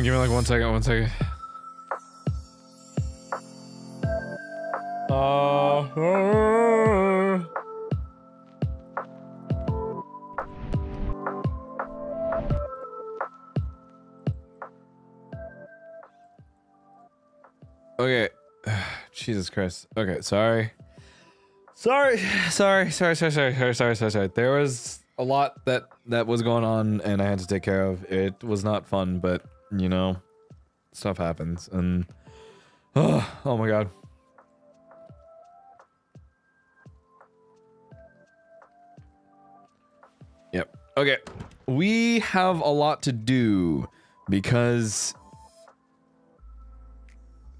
Give me give me like one second, one second. Uh, okay. Jesus Christ. Okay, sorry. Sorry, sorry, sorry, sorry, sorry, sorry, sorry, sorry, sorry. There was a lot that that was going on and I had to take care of. It was not fun, but you know, stuff happens and oh, oh my god. Yep. Okay. We have a lot to do because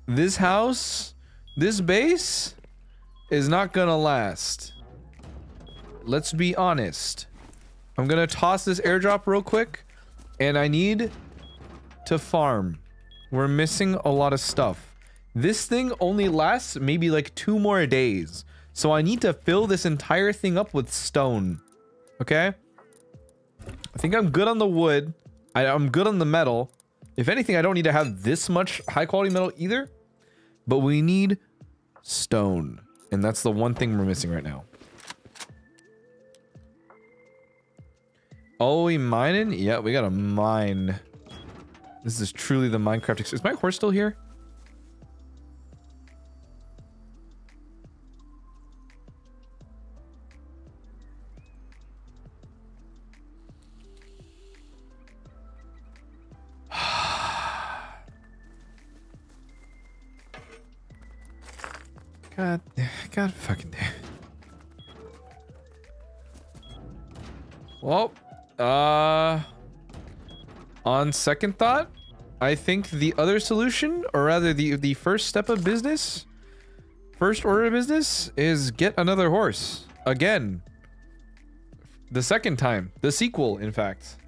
this house, this base is not gonna last. Let's be honest. I'm gonna toss this airdrop real quick and I need to farm. We're missing a lot of stuff. This thing only lasts maybe like two more days. So I need to fill this entire thing up with stone. Okay? I think I'm good on the wood. I, I'm good on the metal. If anything, I don't need to have this much high quality metal either. But we need stone. And that's the one thing we're missing right now. Oh, we mining? Yeah, we gotta mine. This is truly the Minecraft experience. Is my horse still here? On second thought, I think the other solution, or rather the, the first step of business, first order of business, is get another horse. Again. The second time. The sequel, in fact.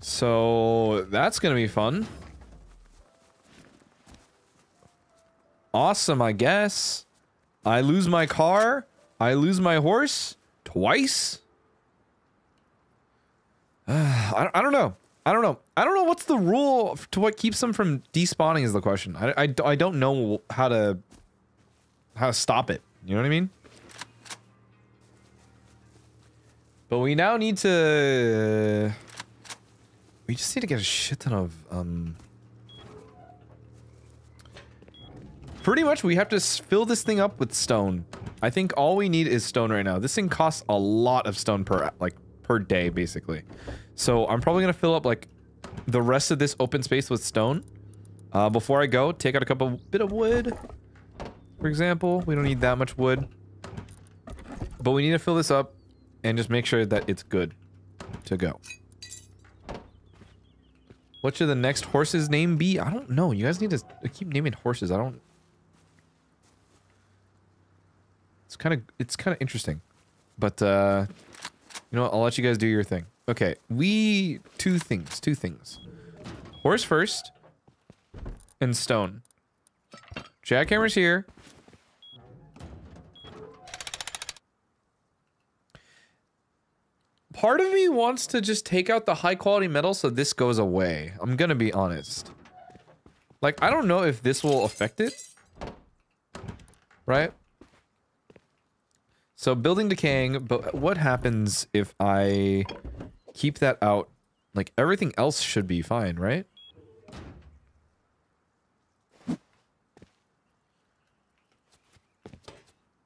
So, that's gonna be fun. Awesome, I guess. I lose my car. I lose my horse. Twice? I, I don't know. I don't know. I don't know what's the rule to what keeps them from despawning is the question. I, I, I don't know how to how to stop it. You know what I mean? But we now need to... We just need to get a shit ton of um, Pretty much we have to fill this thing up with stone. I think all we need is stone right now. This thing costs a lot of stone per like per day basically. So I'm probably gonna fill up like the rest of this open space with stone. Uh, before I go, take out a couple bit of wood. For example, we don't need that much wood. But we need to fill this up and just make sure that it's good to go. What should the next horse's name be? I don't know. You guys need to keep naming horses. I don't It's kind of it's kind of interesting, but uh, you know, what? I'll let you guys do your thing. Okay, we two things, two things. Horse first, and stone. Jackhammer's here. Part of me wants to just take out the high quality metal so this goes away. I'm gonna be honest. Like, I don't know if this will affect it. Right? So building decaying, but what happens if I keep that out? Like everything else should be fine, right?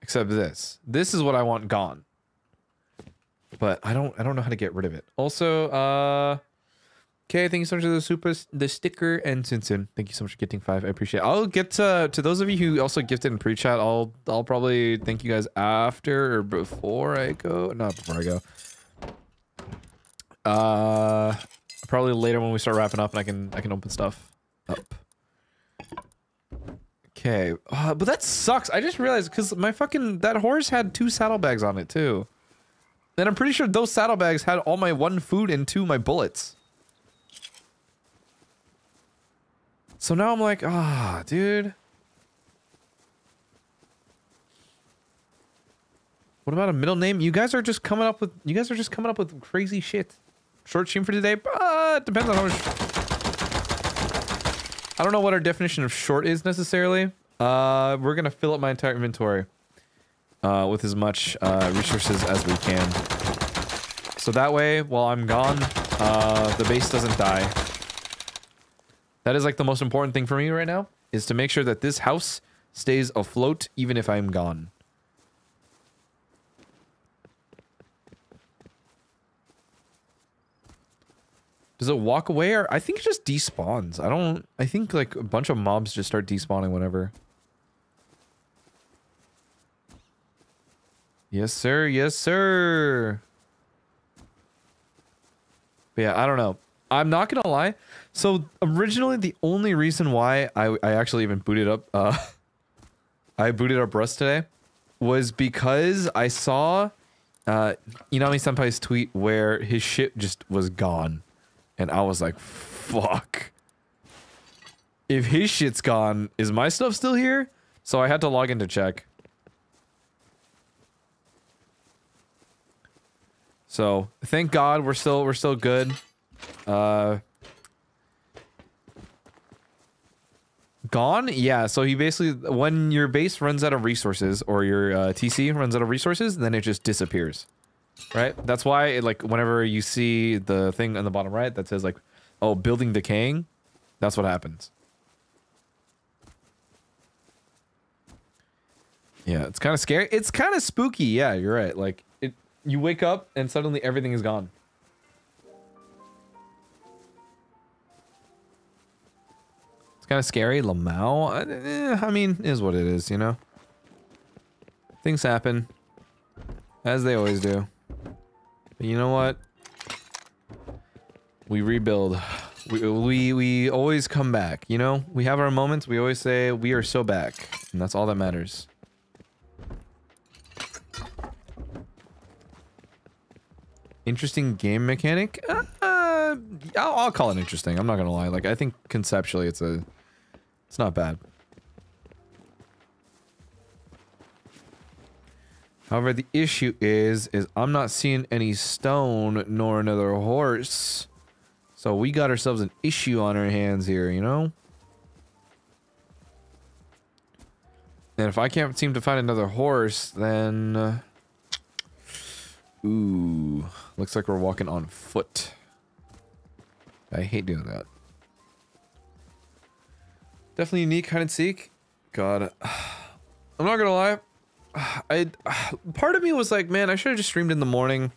Except this. This is what I want gone. But I don't I don't know how to get rid of it. Also, uh Okay, thank you so much for the super the sticker and Sinsin. Thank you so much for getting five. I appreciate it. I'll get to to those of you who also gifted in pre-chat, I'll I'll probably thank you guys after or before I go. Not before I go. Uh probably later when we start wrapping up and I can I can open stuff up. Okay. Uh, but that sucks. I just realized because my fucking that horse had two saddlebags on it too. And I'm pretty sure those saddlebags had all my one food and two my bullets. So now I'm like, ah, dude. What about a middle name? You guys are just coming up with you guys are just coming up with crazy shit. short stream for today. Uh, depends on how much. I don't know what our definition of short is necessarily. Uh, we're gonna fill up my entire inventory uh, with as much uh, resources as we can. So that way, while I'm gone, uh, the base doesn't die. That is like the most important thing for me right now, is to make sure that this house stays afloat even if I'm gone. Does it walk away or I think it just despawns. I don't I think like a bunch of mobs just start despawning whenever. Yes, sir. Yes, sir. But yeah, I don't know. I'm not gonna lie. So originally, the only reason why I I actually even booted up uh I booted up Rust today was because I saw uh Inami Senpai's tweet where his shit just was gone, and I was like, fuck. If his shit's gone, is my stuff still here? So I had to log in to check. So thank God we're still we're still good. Uh, gone? Yeah. So he basically when your base runs out of resources or your uh, TC runs out of resources, then it just disappears. Right. That's why it, like whenever you see the thing on the bottom right that says like, oh, building decaying, that's what happens. Yeah, it's kind of scary. It's kind of spooky. Yeah, you're right. Like it, you wake up and suddenly everything is gone. Kind of scary. Lamau, eh, I mean, is what it is, you know? Things happen. As they always do. But you know what? We rebuild. We, we, we always come back, you know? We have our moments. We always say, we are so back. And that's all that matters. interesting game mechanic. Uh, I'll, I'll, call it interesting. I'm not gonna lie. Like I think conceptually, it's a, it's not bad. However, the issue is, is I'm not seeing any stone nor another horse. So we got ourselves an issue on our hands here, you know? And if I can't seem to find another horse, then... Uh, ooh. Looks like we're walking on foot. I hate doing that. Definitely unique hide and seek. God, I'm not gonna lie. I part of me was like, man, I should have just streamed in the morning,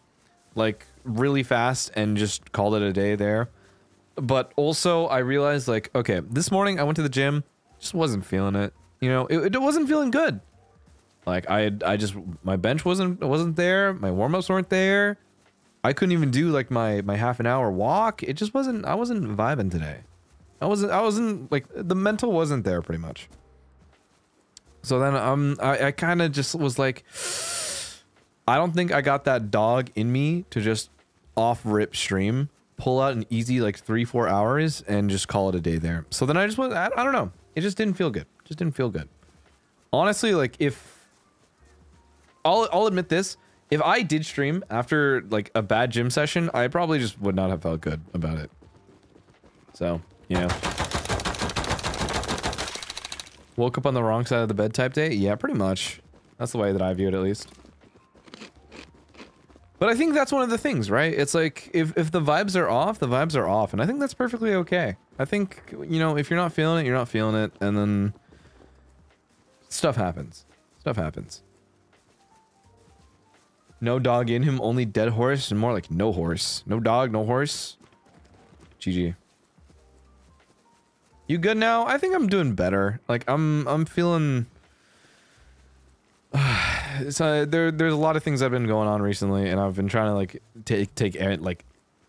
like really fast and just called it a day there. But also, I realized like, okay, this morning I went to the gym, just wasn't feeling it. You know, it, it wasn't feeling good. Like I, I just my bench wasn't wasn't there, my warm ups weren't there. I couldn't even do like my my half an hour walk. It just wasn't. I wasn't vibing today. I wasn't. I wasn't like the mental wasn't there pretty much. So then um I, I kind of just was like, I don't think I got that dog in me to just off rip stream, pull out an easy like three four hours and just call it a day there. So then I just was, I, I don't know. It just didn't feel good. Just didn't feel good. Honestly, like if I'll I'll admit this if I did stream after like a bad gym session, I probably just would not have felt good about it. So, know. Woke up on the wrong side of the bed type day? Yeah, pretty much. That's the way that I view it at least. But I think that's one of the things, right? It's like, if, if the vibes are off, the vibes are off. And I think that's perfectly okay. I think, you know, if you're not feeling it, you're not feeling it. And then stuff happens. Stuff happens. No dog in him, only dead horse, and more like no horse. No dog, no horse. GG. You good now? I think I'm doing better. Like I'm I'm feeling so uh, there there's a lot of things that have been going on recently and I've been trying to like take take like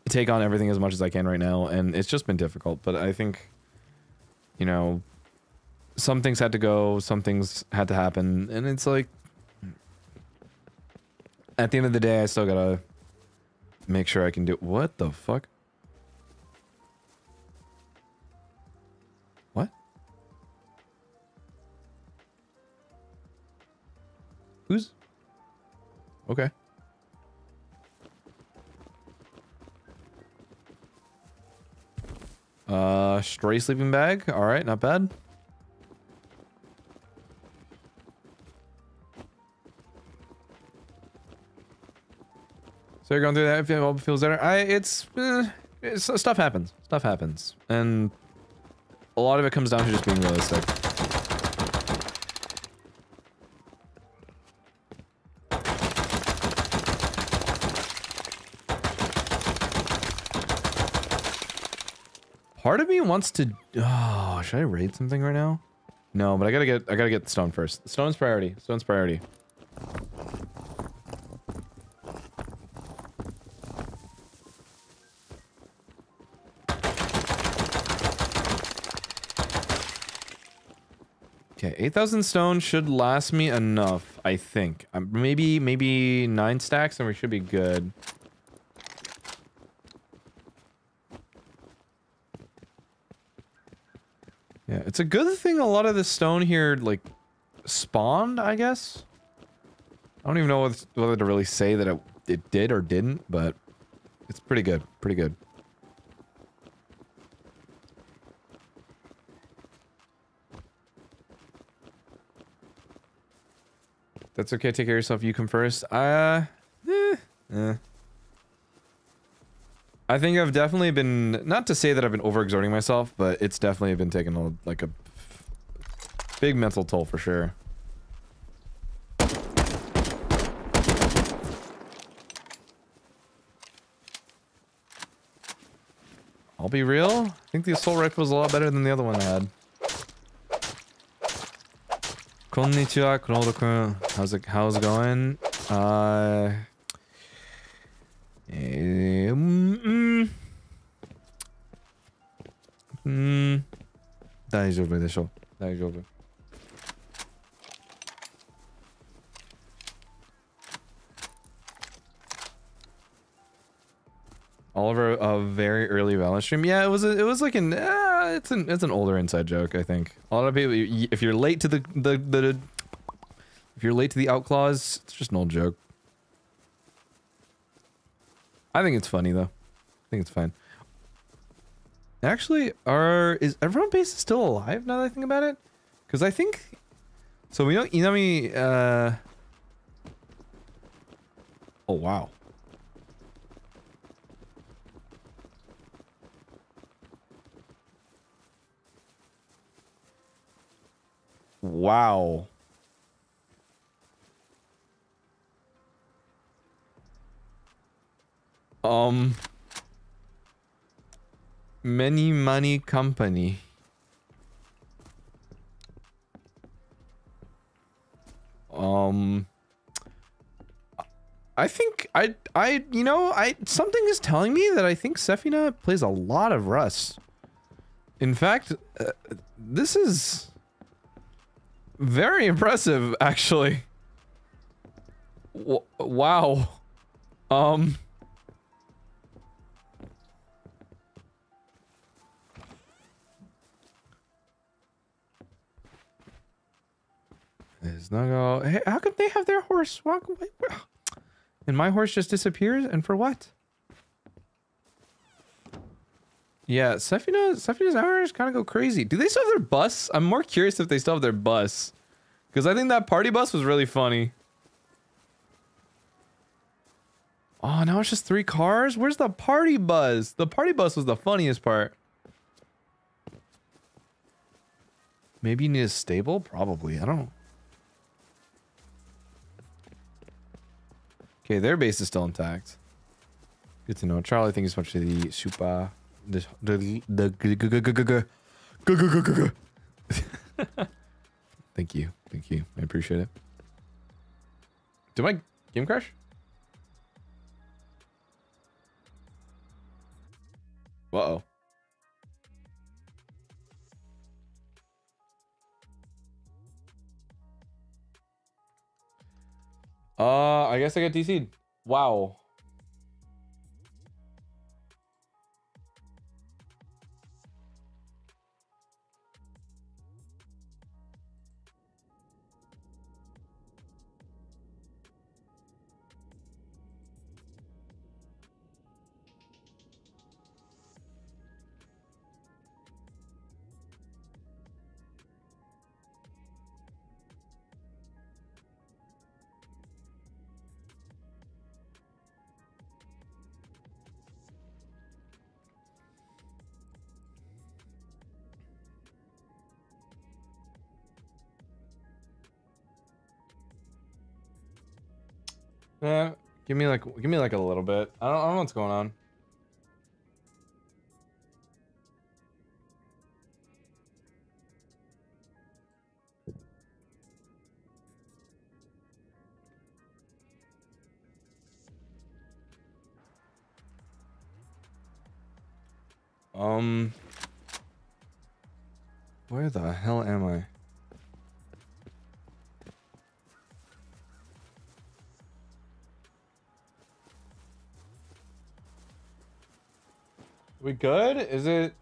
take on everything as much as I can right now and it's just been difficult, but I think you know some things had to go, some things had to happen and it's like at the end of the day, I still gotta make sure I can do- What the fuck? Who's? Okay. Uh, stray sleeping bag. All right, not bad. So you're going through that it feels better. I, it's, eh, it's, stuff happens. Stuff happens. And a lot of it comes down to just being realistic. Part of me wants to. Oh, should I raid something right now? No, but I gotta get. I gotta get the stone first. Stone's priority. Stone's priority. Okay, 8,000 stone should last me enough, I think. Um, maybe, maybe 9 stacks and we should be good. Yeah, it's a good thing a lot of the stone here, like, spawned, I guess? I don't even know whether to really say that it, it did or didn't, but it's pretty good. Pretty good. That's okay. Take care of yourself. You come first. Uh, eh, eh. I think I've definitely been, not to say that I've been overexerting myself, but it's definitely been taking a, like a big mental toll for sure. I'll be real. I think the assault rifle was a lot better than the other one I had. Konnichiwa, Kunodo-kun. How's it, how's it going? Uh... Um, mm, うん大丈夫でしょ大丈夫 Oliver, a very early Valorant stream. Yeah, it was. A, it was like an. Uh, it's an. It's an older inside joke. I think a lot of people. If you're late to the the the. If you're late to the outclaws, it's just an old joke. I think it's funny though. I think it's fine. Actually, are is everyone base still alive now that I think about it? Because I think. So we know Inami. Uh. Oh wow. Wow. Um. Many money company. Um. I think I I you know I something is telling me that I think Sefina plays a lot of Rust. In fact, uh, this is very impressive, actually. W wow. Um. Is not go. Hey, how could they have their horse walk away? And my horse just disappears? And for what? Yeah, Sefina, Sefina's hours kind of go crazy. Do they still have their bus? I'm more curious if they still have their bus. Because I think that party bus was really funny. Oh, now it's just three cars? Where's the party bus? The party bus was the funniest part. Maybe you need a stable? Probably. I don't Okay, their base is still intact. Good to know. Charlie, thank you so much for the super the the the Thank you. Thank you. I appreciate it. Did my game crash? Uh-oh. Uh, I guess I got DC'd. Wow. Yeah, give me like give me like a little bit. I don't, I don't know what's going on. Um, where the hell am I? We good? Is it?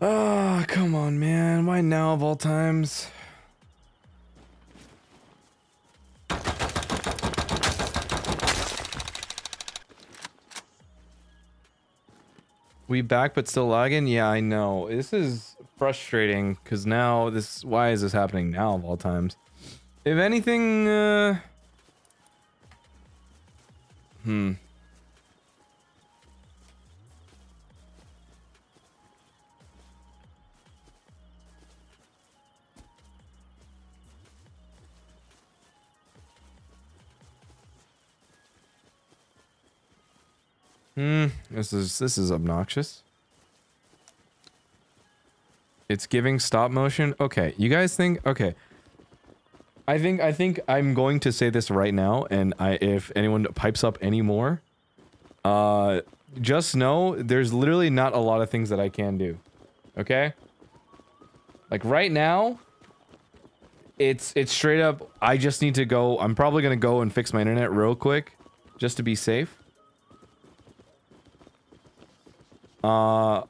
Oh, come on, man. Why now of all times? We back but still lagging? Yeah, I know. This is frustrating because now this why is this happening now of all times? If anything uh Hmm. Hmm, this is this is obnoxious. It's giving stop motion. Okay, you guys think okay. I think I think I'm going to say this right now and I if anyone pipes up anymore, uh just know there's literally not a lot of things that I can do. Okay? Like right now, it's it's straight up I just need to go I'm probably to go and fix my internet real quick just to be safe. Uh.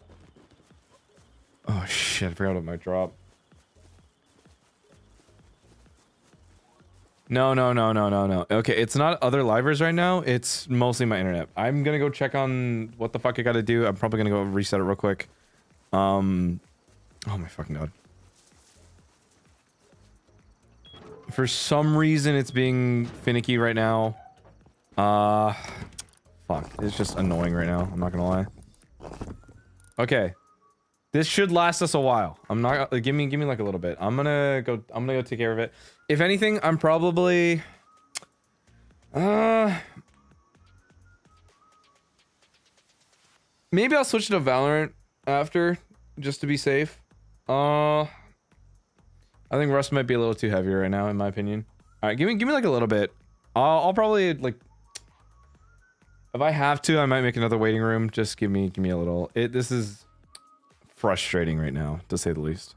Oh shit! I forgot about my drop. No, no, no, no, no, no. Okay, it's not other livers right now. It's mostly my internet. I'm gonna go check on what the fuck I gotta do. I'm probably gonna go reset it real quick. Um. Oh my fucking god. For some reason, it's being finicky right now. Uh. Fuck. It's just annoying right now. I'm not gonna lie. Okay. This should last us a while. I'm not uh, give me give me like a little bit. I'm gonna go I'm gonna go take care of it. If anything, I'm probably uh Maybe I'll switch to Valorant after just to be safe. Uh I think Rust might be a little too heavy right now in my opinion. All right, give me give me like a little bit. I'll, I'll probably like if I have to, I might make another waiting room. Just give me give me a little. It this is frustrating right now, to say the least.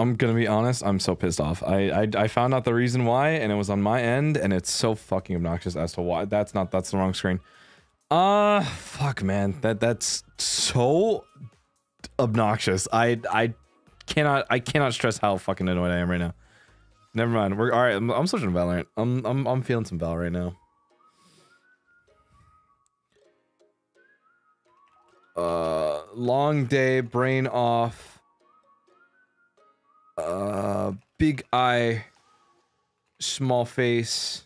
I'm gonna be honest. I'm so pissed off. I, I I found out the reason why, and it was on my end, and it's so fucking obnoxious as to why. That's not. That's the wrong screen. Uh, fuck, man. That that's so obnoxious. I I cannot I cannot stress how fucking annoyed I am right now. Never mind. We're all right. I'm, I'm switching to Valorant. I'm I'm I'm feeling some Val right now. Uh, long day, brain off. Uh, big eye, small face.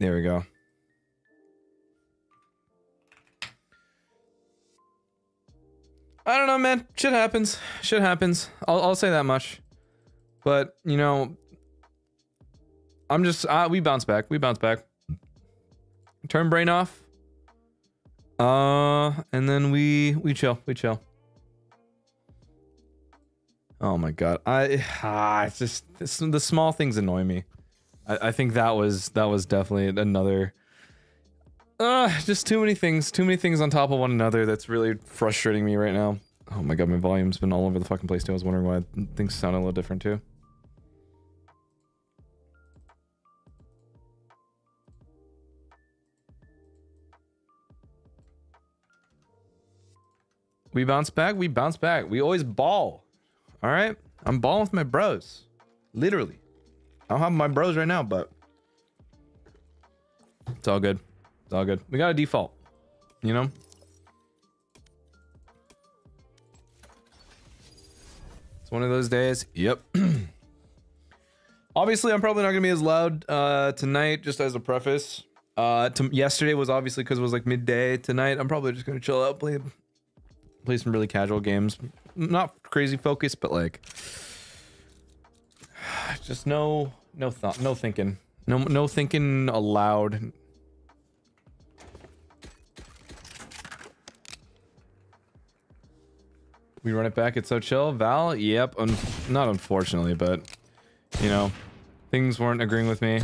There we go. I don't know, man. Shit happens. Shit happens. I'll, I'll say that much. But, you know, I'm just, uh, we bounce back. We bounce back. Turn brain off. Uh, and then we, we chill. We chill. Oh my god. I, ah, it's just, it's, the small things annoy me. I, I think that was, that was definitely another, uh, just too many things, too many things on top of one another that's really frustrating me right now. Oh my god, my volume's been all over the fucking place too. I was wondering why things sound a little different too. We bounce back, we bounce back. We always ball. All right? I'm balling with my bros. Literally. I don't have my bros right now, but it's all good. It's all good. We got a default. You know? It's one of those days. Yep. obviously, I'm probably not gonna be as loud uh, tonight. Just as a preface, uh, to, yesterday was obviously because it was like midday. Tonight, I'm probably just gonna chill out, play, play some really casual games. Not crazy focused, but like, just no, no thought, no thinking, no, no thinking aloud. We run it back. It's so chill. Val, yep. Un not unfortunately, but you know, things weren't agreeing with me.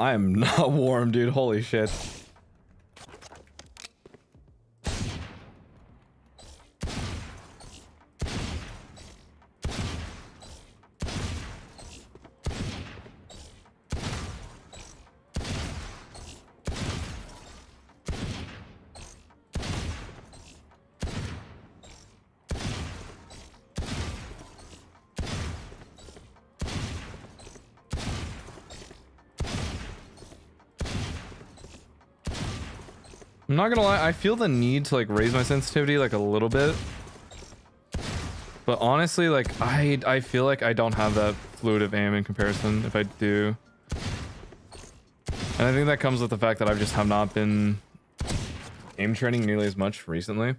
I am not warm, dude. Holy shit. Not gonna lie, I feel the need to like raise my sensitivity like a little bit. But honestly, like I I feel like I don't have that fluid of aim in comparison if I do. And I think that comes with the fact that I've just have not been aim training nearly as much recently.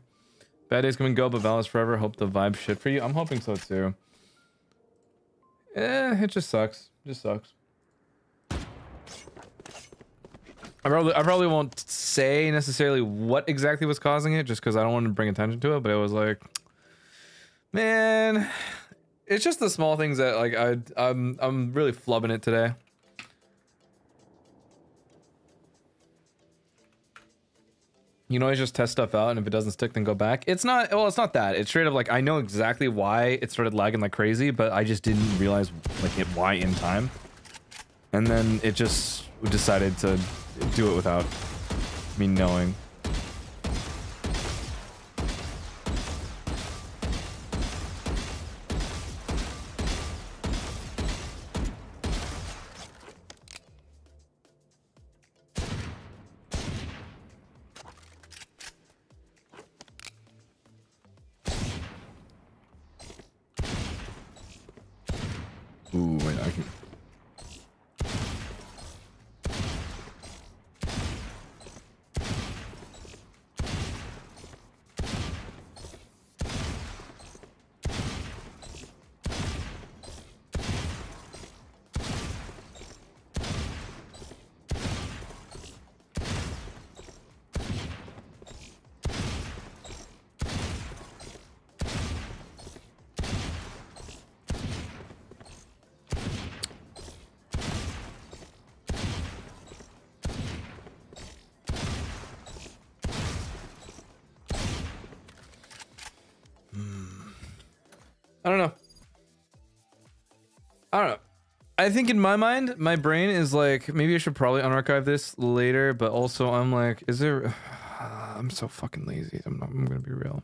Bad days come and go, but Val is forever. Hope the vibe shit for you. I'm hoping so too. Eh, it just sucks. It just sucks. I probably I probably won't say necessarily what exactly was causing it, just because I don't want to bring attention to it. But it was like, man, it's just the small things that like I I'm I'm really flubbing it today. You know, I just test stuff out, and if it doesn't stick, then go back. It's not well, it's not that. It's straight up like I know exactly why it started lagging like crazy, but I just didn't realize like it why in time. And then it just decided to do it without me knowing. Think in my mind, my brain is like, maybe I should probably unarchive this later, but also I'm like, is there... I'm so fucking lazy. I'm, not, I'm gonna be real.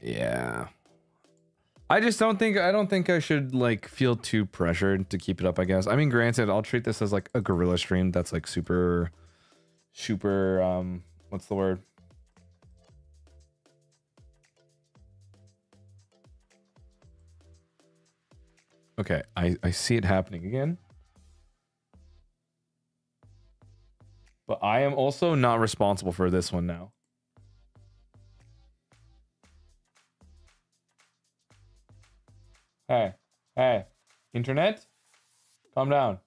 Yeah. I just don't think I don't think I should like feel too pressured to keep it up, I guess. I mean, granted, I'll treat this as like a guerrilla stream that's like super super um what's the word? Okay, I I see it happening again. But I am also not responsible for this one now. Hey, hey, internet, calm down.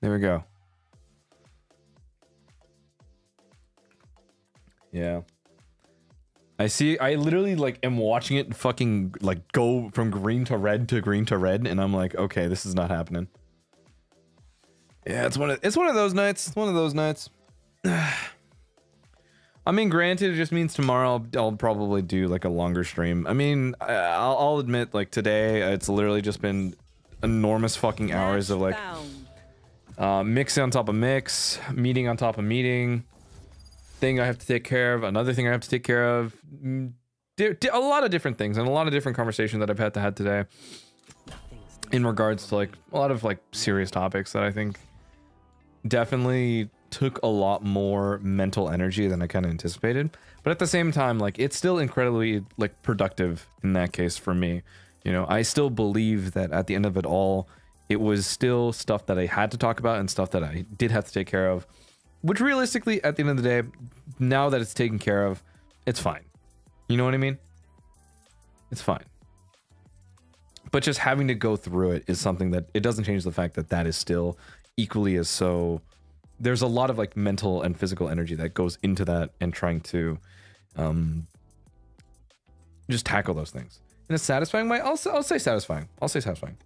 There we go. Yeah. I see, I literally like am watching it fucking like go from green to red to green to red and I'm like, okay, this is not happening. Yeah, it's one of, it's one of those nights. It's one of those nights. I mean, granted, it just means tomorrow I'll, I'll, probably do like a longer stream. I mean, I'll, I'll, admit, like today, it's literally just been enormous fucking hours of like uh, mix on top of mix, meeting on top of meeting, thing I have to take care of, another thing I have to take care of, mm, a lot of different things and a lot of different conversations that I've had to have today in regards to like a lot of like serious topics that I think definitely took a lot more mental energy than I kind of anticipated. But at the same time, like it's still incredibly like productive in that case for me. You know, I still believe that at the end of it all, it was still stuff that I had to talk about and stuff that I did have to take care of. Which realistically, at the end of the day, now that it's taken care of, it's fine. You know what I mean? It's fine. But just having to go through it is something that it doesn't change the fact that that is still equally as so there's a lot of like mental and physical energy that goes into that and trying to um, just tackle those things in a satisfying way. I'll, I'll say satisfying. I'll say satisfying.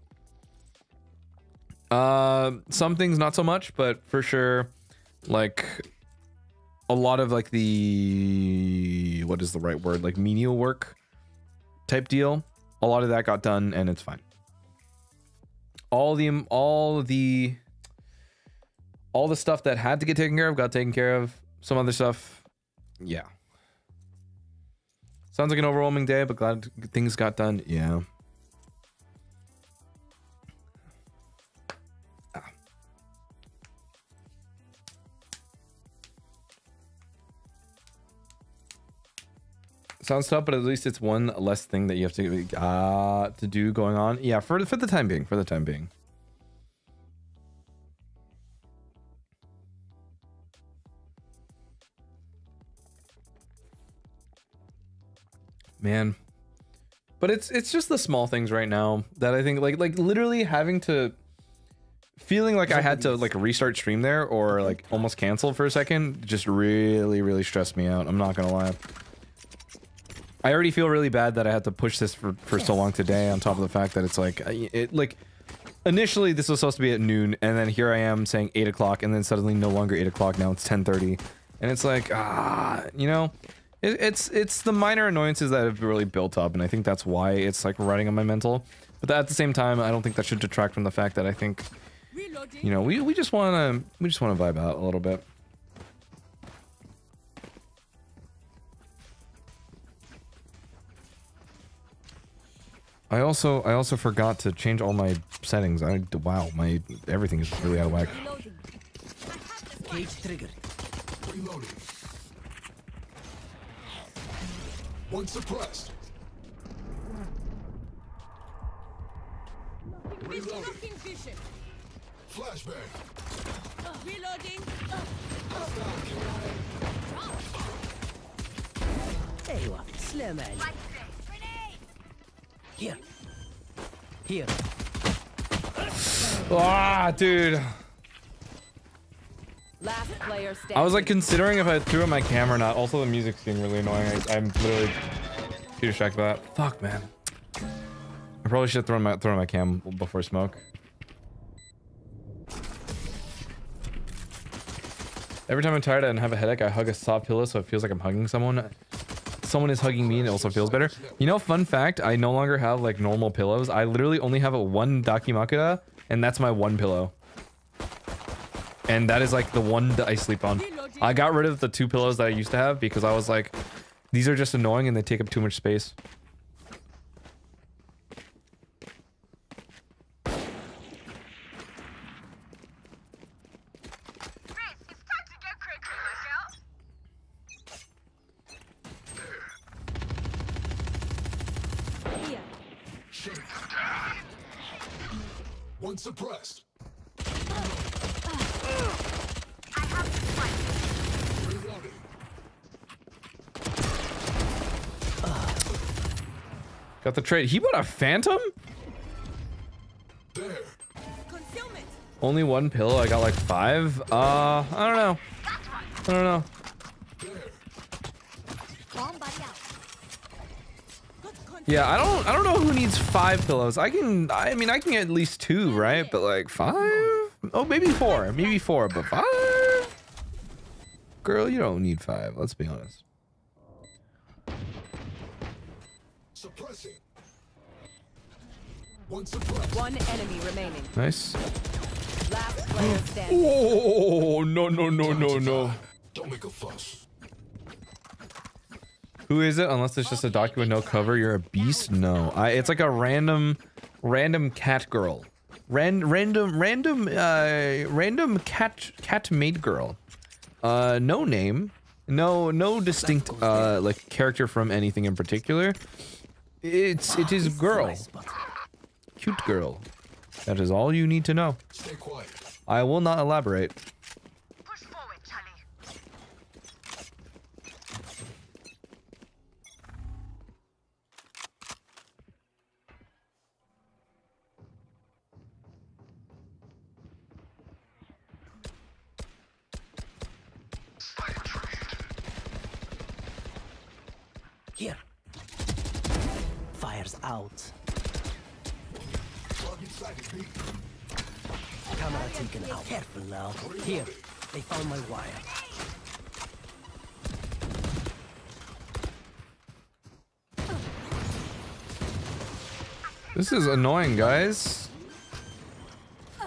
Uh, some things not so much, but for sure, like a lot of like the what is the right word? Like menial work type deal. A lot of that got done, and it's fine. All the all the all the stuff that had to get taken care of got taken care of. Some other stuff, yeah. Sounds like an overwhelming day, but glad things got done. Yeah. Sounds tough, but at least it's one less thing that you have to uh, to do going on. Yeah, for for the time being. For the time being. man but it's it's just the small things right now that i think like like literally having to feeling like i had to like restart stream there or like almost cancel for a second just really really stressed me out i'm not gonna lie i already feel really bad that i had to push this for for so long today on top of the fact that it's like it like initially this was supposed to be at noon and then here i am saying 8 o'clock and then suddenly no longer 8 o'clock now it's 10:30, and it's like ah you know it, it's it's the minor annoyances that have really built up, and I think that's why it's like running on my mental. But at the same time, I don't think that should detract from the fact that I think, you know, we we just want to we just want to vibe out a little bit. I also I also forgot to change all my settings. I wow, my everything is really out of whack. Cage trigger. Reloading. One suppressed. Reloading. Flashbang. Reloading. There you are. Slow man. Here. Here. Ah, dude. Last player standing. I was like considering if I threw up my camera or not. Also, the music's being really annoying. I, am literally too distracted by that. Fuck, man. I probably should have thrown my thrown my cam before smoke. Every time I'm tired and have a headache, I hug a soft pillow so it feels like I'm hugging someone. Someone is hugging me and it also feels better. You know, fun fact, I no longer have like normal pillows. I literally only have a one Dakimakura and that's my one pillow. And that is like the one that I sleep on. I got rid of the two pillows that I used to have because I was like, these are just annoying and they take up too much space. One suppressed. Reloading. Got the trade. He bought a phantom? There. Only one pillow. I got like five. Uh, I don't know. I don't know. There. Bomb buddy out. Good con- Yeah, I don't I don't know who needs five pillows. I can I mean I can get at least two, right? But like five? Oh, maybe four. Maybe four, but five? Girl, you don't need five. Let's be honest. Suppressing. One. One enemy remaining. Nice. Last player standing. Oh no no no no no. Don't make a fuss. Who is it? Unless it's just a document no cover, you're a beast. No, I. It's like a random, random cat girl, Ran, random, random, uh, random cat cat maid girl. Uh, no name, no no distinct uh like character from anything in particular. It's it is girl, cute girl. That is all you need to know. Stay quiet. I will not elaborate. Out. Target sighted B. Camera taken out. Careful now. Here. They found my wire. This is annoying, guys.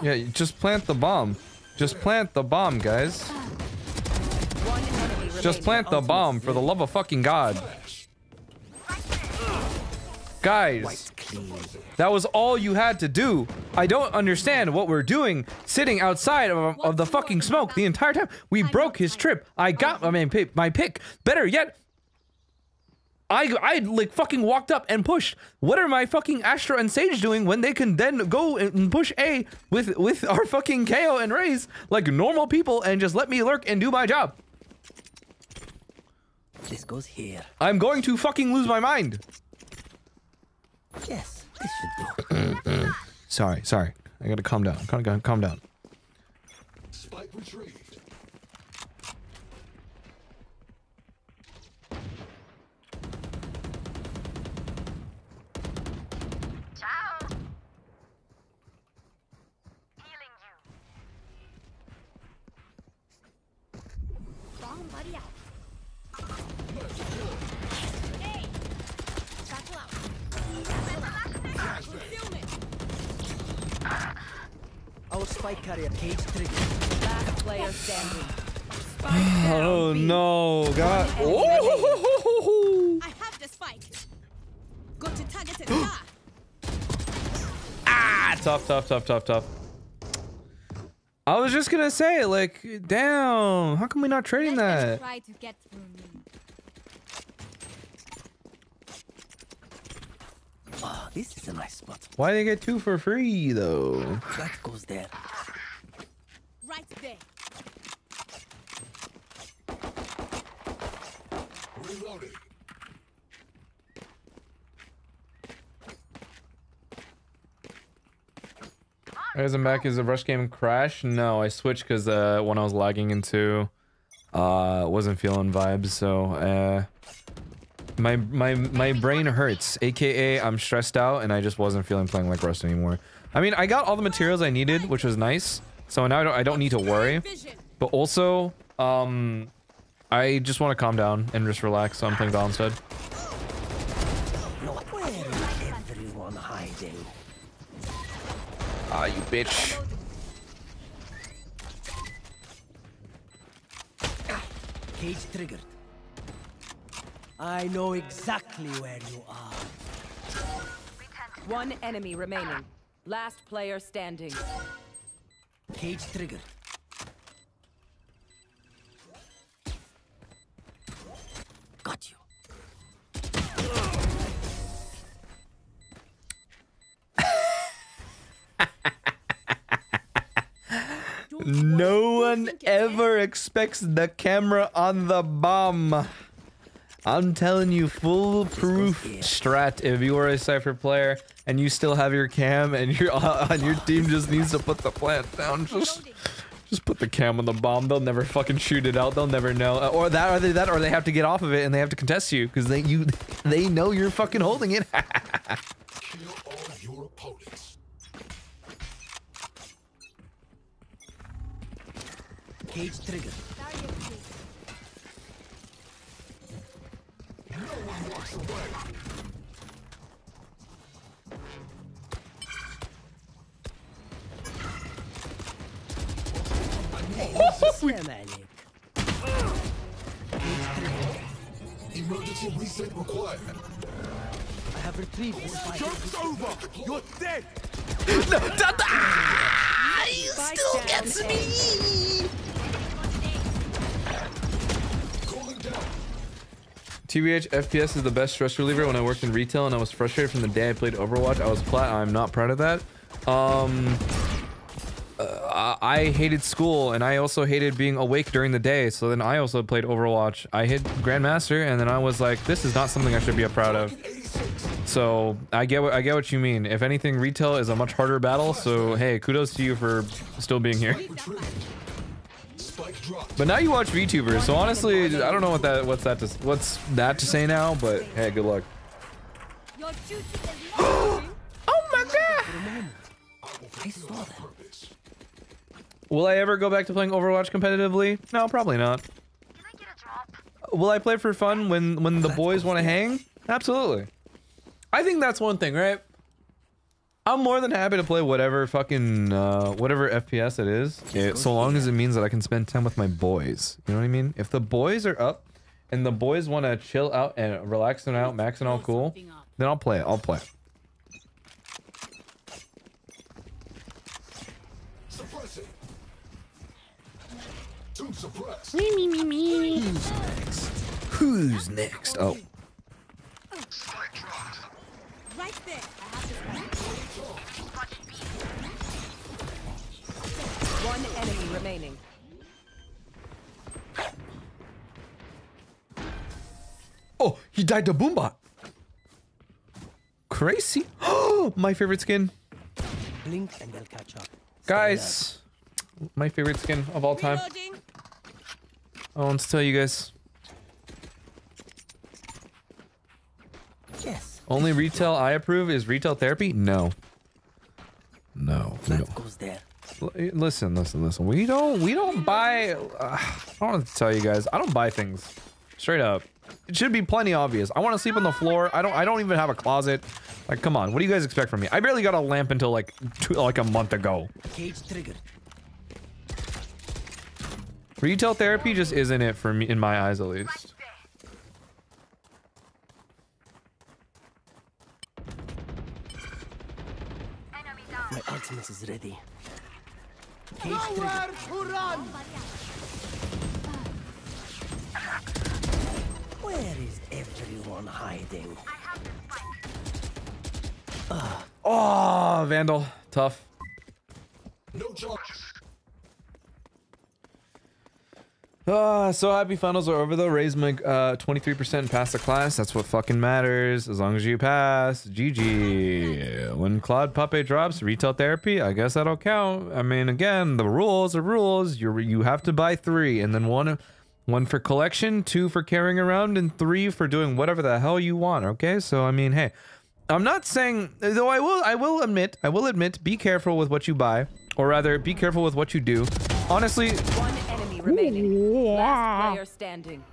Yeah, you just plant the bomb. Just plant the bomb, guys. One enemy remaining. Just plant the bomb for the love of fucking God. Guys, that was all you had to do. I don't understand what we're doing sitting outside of, of the fucking smoke the entire time. We broke his trip. I got my main pick, my pick. Better yet, I I like fucking walked up and pushed. What are my fucking Astra and Sage doing when they can then go and push A with with our fucking KAY/O and Raze like normal people and just let me lurk and do my job? This goes here. I'm going to fucking lose my mind. Yes, this should do. Sorry, sorry. I gotta calm down. Calm down. Calm down. Spike retrieved. Ciao. Healing you. Bomb buddy out. Hey. Battle out. Concealment. Carrier cage. Last player standing. Oh no, God. Oh! I have the spike. Go to target and die. Ah, tough, tough, tough, tough, tough. I was just gonna say, like, damn, how come we not trading that? try to get through me. Oh, this is a nice spot. Why they get two for free though? That goes there. Right there. Reloading. Guys, I'm back. Is the Rust game crash? No, I switched because uh, when I was lagging into, uh, wasn't feeling vibes. So, uh, my my my brain hurts, aka I'm stressed out and I just wasn't feeling playing like Rust anymore. I mean, I got all the materials I needed, which was nice. So now I don't, I don't need to worry. But also, um, I just want to calm down and just relax. So I'm playing Val instead. Ah, you bitch. Cage triggered. I know exactly where you are. One enemy remaining. Last player standing. Cage trigger. Got you. No one ever expects the camera on the bomb. I'm telling you, foolproof strat. If you are a Cypher player and you still have your cam and your on your team just needs to put the plant down, just just put the cam on the bomb. They'll never fucking shoot it out. They'll never know. Uh, Or that, or they that, or they have to get off of it and they have to contest you because they you they know you're fucking holding it. Kill all your opponents. Cage triggered. Emergency reset required. I have retrieved the spike. Still gets me. TBH FPS is the best stress reliever. When I worked in retail and I was frustrated from the day I played Overwatch, I was flat. I'm not proud of that. Um, uh, I hated school and I also hated being awake during the day. So then I also played Overwatch. I hit Grandmaster and then I was like, this is not something I should be proud of. So I get what I get what you mean. If anything, retail is a much harder battle. So hey, kudos to you for still being here. But now you watch VTubers, so honestly, I don't know what that what's that to, what's that to say now. But hey, good luck. Oh my god! I saw. Purpose. Will I ever go back to playing Overwatch competitively? No, probably not. I get a drop? Will I play for fun when when the boys want to hang? Absolutely. I think that's one thing, right? I'm more than happy to play whatever fucking uh, whatever FPS it is, it, so long as it means that I can spend time with my boys. You know what I mean? If the boys are up and the boys want to chill out and relax and out, max and all cool, then I'll play it. I'll play. it. Two suppressed. Who's next? Oh, right there. I have this One enemy remaining. oh, he died to Boombot. Crazy. Oh, my favorite skin. Blink and they'll catch up. Stay Guys, my favorite skin of all time. Reloading. I want to tell you guys. Yes. Only retail I approve is retail therapy? No. No. That goes there. Listen, listen, listen. We don't we don't buy uh, I don't want to tell you guys. I don't buy things. Straight up. It should be plenty obvious. I want to sleep on the floor. I don't I don't even have a closet. Like come on. What do you guys expect from me? I barely got a lamp until like two, like a month ago. Cage triggered. Retail therapy just isn't it for me in my eyes at least. My ultimate is ready. Cage triggered. Where is everyone hiding? I have the spike. Oh, Vandal. Tough. No charges. Ah, so happy finals are over though. Raise my uh 23% and pass the class. That's what fucking matters. As long as you pass. GG. When Claude Puppet drops retail therapy, I guess that'll count. I mean, again, the rules are rules. You you have to buy three, and then one one for collection, two for carrying around, and three for doing whatever the hell you want. Okay, so I mean, hey, I'm not saying though. I will I will admit I will admit be careful with what you buy, or rather, be careful with what you do. Honestly, One enemy remaining. Last player standing.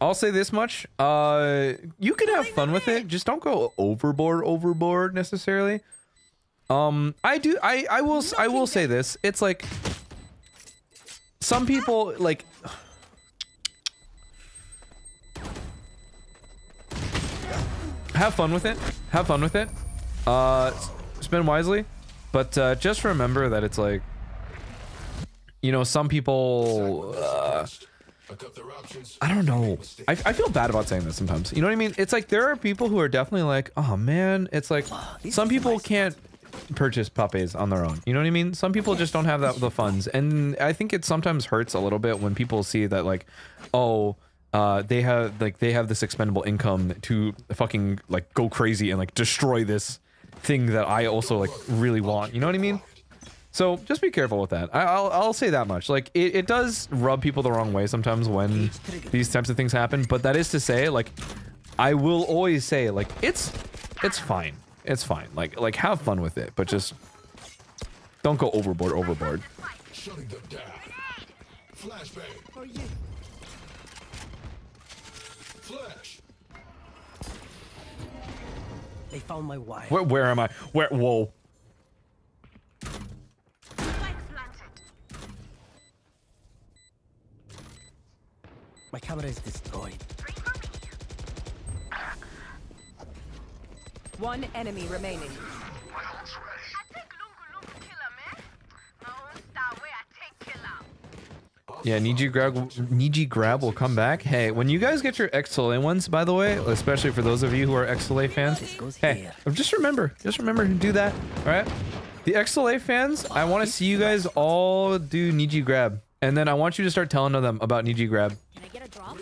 I'll say this much. Uh, you can have fun with it. Just don't go overboard, overboard necessarily. Um, I do. I I will. s- I will say this. It's like some people like. Have fun with it. Have fun with it. Uh, spend wisely, but uh, just remember that it's like, you know, some people. Uh, I don't know. I, I feel bad about saying this sometimes. You know what I mean? It's like there are people who are definitely like, oh man, it's like some people can't purchase puppies on their own. You know what I mean? Some people just don't have that the funds, and I think it sometimes hurts a little bit when people see that like, oh. Uh, they have like they have this expendable income to fucking like go crazy and like destroy this thing that I also like really want. You know what I mean? So just be careful with that. I, I'll I'll say that much. Like it, it does rub people the wrong way sometimes when these types of things happen. But that is to say, like I will always say, like it's it's fine. It's fine. Like like have fun with it, but just don't go overboard. Overboard. Shutting them down. Flashbang. For you. Flash. They found my wire. Where where am I? Where? Whoa. My camera is destroyed. Three for me. One enemy remaining. I take lungu lungu killer, man. My own style way I take killer. Yeah, Niji grab Niji grab will come back. Hey, when you guys get your XLA ones, by the way, especially for those of you who are XLA fans, hey, just remember, just remember to do that. All right, the XLA fans, I want to see you guys all do Niji grab, and then I want you to start telling them about Niji grab, Can I get a drop?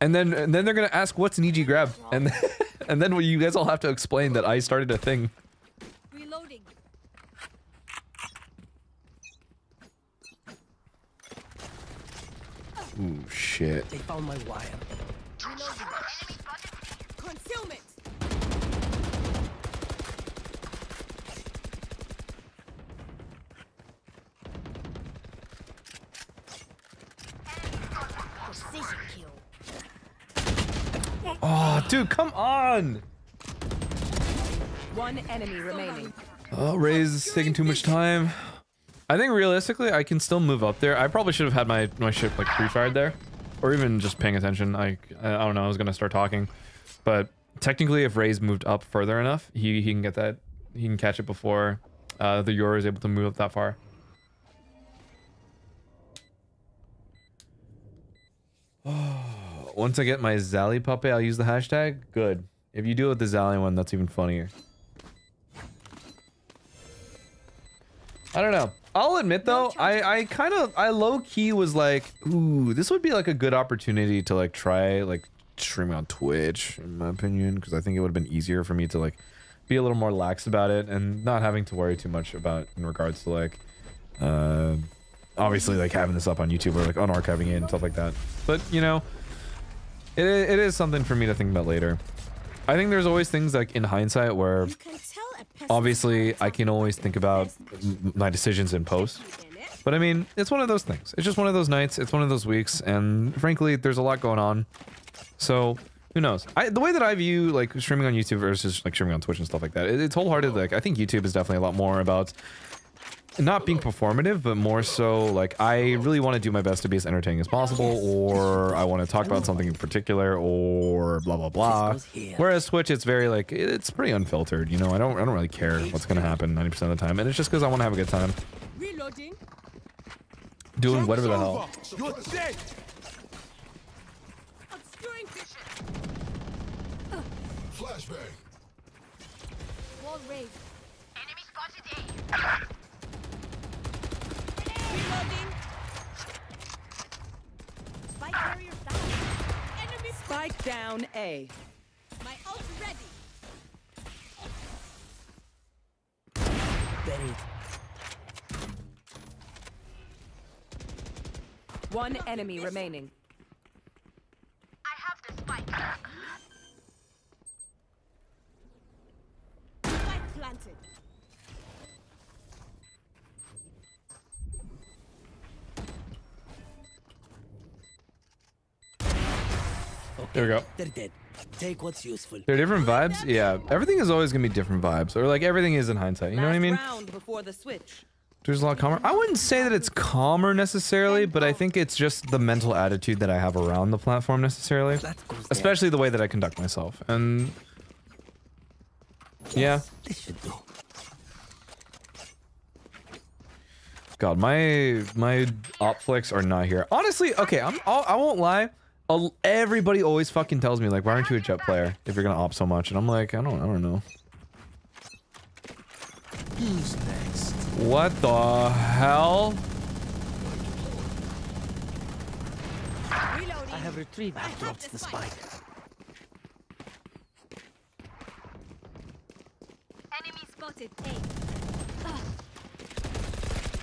and then and then they're gonna ask what's an Niji grab, and and then you guys all have to explain that I started a thing. Reloading. Ooh shit. They found my wire. Concealment. Precision kill. Oh, dude, come on. One enemy remaining. Oh, Raze is taking too much time. I think realistically, I can still move up there. I probably should have had my my ship like pre-fired there, or even just paying attention. I I don't know. I was gonna start talking, but technically, if Raze moved up further enough, he he can get that. He can catch it before uh, the Yoru is able to move up that far. Once I get my Zally puppy, I'll use the hashtag. Good. If you do it with the Zally one, that's even funnier. I don't know. I'll admit though, I I kind of I low key was like, ooh, this would be like a good opportunity to like try like streaming on Twitch, in my opinion, because I think it would have been easier for me to like be a little more lax about it and not having to worry too much about in regards to like, uh, obviously like having this up on YouTube or like unarchiving it and stuff like that. But you know, it it is something for me to think about later. I think there's always things like in hindsight where You can tell a pessimist obviously I can always think about my decisions in post. something in it. But I mean, it's one of those things. It's just one of those nights. It's one of those weeks, and frankly, there's a lot going on. So who knows? I, the way that I view like streaming on YouTube versus like streaming on Twitch and stuff like that, it, it's wholehearted. Like I think YouTube is definitely a lot more about not being performative, but more so like I really want to do my best to be as entertaining as possible, or I want to talk about something in particular, or blah blah blah. This goes here. Whereas Twitch, it's very like it's pretty unfiltered. You know, I don't I don't really care what's gonna happen 90% of the time, and it's just because I want to have a good time Reloading. doing whatever the hell. You're dead. Obscuring vision. Flashbang. Wall raised. Enemy spotted A. Reloading. Spike carrier down. Enemy spike down A. My ult ready. Buried. One enemy remaining. I have the spike. Spike planted. There we go. They're dead. Take what's useful. They're different vibes. Yeah, everything is always gonna be different vibes, or like everything is in hindsight. You know what I mean? round before the switch. There's a lot calmer. I wouldn't say that it's calmer necessarily, but I think it's just the mental attitude that I have around the platform necessarily, That goes there. especially the way that I conduct myself. And yeah, This should do. God, my my op flicks are not here. Honestly, okay, I'm I'll, I won't lie. I'll- Everybody always fucking tells me like, why aren't you a jet player if you're gonna op so much? And I'm like, I don't, I don't know. Who's next? What the hell? I have retrieved and dropped the spike. Enemy spotted.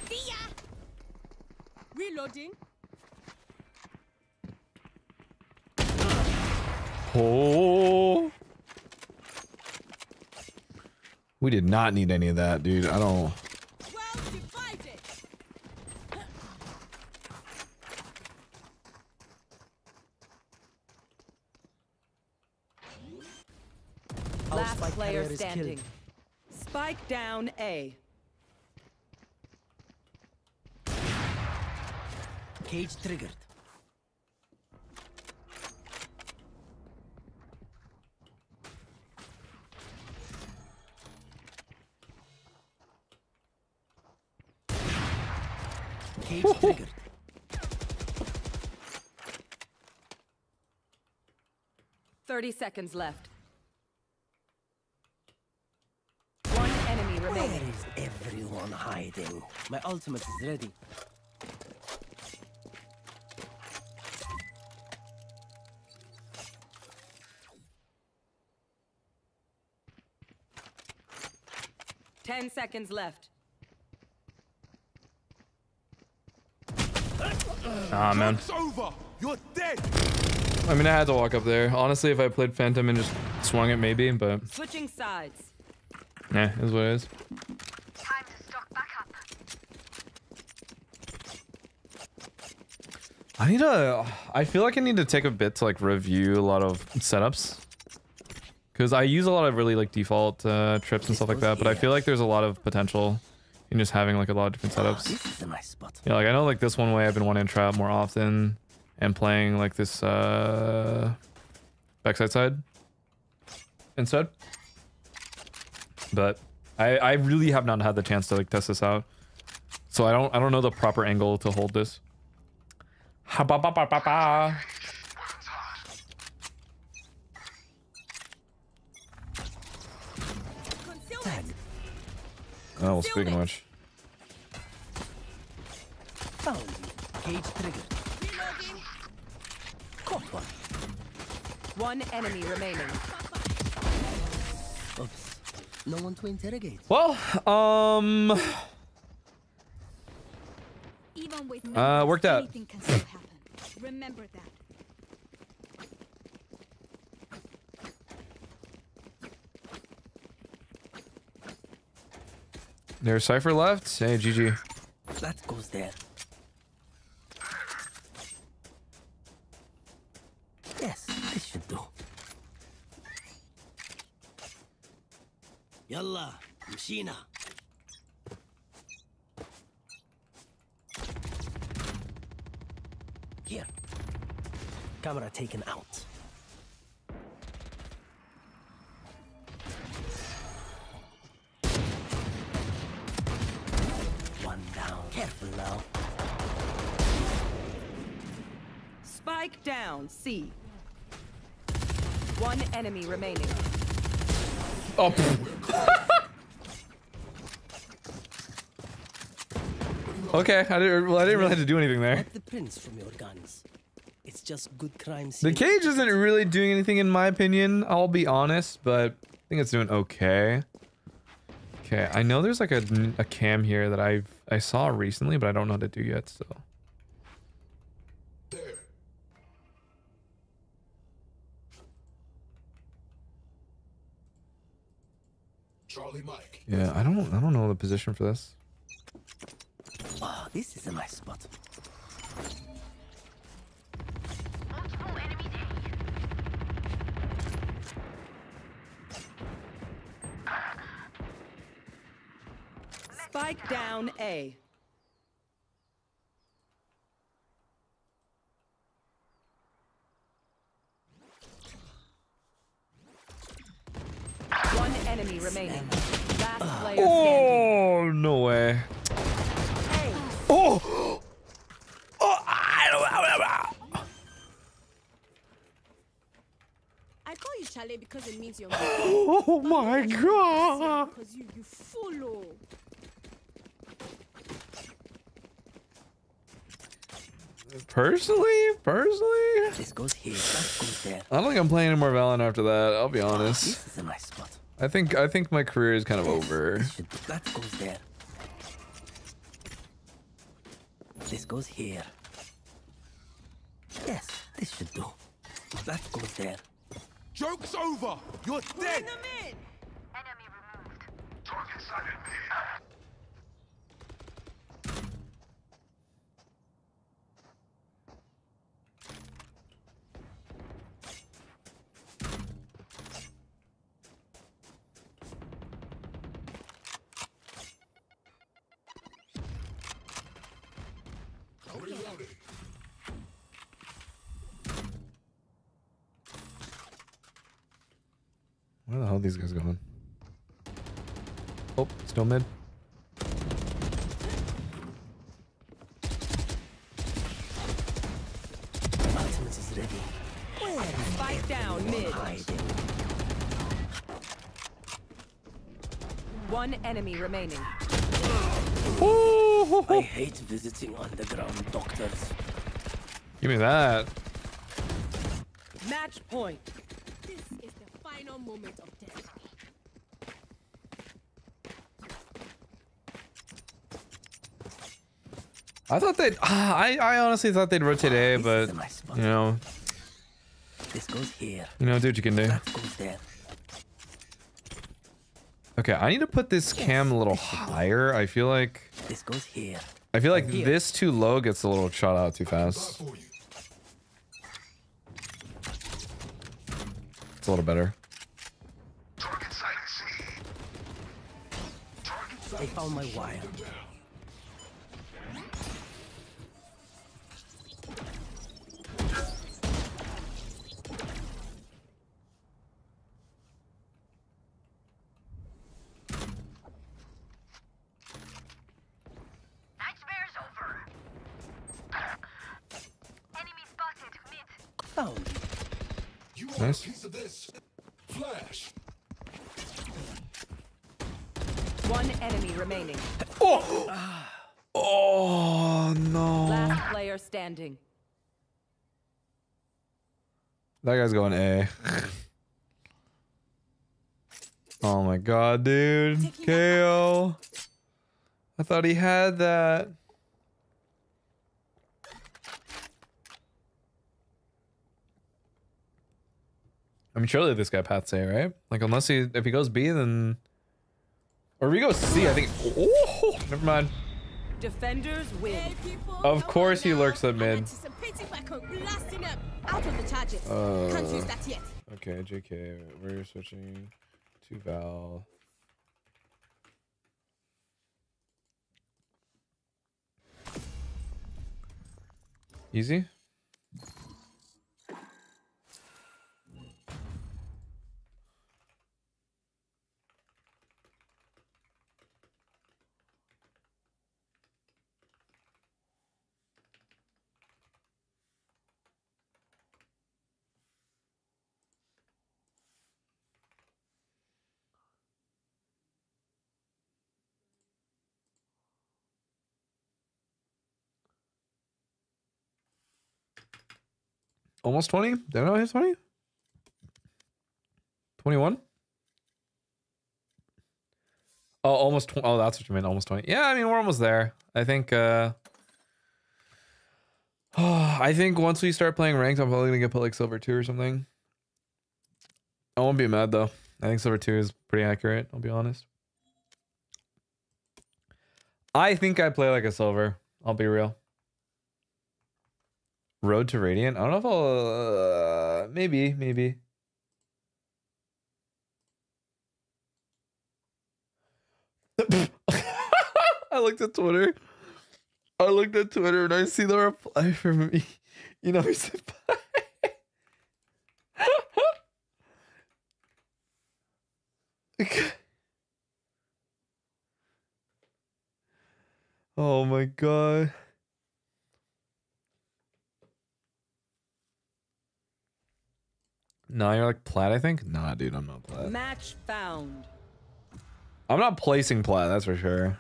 See ya. Reloading. Oh. We did not need any of that, dude. I don't. Well divided. Our Last player carrier killed. standing. Spike down A. Cage triggered. Cage triggered. Thirty seconds left. One enemy Where remaining. is everyone hiding? My ultimate is ready. Ten seconds left. Ah, man. It's over. You're dead. I mean, I had to walk up there. Honestly, if I played Phantom and just swung it, maybe, but Switching sides. yeah, is what it is. Time to stock back up. I need to. I feel like I need to take a bit to like review a lot of setups. Because I use a lot of really like default uh, trips and stuff like that, but I feel like there's a lot of potential in just having like a lot of different setups. This is a nice spot. Yeah, like I know like this one way I've been wanting to trap more often and playing like this uh backside side instead. But I I really have not had the chance to like test this out. So I don't I don't know the proper angle to hold this. Ha ba ba ba ba ba. Oh well speaking of which. Found you. Cage triggered. Caught one. One enemy remaining. Oops. No one to interrogate. Well, um Even with Uh, worked out. anything can still happen. Remember that. There's Cypher left. Hey GG. That goes there. Yes, this should do. Yalla, Mshina. Here. Camera taken out. C. One enemy remaining. Oh. okay, I didn't. Well, I didn't really have to do anything there. Not the prints from your guns. It's just good crime The cage isn't really doing anything in my opinion. I'll be honest, but I think it's doing okay. Okay, I know there's like a, a cam here that I've I saw recently, but I don't know how to do yet. So position for this? Oh, this is a nice spot. Spike down A. because it Oh my god. because you you follow. Personally, personally, This goes here. That goes there. I don't think I'm playing any more Valorant after that. I'll be This honest. is a nice spot. I think I think my career is kind of over. This should, that goes there. This goes here. Yes, this should do. That goes there. Joke's over. You're dead. Enemy removed. Target sighted. Where these guys going? Oh, still mid. Ultimate is ready. Spike down mid. One enemy remaining. I hate visiting underground doctors. Give me that. Match point. This is the final moment of death. I thought they'd. ah, I I honestly thought they'd rotate A, but is a nice spot. you know, This goes here. you know, do what you can do. That goes there. Okay, I need to put this cam a little higher. I feel like This goes here. I feel like this too low gets a little shot out too fast. It's a little better. Target They found my wire. That guy's going A. oh my god, dude. KO. I thought he had that. I mean, surely this guy paths A, right? Like, unless he, if he goes B, then, or if he goes C, I think. Oh, never mind. Defenders win. Hey, Of course he lurks at mid. Out of the charges. Uh, Can't use that yet. Okay, JK, we're switching to Val. Easy? Almost 20? Did I know hit 20? 21? Oh, almost. Oh, that's what you meant. Almost 20. Yeah, I mean, we're almost there. I think, uh, I think once we start playing ranked, I'm probably gonna get put like silver two or something. I won't be mad though. I think silver two is pretty accurate. I'll be honest. I think I play like a silver. I'll be real. Road to Radiant. I don't know if I'll. Uh, maybe, maybe. I looked at Twitter. I looked at Twitter and I see the reply from me. You know, he said bye. oh my god. Nah, you're like plat, I think? Nah, dude, I'm not plat. Match found. I'm not placing plat, that's for sure.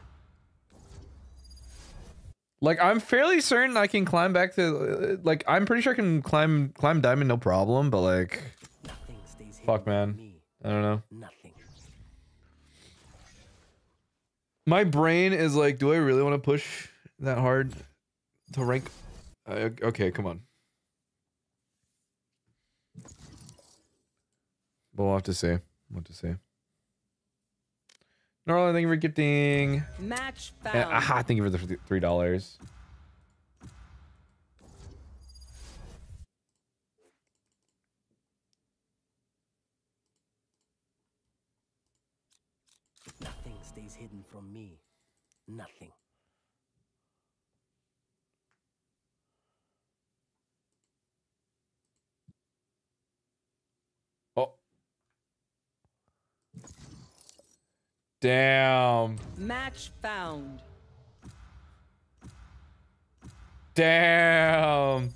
Like I'm fairly certain I can climb back to uh, like I'm pretty sure I can climb climb diamond no problem, but like Nothing stays hidden Fuck, man. me. I don't know. Nothing. My brain is like, do I really want to push that hard to rank? Uh, okay, come on. But we'll have to see. We'll have to see. Norland, thank you for gifting. Match Uh, found. aha, thank you for the three dollars. Nothing stays hidden from me. Nothing. Damn. Match found. Damn.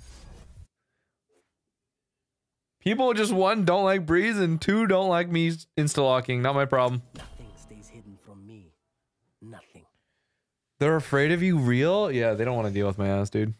People just one don't like breeze and two don't like me insta locking. Not my problem. Nothing stays hidden from me. Nothing. They're afraid of you real? Yeah, they don't want to deal with my ass, dude.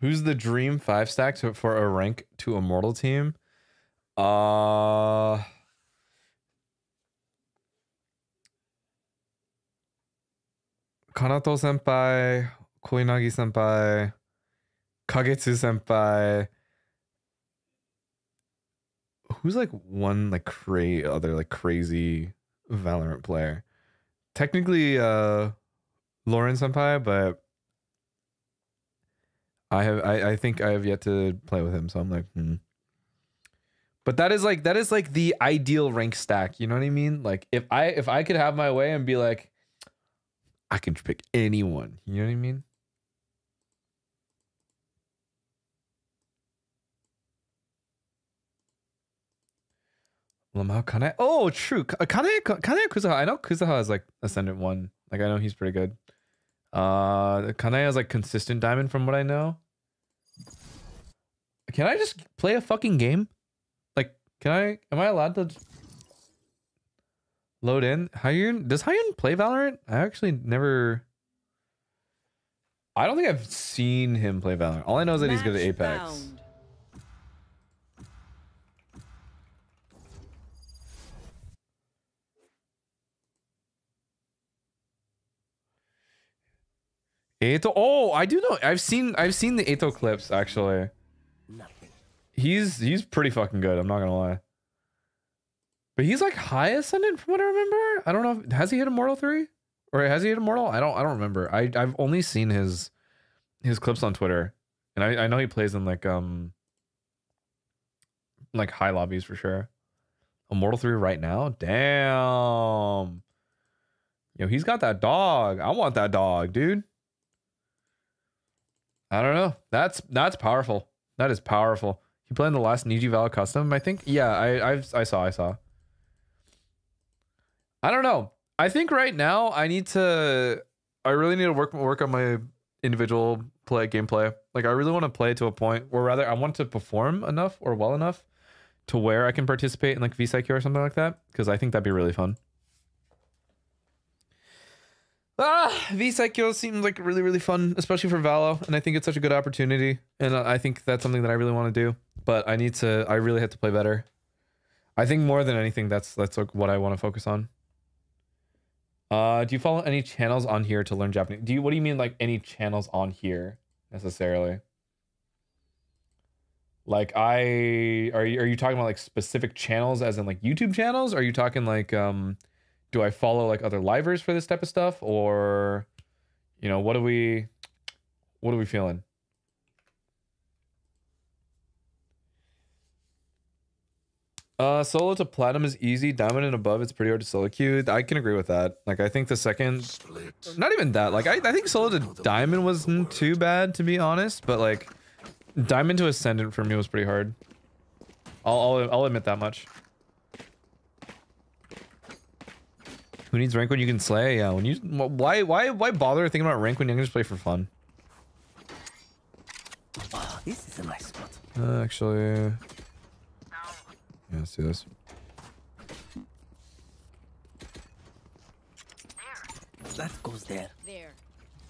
Who's the dream five stack to, for a rank to immortal team? Uh Kanato senpai, Koinagi senpai, Kagetsu senpai. Who's like one like cra- other like crazy Valorant player? Technically uh Lauren senpai, but I have I, I think I have yet to play with him, so I'm like, hmm. But that is like that is like the ideal rank stack, you know what I mean? Like if I if I could have my way and be like I can pick anyone. You know what I mean? Lamau Kanae. Oh, true. Ka- Kanae Kanae Kuzuha. I know Kuzuha is like ascendant one. Like I know he's pretty good. Uh, Kanae is like consistent diamond from what I know. Can I just play a fucking game? Like, can I? Am I allowed to load in? Hyun does Hyun play Valorant? I actually never. I don't think I've seen him play Valorant. All I know is that he's good at Apex. Ato. Oh, I do know. I've seen. I've seen the Ato clips actually. Nothing. He's he's pretty fucking good. I'm not gonna lie. But he's like high ascendant from what I remember. I don't know. If, has he hit Immortal three, or has he hit Immortal? I don't. I don't remember. I I've only seen his his clips on Twitter, and I I know he plays in like um like high lobbies for sure. Immortal three right now. Damn. Yo, he's got that dog. I want that dog, dude. I don't know. That's that's powerful. That is powerful. You played in the last Niji Val custom, I think. Yeah, I I've, I saw I saw. I don't know. I think right now I need to. I really need to work work on my individual play gameplay. Like I really want to play to a point where rather I want to perform enough or well enough to where I can participate in like VSIQ or something like that. Because I think that'd be really fun. Ah, VSIQ seems like really, really fun, especially for Valo, and I think it's such a good opportunity, and I think that's something that I really want to do. But I need to, I really have to play better. I think more than anything, that's that's like what I want to focus on. Uh, do you follow any channels on here to learn Japanese? Do you? What do you mean, like any channels on here necessarily? Like I are you are you talking about like specific channels, as in like YouTube channels? Are you talking like um? Do I follow like other livers for this type of stuff or You know, what are we what are we feeling? Uh, solo to platinum is easy. Diamond and above, it's pretty hard to solo queue. I can agree with that. Like, I think the second, Split. not even that. Like, I, I think solo to diamond wasn't too bad, to be honest. But like, diamond to ascendant for me was pretty hard. I'll, I'll, I'll admit that much. Who needs rank when you can slay? Yeah, when you why why why bother thinking about rank when you can just play for fun? Oh, this is a nice spot. Uh, actually, yeah, let's do this. That goes there. There.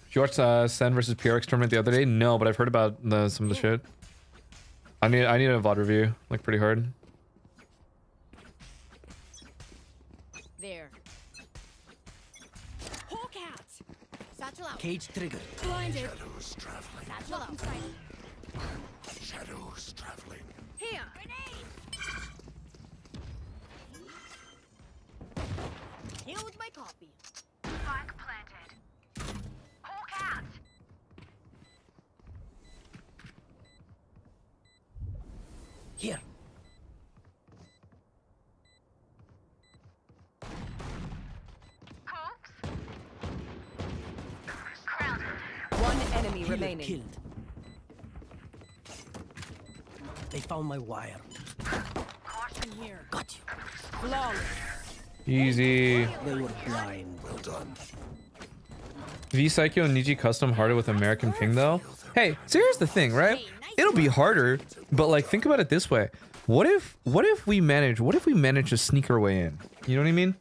Did you watch uh, Sen versus PRX tournament the other day? No, but I've heard about the, some of the shit. I need I need a VOD review, like pretty hard. Cage trigger. Blinded. Shadows traveling. Satchel out. Shadows traveling. Here. Grenade. Healed my copy. Spike planted. Hawk out. Here. Hoops. Crowded. One enemy Healer remaining. killed. They found my wire. Caution Here. Got you. Flawless. Easy. They were blind. Well done. V Psycho and Niji custom harder with American ping though. Hey, so here's the thing, right? It'll be harder, but like think about it this way. What if what if we manage what if we manage to sneak our way in? You know what I mean?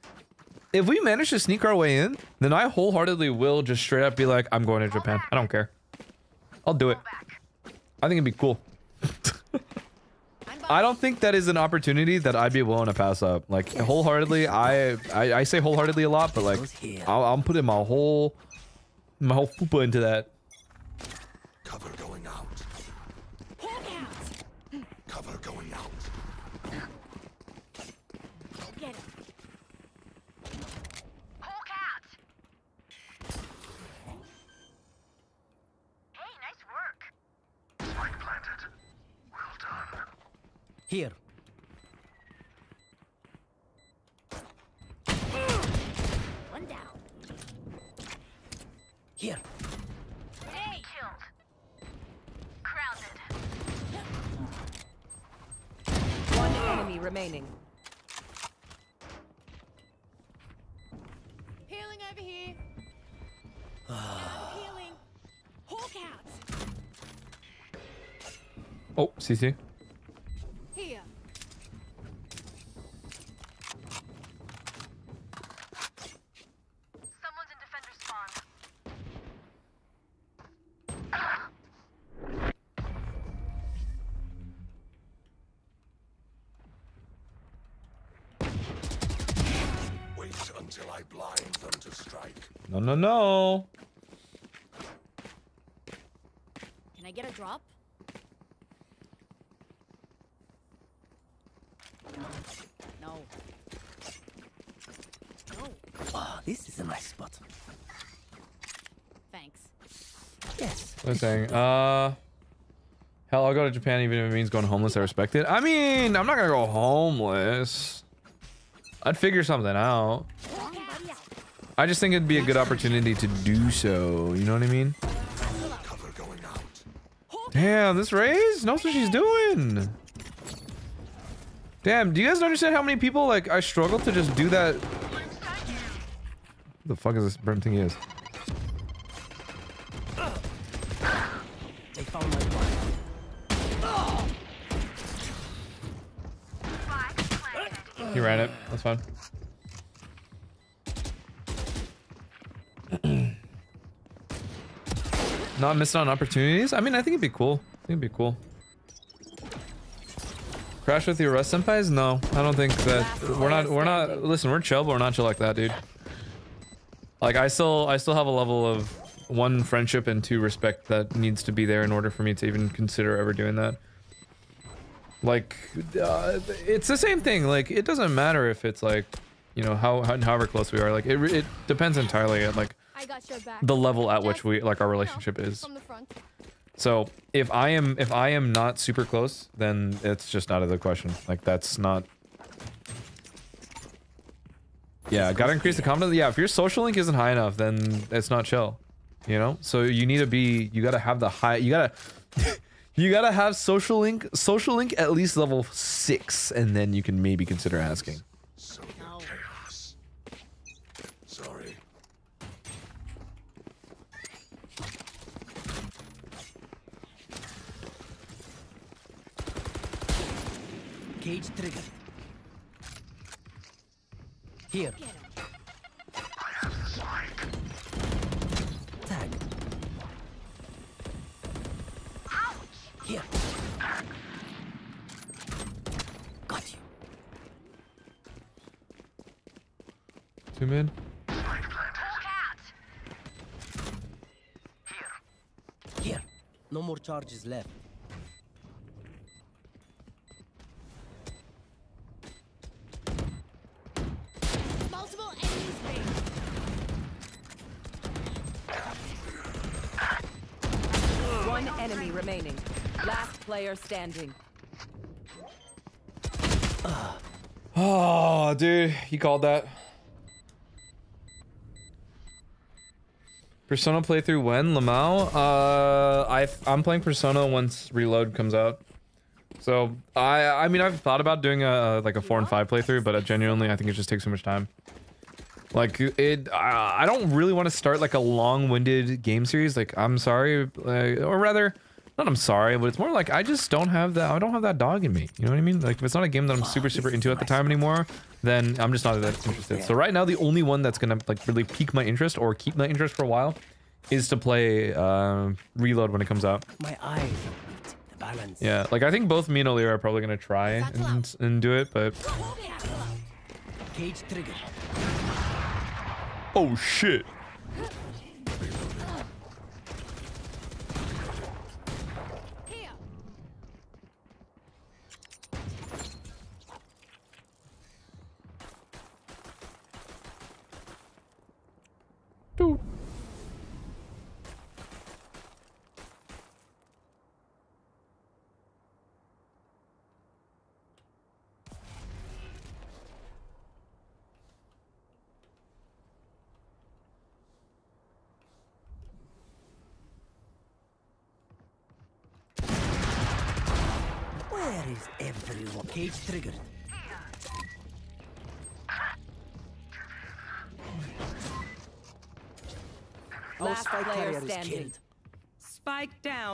If we manage to sneak our way in, then I wholeheartedly will just straight up be like, I'm going to Japan. I don't care. I'll do it. I think it'd be cool. I don't think that is an opportunity that I'd be willing to pass up. Like wholeheartedly, I I, I say wholeheartedly a lot, but like. I'll, I'm putting my whole my whole fupa into that. Cover going out. Hawk out. Cover going out. Get him. Hawk out. Hey, nice work. Spike planted. Well done. Here. One down. Here. Hey. Killed. Crowded. One enemy remaining. Healing over here. Ah. Healing. Hawk out. Oh, CC. No, no, no. Can I get a drop? No. No. Oh, this is a nice spot. Thanks. Yes. What was I saying? Uh, hell, I'll go to Japan even if it means going homeless. I respect it. I mean, I'm not gonna go homeless. I'd figure something out. I just think it'd be a good opportunity to do so. You know what I mean? Damn, this Raze knows what she's doing. Damn, do you guys understand how many people like I struggle to just do that? the fuck is this burn thing is? He ran it. That's fine. Not missing on opportunities? I mean, I think it'd be cool. I think it'd be cool. Crash with your Rust senpais? No, I don't think that we're not we're not listen, we're chill, but we're not chill like that, dude. Like I still I still have a level of one friendship and two respect that needs to be there in order for me to even consider ever doing that. Like uh, it's the same thing. Like it doesn't matter if it's like, you know, how, how however close we are. Like it it depends entirely on like I got your back. the level at which we like our you know, relationship is. From the front. So if I am if I am not super close, then it's just out of the question. Like that's not. Yeah, gotta increase the confidence. Yeah, if your social link isn't high enough, then it's not chill. You know, so you need to be. You gotta have the high. You gotta. you gotta have social link. Social link at least level six, and then you can maybe consider asking. So No. chaos. Sorry. Cage trigger. Here. Tag. Here. Got you. Two mid. Here. No more charges left. Multiple enemies base. One enemy remaining. Last player standing. Oh, dude, he called that. Persona playthrough when? Lamau? Uh, I I'm playing Persona once Reload comes out. So I I mean I've thought about doing a like a four and five playthrough, but uh, genuinely I think it just takes so much time. Like it, I I don't really want to start like a long-winded game series. Like I'm sorry, like, or rather, not I'm sorry, but it's more like I just don't have that. I don't have that dog in me. You know what I mean? Like if it's not a game that I'm super super into at the time anymore, then I'm just not that interested. So right now, the only one that's gonna like really pique my interest or keep my interest for a while is to play uh, Reload when it comes out. My eyes. Balance. Yeah, like I think both me and Alira are probably gonna try and, and do it, but Cage trigger. oh shit.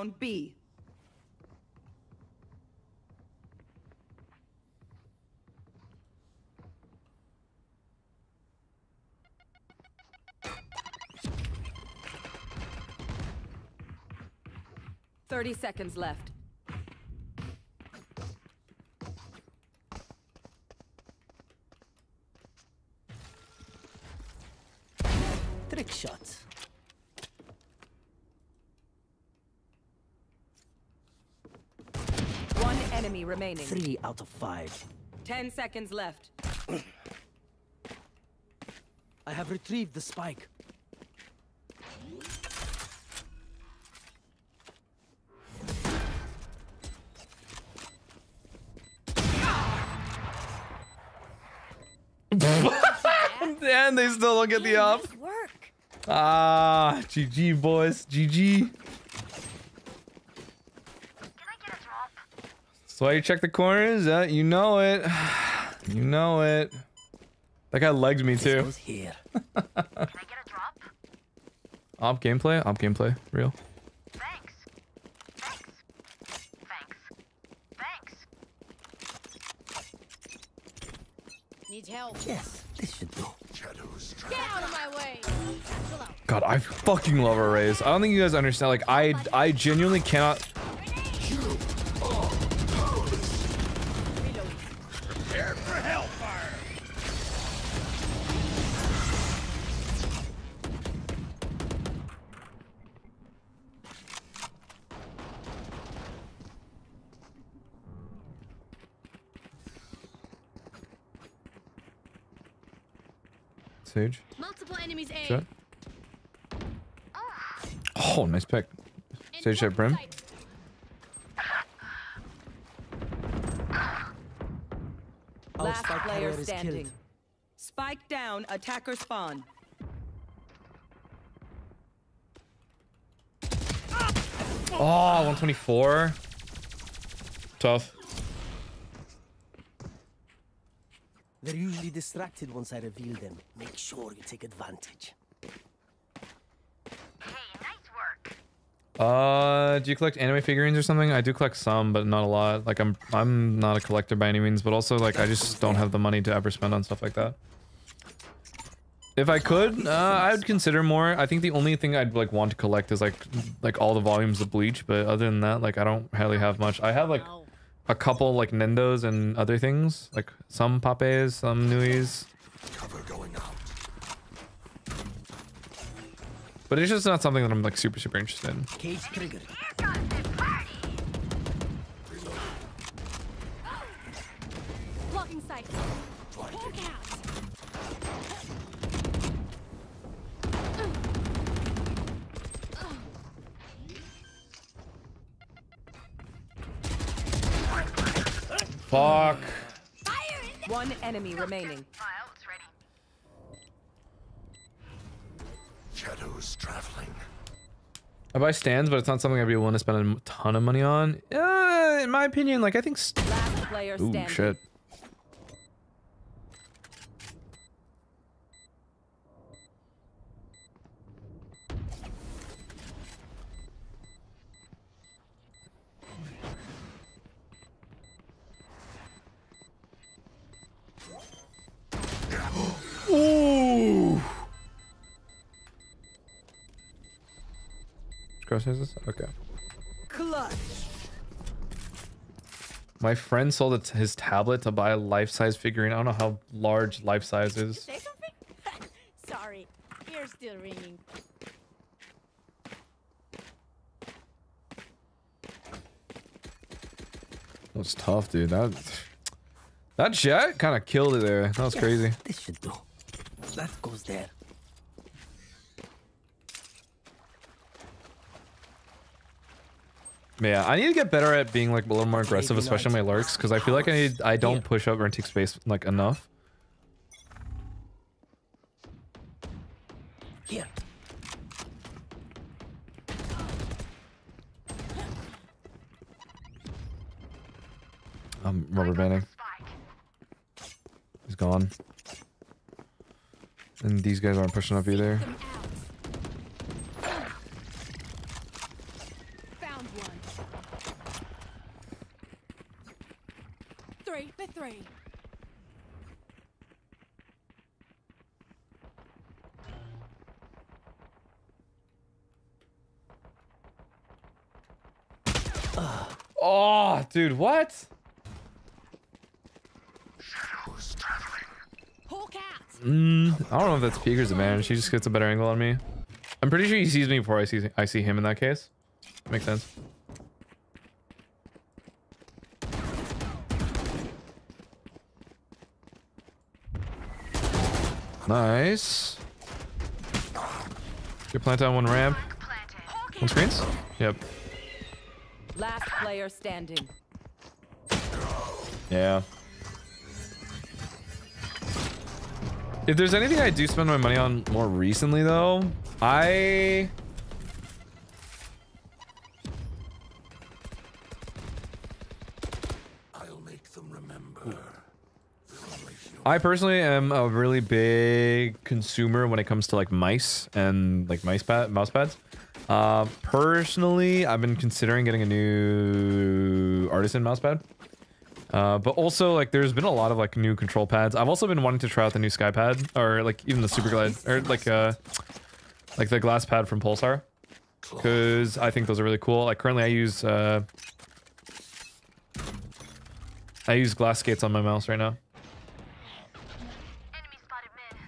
Down B. Thirty seconds left. Trick shots. One enemy remaining. Three out of five. Ten seconds left. I have retrieved the spike. And they still don't get the up. Work. Ah, GG boys, GG. Can I get a drop? That's why you check the corners. Uh, you know it. You know it. That guy legged me This too. goes here. Can I get a drop? Op gameplay, op gameplay, real. Thanks. Thanks. Thanks. Thanks. Need help. Yes, this should do. Get out of my way. Chill. God, I fucking love arrays. I don't think you guys understand. Like, I, I genuinely cannot. Prepare for hellfire. Sage, Multiple enemies A. shut. Oh, nice pick. Stage at brim. Last player standing. Spike down, attacker spawn. Ah, oh, 124. Tough. They're usually distracted once I reveal them. Make sure you take advantage. Hey, nice work. Uh, do you collect anime figurines or something? I do collect some, but not a lot. Like I'm, I'm not a collector by any means, but also like I just don't have the money to ever spend on stuff like that. If I could, uh, I would consider more. I think the only thing I'd like want to collect is like, like all the volumes of Bleach. But other than that, like I don't really have much. I have like a couple like Nendos and other things, like some Papes, some Nuis. Cover going. But it's just not something that I'm like super super interested in. Cage triggered. Here comes the. Blocking sight. Fuck. One enemy remaining. Files ready. Shadows traveling. I buy stands, but it's not something I'd be willing to spend a ton of money on. Uh, in my opinion, like I think. St- Last player Ooh, shit. Crosshairs? Okay. Clutch. My friend sold it- his tablet to buy a life-size figurine. I don't know how large life-size is. Say something? Sorry. Ear's still ringing. That was tough, dude. That that jet kind of killed it there. That was crazy. This should do. That goes there. Yeah, I need to get better at being like a little more aggressive, especially my lurks, because I feel like I need, I don't push up or take space like enough. Here. I'm rubber banding. Spike. He's gone. And these guys aren't pushing up either. Them out. Found one. Three. Oh, dude, what? Shadows traveling. Hawk out. Mm, I don't know if that's Peeker's advantage. He just gets a better angle on me. I'm pretty sure he sees me before I see I see him in that case. Makes sense. Nice. Good plant on one ramp. Planted. One screens? Yep. Last player standing. Yeah. If there's anything I do spend my money on more recently, though, I I'll make them remember. I personally am a really big consumer when it comes to like mice and like mice pad mouse pads. Uh, personally, I've been considering getting a new artisan mouse pad. Uh, but also like there's been a lot of like new control pads. I've also been wanting to try out the new sky pad or like even the super glide or like uh like the glass pad from Pulsar because I think those are really cool. Like currently I use uh I use glass skates on my mouse right now.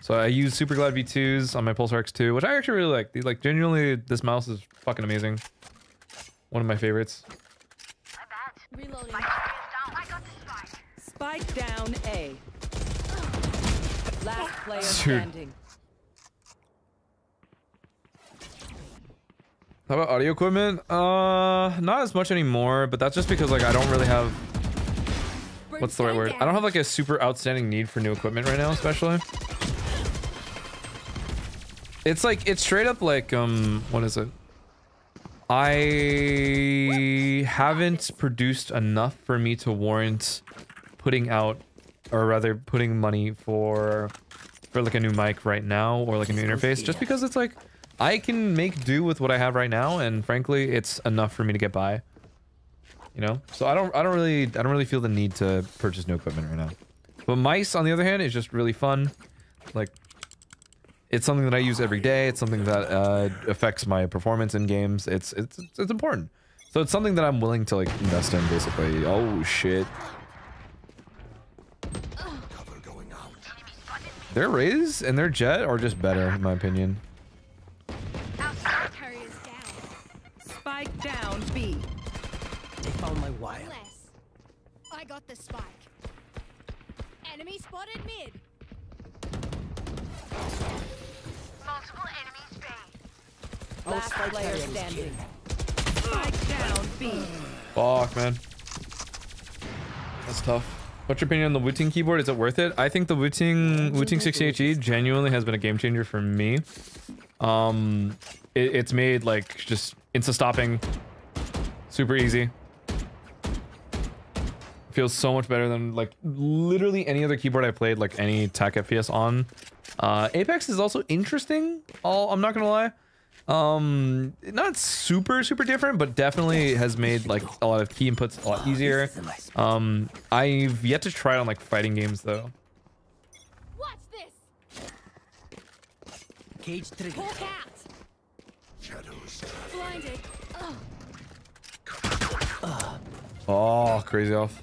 Enemy spotted mid. So I use Super Glide V2s on my Pulsar X2, which I actually really like. Like genuinely, this mouse is fucking amazing. One of my favorites. Reloading. Spike down. I got the spike. Spike down A. Last player standing. How about audio equipment? Uh, not as much anymore, but that's just because like I don't really have what's the right word? I don't have like a super outstanding need for new equipment right now, especially. It's like it's straight up like um what is it? I haven't produced enough for me to warrant putting out or rather putting money for for like a new mic right now or like a new interface just because it's like I can make do with what I have right now and frankly it's enough for me to get by. You know? So I don't I don't really I don't really feel the need to purchase new equipment right now. But mice on the other hand is just really fun. Like it's something that I use every day. It's something that uh, affects my performance in games. It's, it's it's it's important. So it's something that I'm willing to like invest in basically. Oh shit. Cover going out. Their Raze and their Jet are just better in my opinion. Spike down B. They found my wire. I got the spike. Enemy spotted mid. Multiple enemies B. Our Last player standing. killed. Spike down B. Fuck man. That's tough. What's your opinion on the Wooting keyboard? Is it worth it? I think the Wooting Wooting 60HE genuinely has been a game changer for me. Um, it, it's made like just insta stopping super easy. Feels so much better than like literally any other keyboard I played like any TAC FPS on. Uh, Apex is also interesting. All I'm not gonna lie. Um, not super super different, but definitely has made like a lot of key inputs a lot easier. Um, I've yet to try it on like fighting games though. Watch this. Cage trigger. Hawk out. Shadows. Blinded. Ugh. Oh, crazy off.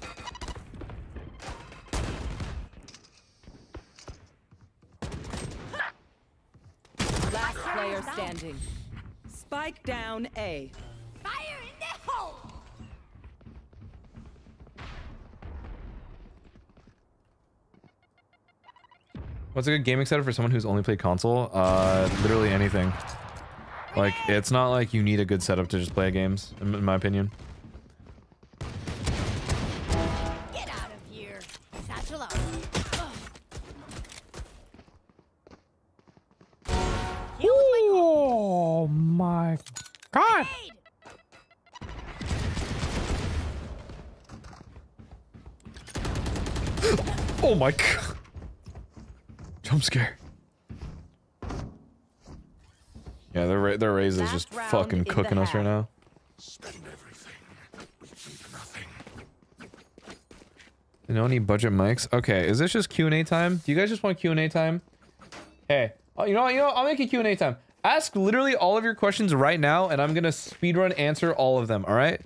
Last player standing. Spike down A. Fire in the hole. What's a good gaming setup for someone who's only played console? Uh, literally anything. Like, it's not like you need a good setup to just play games, in, in my opinion. Oh my god! Oh my god! Jump scare. Yeah, their their Raze is just fucking cooking us right now. Spend everything. We keep nothing. No need budget mics. Okay, is this just Q and A time? Do you guys just want Q and A time? Hey, oh, you know, what, you know, what? I'll make it Q and A time. Ask literally all of your questions right now, and I'm gonna speedrun answer all of them. All right?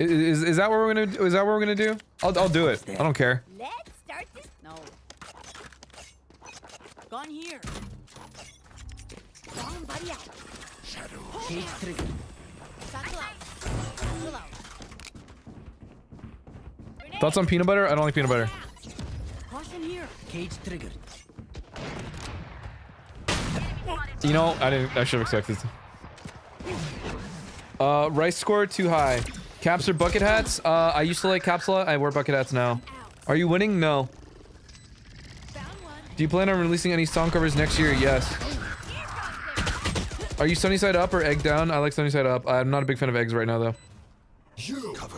Is is that what we're gonna do? Is that what we're gonna do? I'll I'll do it. I don't care. Let's start this. No. Gone here. Wrong buddy out. Cage trigger. Satchel out. Satchel out. Thoughts on peanut butter? I don't like peanut butter. Caution here. Cage trigger. You know, I didn't. I should have expected. Uh, rice score too high. Caps or bucket hats? Uh, I used to like caps a lot. I wear bucket hats now. Are you winning? No. Do you plan on releasing any song covers next year? Yes. Are you sunny side up or egg down? I like sunny side up. I'm not a big fan of eggs right now though.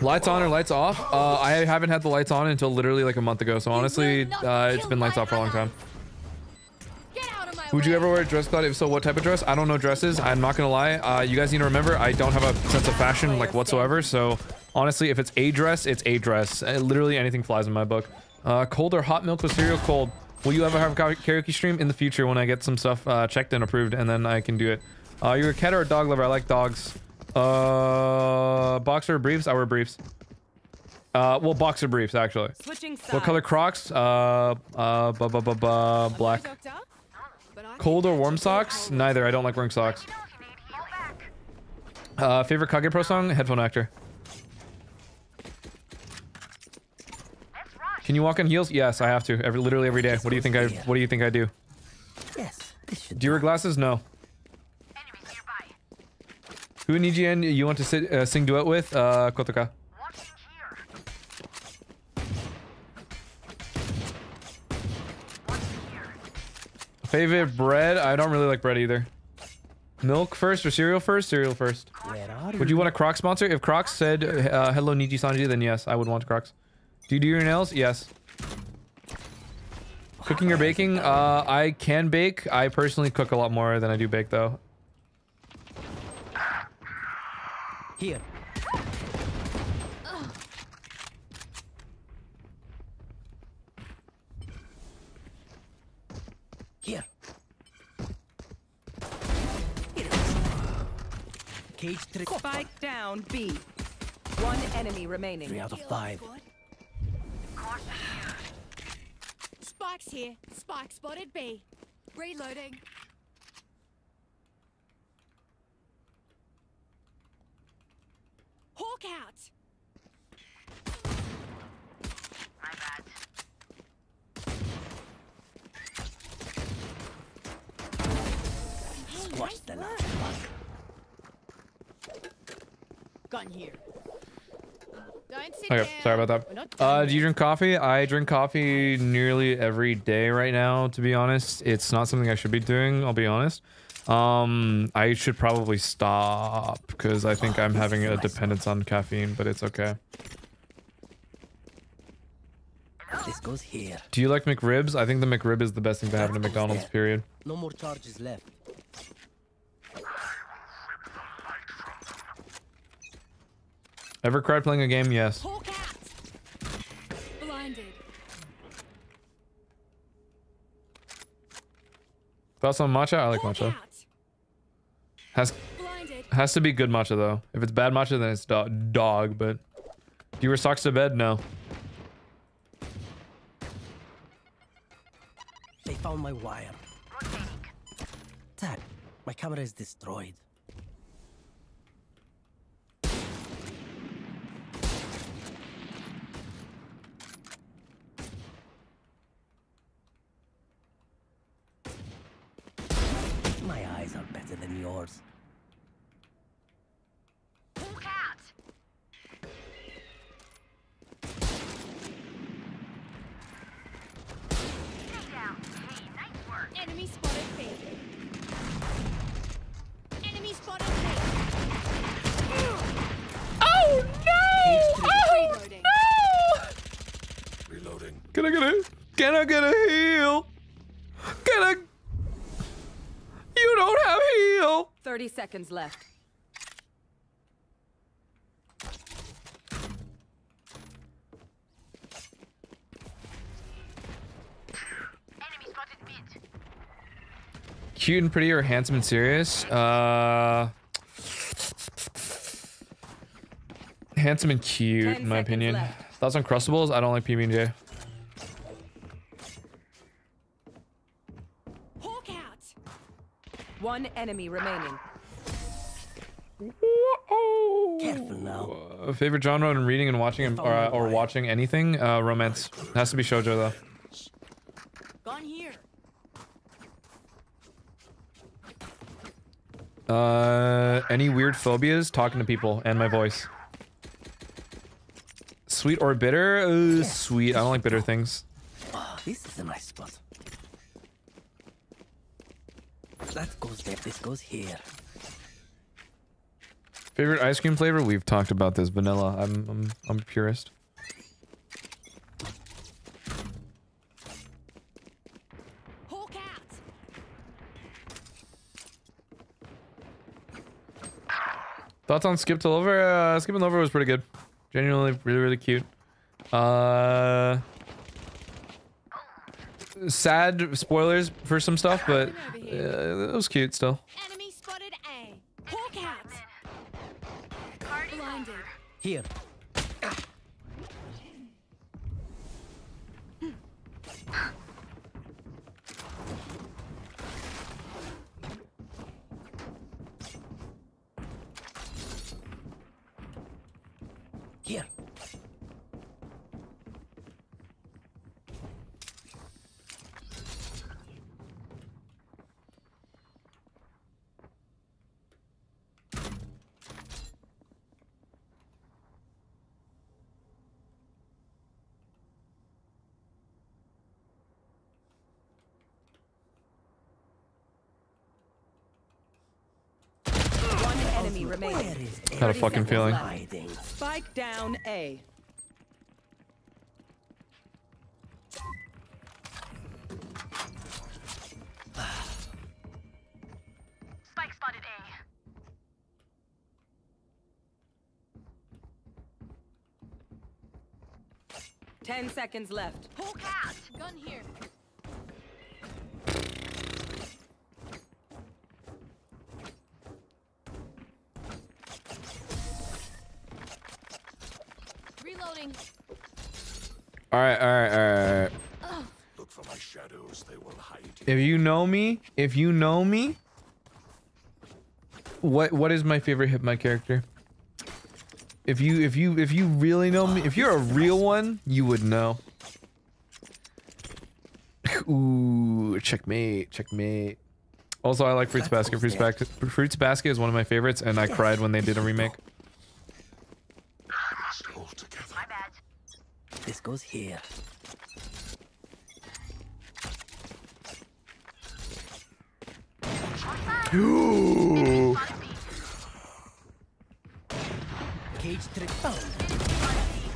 Lights on or lights off? Uh, I haven't had the lights on until literally like a month ago. So honestly, uh, it's been lights off for a long time. Would you ever wear a dress code? If so, what type of dress? I don't know dresses. I'm not gonna lie. Uh, you guys need to remember, I don't have a sense of fashion like whatsoever. So honestly, if it's a dress, it's a dress. Uh, literally anything flies in my book. Uh, cold or hot milk with cereal? Cold. Will you ever have a karaoke stream in the future when I get some stuff uh, checked and approved, and then I can do it? Uh, you're a cat or a dog lover? I like dogs. Uh, boxer briefs? I wear briefs. Uh, well, boxer briefs actually. What color Crocs? Uh, uh, bu- bu- bu- bu- black. Doctor? But I Cold or warm socks? Neither. I don't like wearing socks. You know if you need heal back. Uh, favorite Kage Pro song? Headphone Actor. Can you walk on heels? Yes, I have to. Every literally every day. What do you think I? What do you think I do? Yes, Do you wear glasses? No. Who in EGN you want to sit, uh, sing duet with? Uh, Kotoka. Favorite bread? I don't really like bread either. Milk first or cereal first? Cereal first. Would you want a Crocs sponsor? If Crocs said uh, hello Niji Sanji, then yes, I would want Crocs. Do you do your nails? Yes. Cooking or baking? Uh, I can bake. I personally cook a lot more than I do bake though. Here. Cage trick. Spike down B. One enemy remaining. Three out of five. Spike's here. Spike spotted B. Reloading. Hawk out. My bad. Squash the last one. Gun here. Don't sit Okay, down. sorry about that. Uh, do you drink coffee? I drink coffee nearly every day right now, to be honest. It's not something I should be doing, I'll be honest. Um, I should probably stop because I think I'm having a dependence on caffeine, but it's okay. This goes here. Do you like McRibs? I think the McRib is the best thing to happen to McDonald's, period. No more charges left. Ever cried playing a game? Yes. Hawk out. Thoughts on matcha? I like Hawk matcha. Has has to be good matcha though. If it's bad matcha, then it's do dog. But do you wear socks to bed? No. They found my wire. Dad, my camera is destroyed. My eyes are better than yours. Hawk out. Stay down. Hey, nice work. Enemy spotted B. Enemy spotted B. Oh no! Reloading. Reloading. Can I get a Can I get a heal? Can I You don't have heal. 30 seconds left. Enemy spotted mid. Cute and pretty or handsome and serious? Uh Handsome and cute, Ten in my opinion. left. Thoughts on Crustables? I don't like PB and J. Hawk out. One enemy remaining. Careful now. Uh, favorite genre in reading and watching and- or, uh, or watching anything? Uh, romance. Has to be shoujo though. Gun here. Uh, any weird phobias? Talking to people and my voice. Sweet or bitter? Uh, sweet. I don't like bitter things. Oh, this is a nice spot. That goes there. This goes here. Favorite ice cream flavor? We've talked about this. Vanilla. I'm I'm I'm a purist. Thoughts on Skip and Loafer? Uh, Skip and Loafer was pretty good. Genuinely, really, really cute. Uh, sad spoilers for some stuff, but uh, it was cute still. Enemy spotted A. Hawk out. Party Blinded. Here. Here. enemy Where remaining. is Had a fucking feeling. Spike down A. Spike spotted A. Ten seconds left. Hawk out. Gun here. Reloading. All right, all right, all right, all right. Look for my shadows, they will hide. If you know me, if you know me, what what is my favorite Hitman character? If you if you if you really know me, if you're a real one, you would know. Ooh, checkmate, checkmate. Also, I like Fruits Basket. Fruits Basket, Fruits Basket is one of my favorites, and I cried when they did a remake. I must hold together. My bad. This goes here. Ooh. Cage trick found.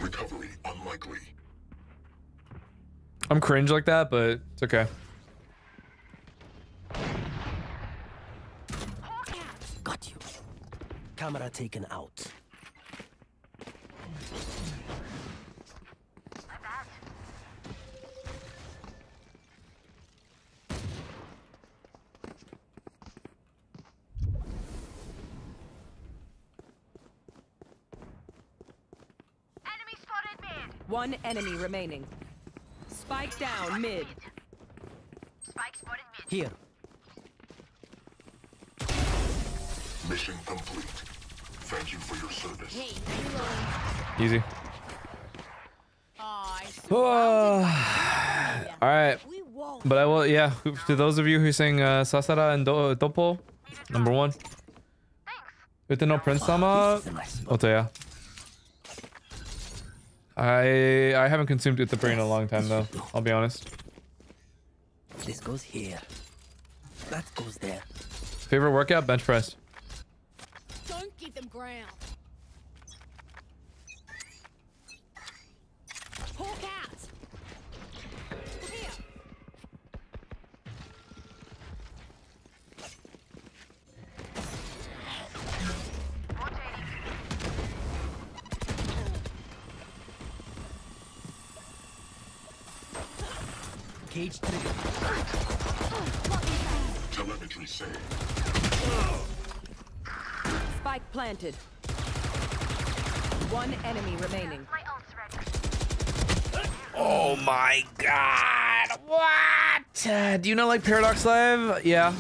Recovery unlikely. I'm cringe like that, but it's okay. Got you. Camera taken out. My bad. Enemy spotted mid. One enemy remaining. Spike down mid. Spike spotted mid. Here. Mission complete. Thank you for your service. Hey. Easy. Oh, Oh. All right. But I will, yeah. To those of you who sing uh, Sasara and Do Topo, number one. Uta no Prince-sama. This is a nice. Otoya. I I haven't consumed Utapri in a long time though. I'll be honest. This goes here. That goes there. Favorite workout? Bench press. Don't give them ground. Hawk out. Here. Cage trigger. Telemetry say. Spike planted. One enemy remaining. My ult's ready. Oh my god! What? Uh, do you not like Paradox Live? Yeah.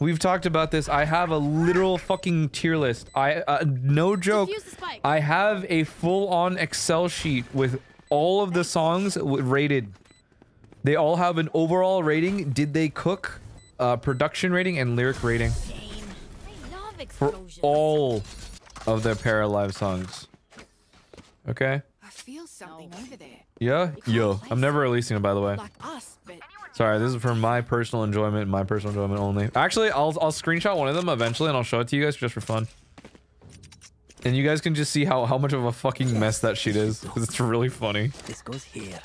We've talked about this. I have a literal fucking tier list. I uh, no joke. Defuse the spike. I have a full-on Excel sheet with all of the songs rated. They all have an overall rating. Did they cook? Uh, production rating and lyric rating Game. I love for all of their Para Live songs. Okay. I feel something over there. Yeah. Yo, I'm never releasing it by the way. Like us, but Sorry, this is for my personal enjoyment, my personal enjoyment only. Actually, I'll I'll screenshot one of them eventually and I'll show it to you guys just for fun. And you guys can just see how how much of a fucking mess that sheet is. 'cause it's really funny. This goes here.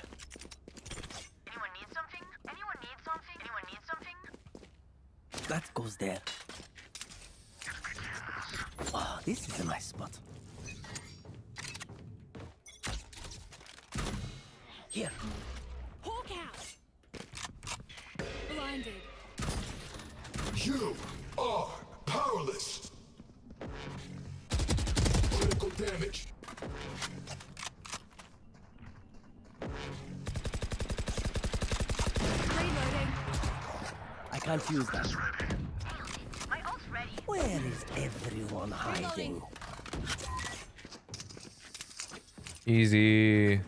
That goes there. Oh, this is a nice spot. Here. Hawk out. Blinded. You are powerless. Critical damage. Can't use that. My ult's ready. Where is everyone hiding? Easy.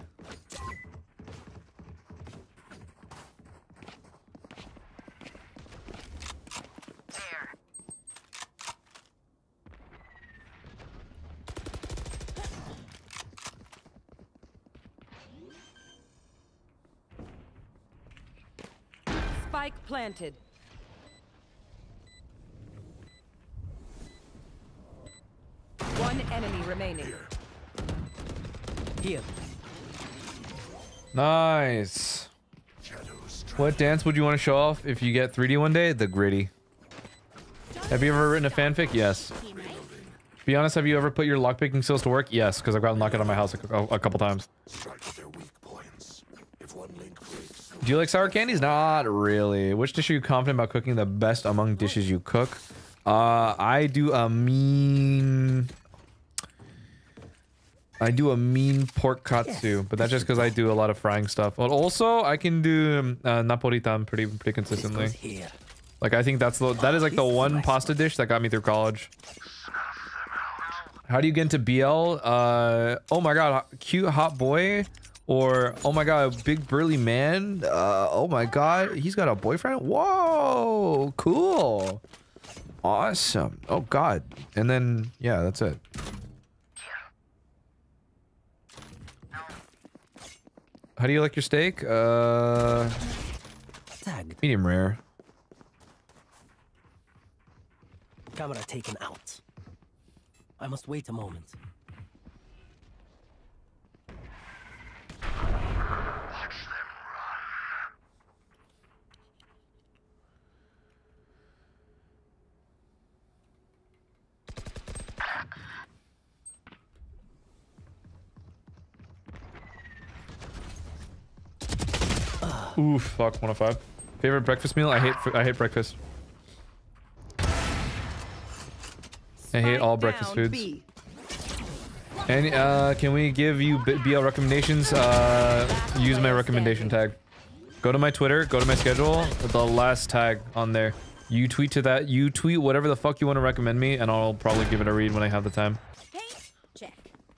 Spike planted. Enemy remaining. Here. Nice. What dance would you want to show off if you get 3D one day? The gritty. Have you ever written a fanfic? Yes. Be honest, have you ever put your lockpicking skills to work? Yes, because I've gotten locked out of my house a, cou- a couple times. Strike their weak points. If one link breaks, Do you like sour candies? Not really. Which dish are you confident about cooking the best among dishes you cook? Uh, I do a mean... I do a mean pork katsu, but that's just because I do a lot of frying stuff. But also, I can do uh, napolitan pretty pretty consistently. Like I think that's the that is like the one pasta dish that got me through college. How do you get into BL? Uh, oh my god, cute hot boy, or oh my god, big burly man. Uh, oh my god, he's got a boyfriend. Whoa, cool, awesome. Oh god, and then yeah, that's it. How do you like your steak? Uh, Tag. medium rare. Camera taken out. I must wait a moment. Oof, fuck, 105. Favorite breakfast meal? I hate I hate breakfast. I hate all breakfast foods. B. And uh, can we give you BL recommendations? Uh, use my recommendation tag. Go to my Twitter. Go to my schedule. The last tag on there. You tweet to that. You tweet whatever the fuck you want to recommend me, and I'll probably give it a read when I have the time. Paint? Check.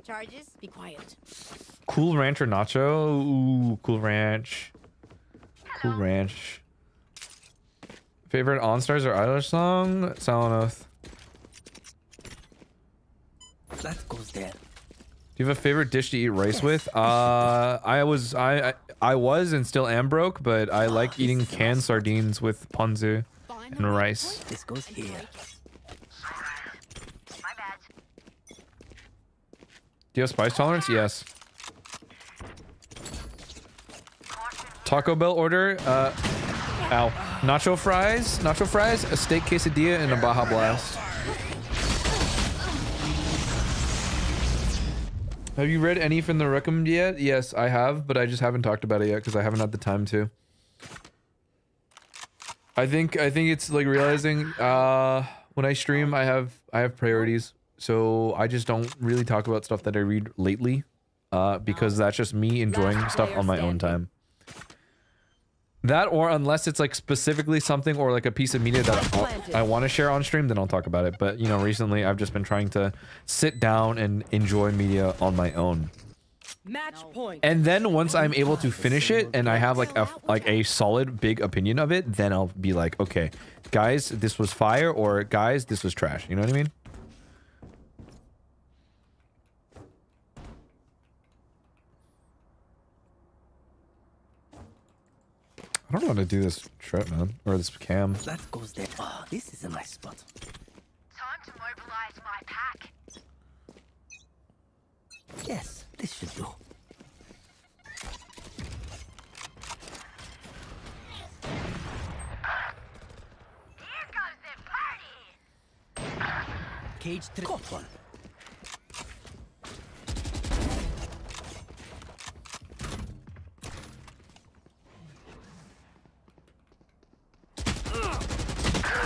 Charges? Be quiet. Cool Ranch or Nacho? Ooh, Cool Ranch. Cool Ranch. Favorite Enstars or Idler song? Silent Oath. That goes there. Do you have a favorite dish to eat rice with? Uh, I was I, I I was and still am broke, but I like eating canned sardines with ponzu and rice. This goes here. My bad. Do you have spice tolerance? Yes. Taco Bell order. Uh, ow. Nacho fries. Nacho fries. A steak quesadilla and a Baja Blast. Have you read any from the recommend yet? Yes, I have, but I just haven't talked about it yet because I haven't had the time to. I think I think it's like realizing uh when I stream I have I have priorities. So I just don't really talk about stuff that I read lately. Uh because that's just me enjoying stuff on my own time. That or unless it's like specifically something or like a piece of media that Planted. I, I want to share on stream, then I'll talk about it. But you know, recently I've just been trying to sit down and enjoy media on my own. Match point. And then once I'm able to finish it and I have like a like a solid big opinion of it, then I'll be like, okay, guys, this was fire, or guys, this was trash. You know what I mean? I don't know how to do this trip, man, or this cam. That goes there. Oh, this is a nice spot. Time to mobilize my pack. Yes, this should do. Here goes the party. Cage three. Got one.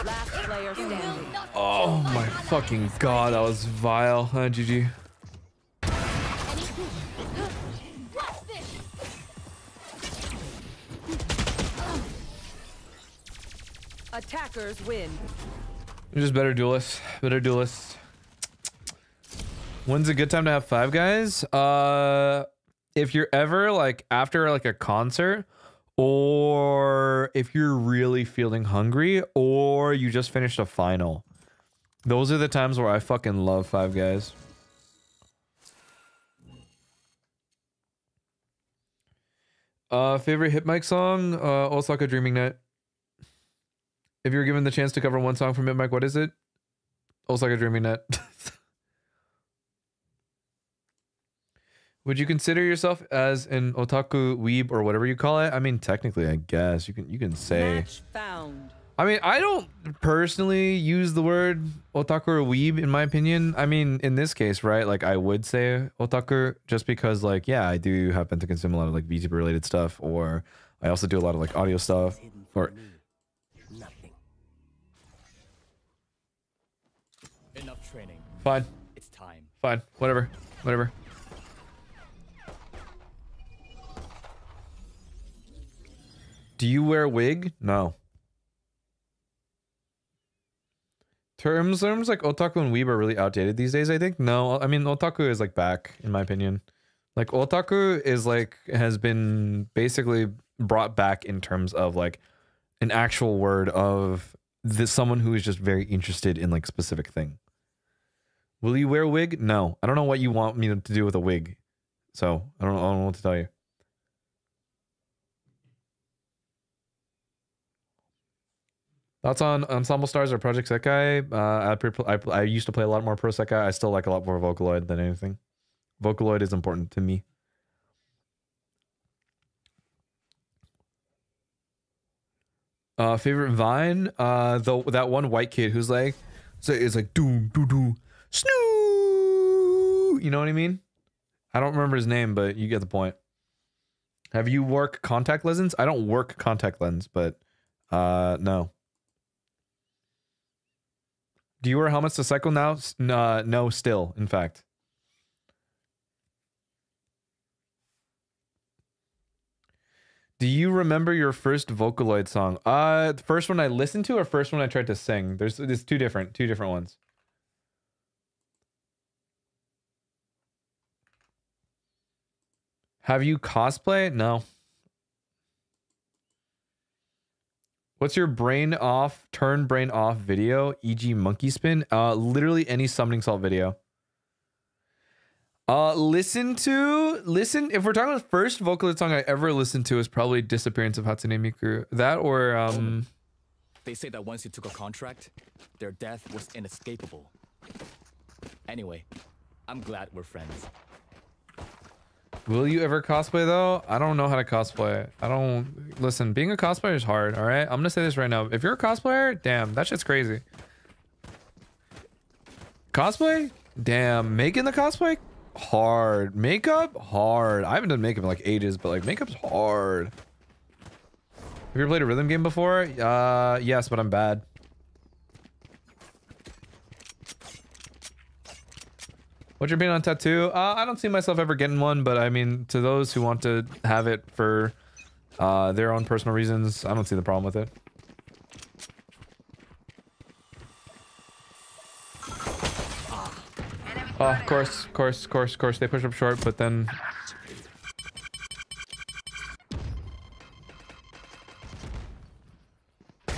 Last player standing. Oh my fucking god, that was vile. Huh, GG. Attackers win. You're just better duelists. Better duelists. When's a good time to have five guys? Uh if you're ever like after like a concert or if you're really feeling hungry or you just finished a final. Those are the times where I fucking love five guys. Uh favorite Hypmic song? Uh Osaka Dreaming Night. If you're given the chance to cover one song from Hypmic, what is it? Osaka Dreaming Net. Would you consider yourself as an otaku weeb or whatever you call it? I mean, technically, I guess you can you can say. Match found. I mean, I don't personally use the word otaku or weeb in my opinion. I mean, in this case, right? Like, I would say otaku just because, like, yeah, I do happen to consume a lot of like VTuber related stuff, or I also do a lot of like audio stuff. Hidden Or. Nothing. Enough training. fine, It's time. fine, whatever, whatever. Do you wear wig? No. Terms terms like otaku and weeb are really outdated these days. I think no. I mean otaku is like back in my opinion. Like otaku is like has been basically brought back in terms of like an actual word of this someone who is just very interested in like specific thing. Will you wear a wig? No. I don't know what you want me to do with a wig. So I don't, I don't know what to tell you. Thoughts on Ensemble Stars or Project Sekai? Uh, I, I, I used to play a lot more Pro Sekai. I still like a lot more Vocaloid than anything. Vocaloid is important to me. Uh, favorite Vine? Uh, the that one white kid who's like, so it's like doo doo doo snoo. You know what I mean? I don't remember his name, but you get the point. Have you work contact lenses? I don't work contact lens, but uh, no. Do you wear helmets to cycle now? S- n- Uh, no, still, in fact. Do you remember your first Vocaloid song? Uh, the first one I listened to or first one I tried to sing? There's there's two different two different ones. Have you cosplay? No. What's your brain off, turn brain off video, e.g. monkey spin? Uh, literally any summoning salt video. Uh, listen to, listen, if we're talking about the first Vocaloid song I ever listened to is probably Disappearance of Hatsune Miku. That or, um, They say that once you took a contract, their death was inescapable. Anyway, I'm glad we're friends. Will you ever cosplay though? I don't know how to cosplay. I don't, listen, being a cosplayer is hard, all right? I'm gonna say this right now. If you're a cosplayer, damn, that shit's crazy. Cosplay? Damn, making the cosplay? Hard. Makeup? Hard. I haven't done makeup in like ages, but like makeup's hard. Have you ever played a rhythm game before? Uh, yes, but I'm bad. What's your opinion on tattoo? Uh, I don't see myself ever getting one, but I mean, to those who want to have it for uh, their own personal reasons, I don't see the problem with it. Oh, of course, of course, of course, of course. They push up short, but then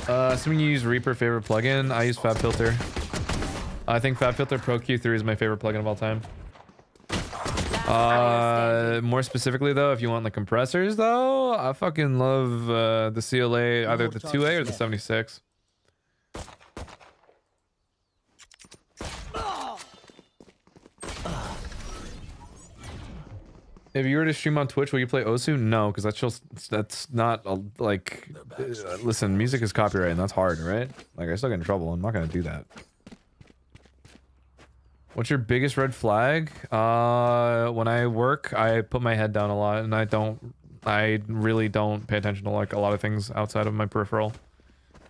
Uh, assuming you use Reaper favorite plugin, I use FabFilter. I think FabFilter Pro Q3 is my favorite plugin of all time. Uh, more specifically though, if you want the compressors though, I fucking love uh, the CLA, either the 2A or the 76. If you were to stream on Twitch, will you play Osu? No, because that's just that's not a, like. uh, listen, music is copyright, and that's hard, right? Like, I still get in trouble. I'm not gonna do that. What's your biggest red flag? Uh, when I work, I put my head down a lot, and I don't. I really don't pay attention to like a lot of things outside of my peripheral,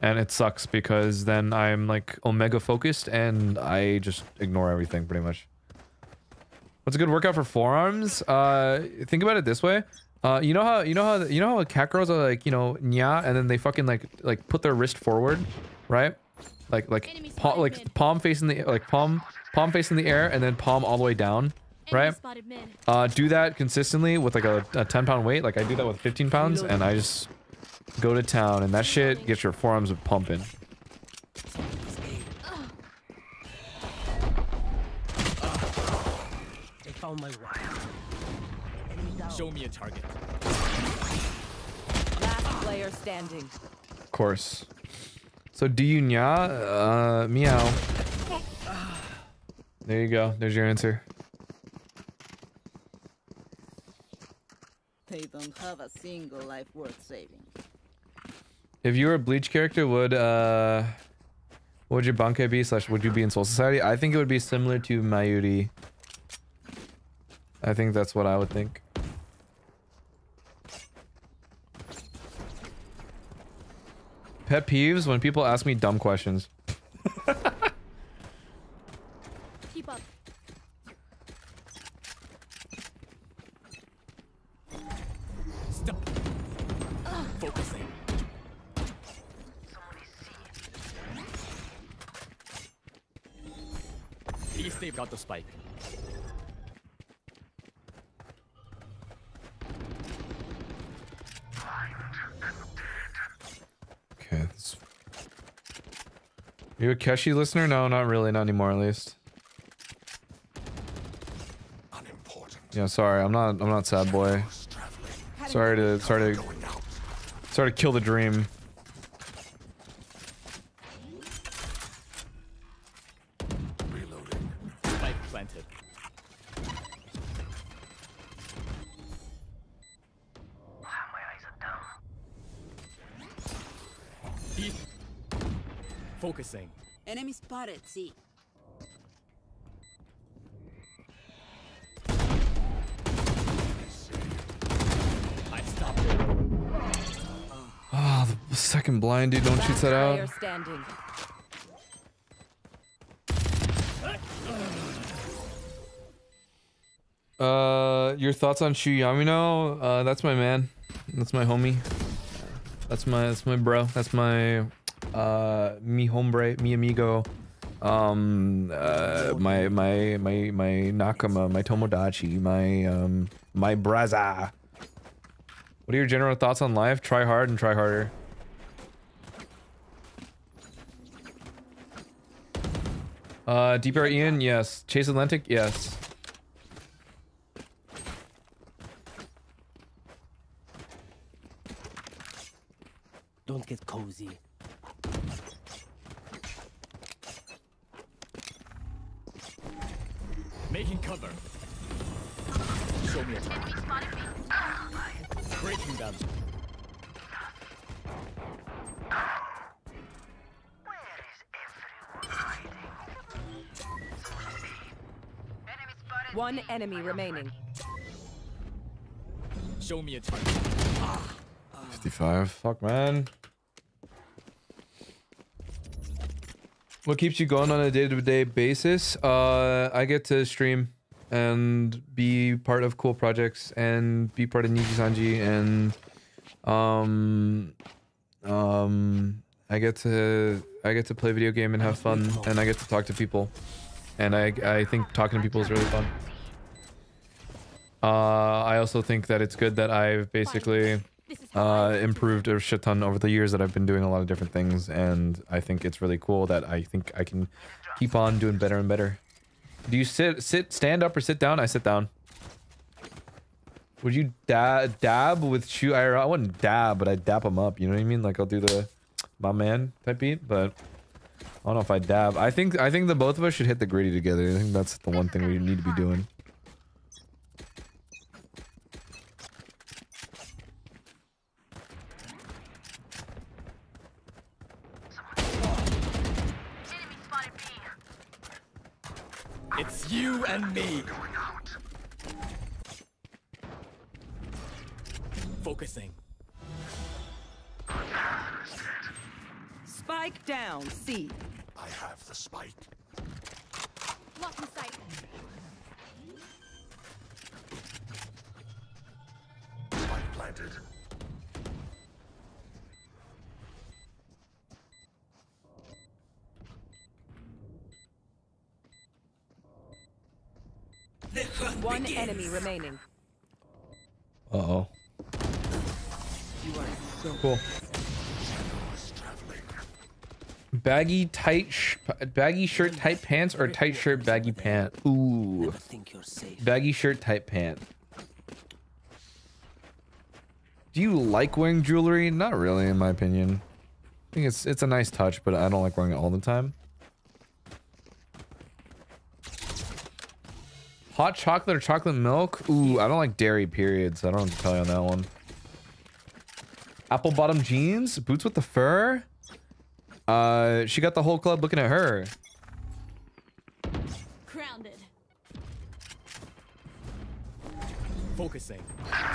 and it sucks because then I'm like omega focused, and I just ignore everything pretty much. What's a good workout for forearms? Uh, think about it this way. Uh, you know how you know how you know how cat girls are like you know nya, and then they fucking like like put their wrist forward, right? Like like palm like palm facing the like palm palm face in the air, and then palm all the way down, right? Uh, do that consistently with like a, a 10 pound weight. Like I do that with 15 pounds, and I just go to town, and that shit gets your forearms pumping. They found my wire. Show me a target. Last player standing. Of course. So do you nya? Uh, meow. There you go. There's your answer. They don't have a single life worth saving. If you were a Bleach character, would uh, what would your Bankai be? Slash, would you be in Soul Society? I think it would be similar to Mayuri. I think that's what I would think. Pet peeves when people ask me dumb questions. Keep up. Stop. Focusing. Please stay got the spike. Okay. That's... You a Keshi listener? No, not really. Not anymore, at least. Unimportant. Yeah, sorry. I'm not. I'm not sad boy. Sorry to. Sorry to. Sorry to kill the dream. Spotted, C. I stopped it. Oh, the second blind dude. Don't shoot that out. Standing. Uh, your thoughts on Shu Yamino? Uh, that's my man. That's my homie. That's my that's my bro. That's my uh mi hombre, mi amigo. Um, uh, my my my my nakama, my tomodachi, my um my braza. What are your general thoughts on life? Try hard and try harder. Uh, DPR Ian, yes. Chase Atlantic, yes. Don't get cozy. Show me a. Breaking them. Where is everyone hiding? Enemy spotted. One enemy remaining. Show me a target. 55. Fuck, man. What keeps you going on a day-to-day basis? Uh, I get to stream and be part of cool projects and be part of Niji Sanji and um um I get to I get to play video game and have fun and I get to talk to people and I I think talking to people is really fun. Uh, I also think that it's good that I've basically uh, improved a shit ton over the years that I've been doing a lot of different things, and I think it's really cool that I think I can keep on doing better and better. Do you sit, sit, stand up or sit down? I sit down. Would you da dab with Shu IRL? I wouldn't dab, but I'd dap them up. You know what I mean? Like I'll do the my man type beat, but I don't know if I dab. I think I think the both of us should hit the gritty together. I think that's the one thing we need to be doing. It's you and me. Focusing. Spike down, C. I have the spike. Lock in sight. Spike planted. One enemy remaining. Uh oh. So Cool. Baggy tight sh baggy shirt tight pants or tight shirt baggy pant. Ooh. Baggy shirt tight pant. Do you like wearing jewelry? Not really, in my opinion. I think it's it's a nice touch, but I don't like wearing it all the time. Hot chocolate or chocolate milk? Ooh, I don't like dairy, period, so I don't have to tell you on that one. Apple bottom jeans? Boots with the fur? Uh, she got the whole club looking at her. Grounded. Focusing.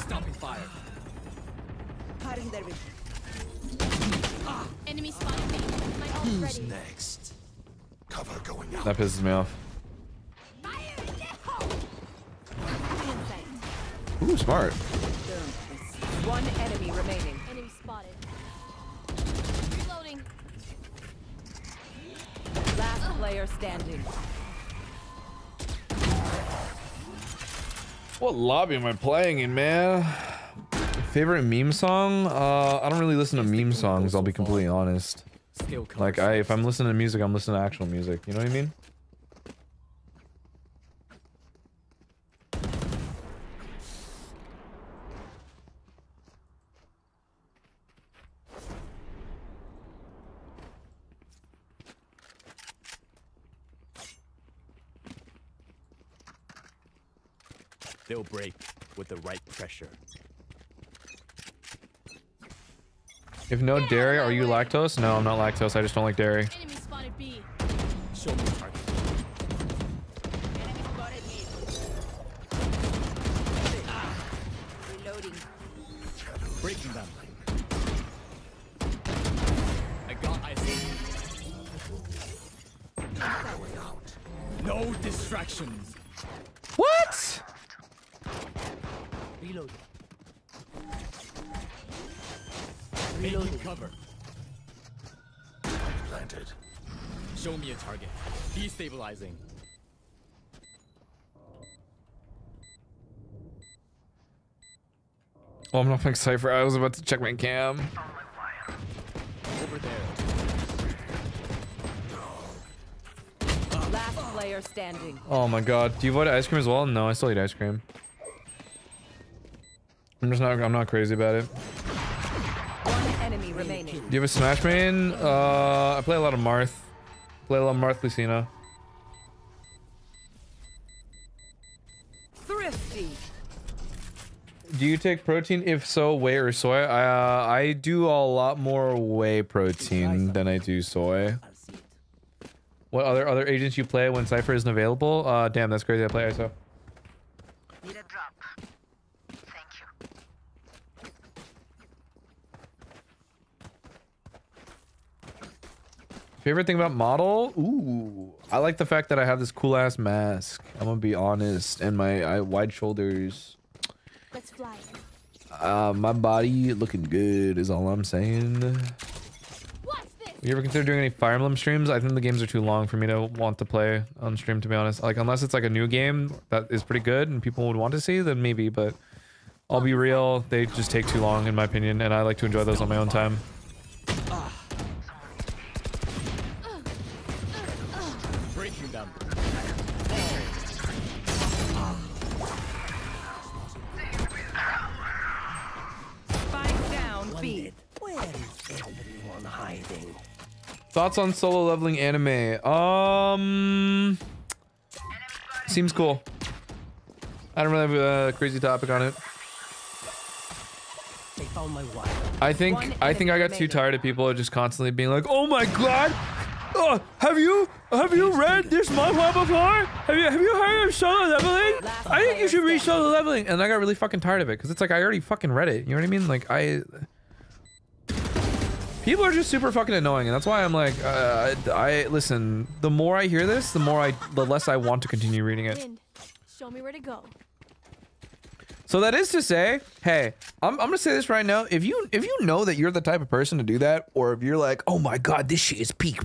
Stopping fire. Enemy spotted me. My ult ready. Next. Cover going out. That pisses me off. Ooh, smart. One enemy remaining. Enemy spotted. Reloading. Last player standing. What lobby am I playing in, man? Favorite meme song? Uh, I don't really listen to meme songs, I'll be completely honest. Like, I if I'm listening to music, I'm listening to actual music. You know what I mean? They'll break with the right pressure. If no dairy, are you lactose? No, I'm not lactose. I just don't like dairy. Enemy spotted B. Show me the target. Reloading. Breaking them. I got IC. No distractions. What? Reload. Making cover. Planted. Show me a target. Destabilizing. Oh, I'm not playing Cypher. I was about to check my cam. Over there. Last player standing. Oh my god. Do you avoid ice cream as well? No, I still eat ice cream. I'm just not I'm not crazy about it. One enemy remaining. Do you have a Smash main? Uh I play a lot of Marth. Play a lot of Marth Lucina. Thrifty. Do you take protein? If so, whey or soy? I uh, I do a lot more whey protein than I do soy. I'll see it. What other other agents you play when Cypher isn't available? Uh, damn, that's crazy. I play ISO. Need a drop. Thank you. Favorite thing about model? Ooh, I like the fact that I have this cool ass mask. I'm gonna be honest, and my I, wide shoulders. Let's fly. Uh, my body looking good is all I'm saying. You ever consider doing any Fire Emblem streams? I think the games are too long for me to want to play on stream, to be honest. Like, unless it's like a new game that is pretty good and people would want to see, then maybe, but I'll be real, they just take too long in my opinion, and I like to enjoy those on my own time. Thoughts on solo leveling anime? Um, seems cool. I don't really have a crazy topic on it. They found my wire. I think I think I got too tired of people just constantly being like, "Oh my god, oh, have you have you read this manhwa before? Have you have you heard of solo leveling? I think you should read solo leveling." And I got really fucking tired of it because it's like I already fucking read it. You know what I mean? Like I. People are just super fucking annoying, and that's why I'm like, uh, I, I listen. The more I hear this, the more I, the less I want to continue reading it. Show me where to go. So that is to say, hey, I'm, I'm gonna say this right now. If you if you know that you're the type of person to do that, or if you're like, oh my god, this shit is peak,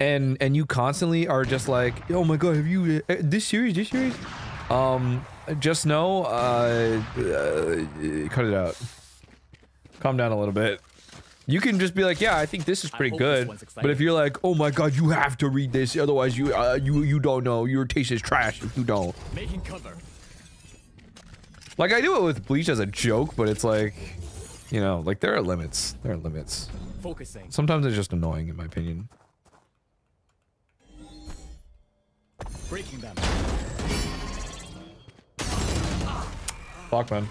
and and you constantly are just like, oh my god, have you uh, this series, this series? Um, just know, uh, uh, cut it out. Calm down a little bit. You can just be like, yeah, I think this is pretty good. But if you're like, oh my god, you have to read this, otherwise you uh, you you don't know. Your taste is trash if you don't. Making cover. Like I do it with Bleach as a joke, but it's like, you know, like there are limits. There are limits. Focusing. Sometimes it's just annoying, in my opinion. Breaking them. Fuck, man.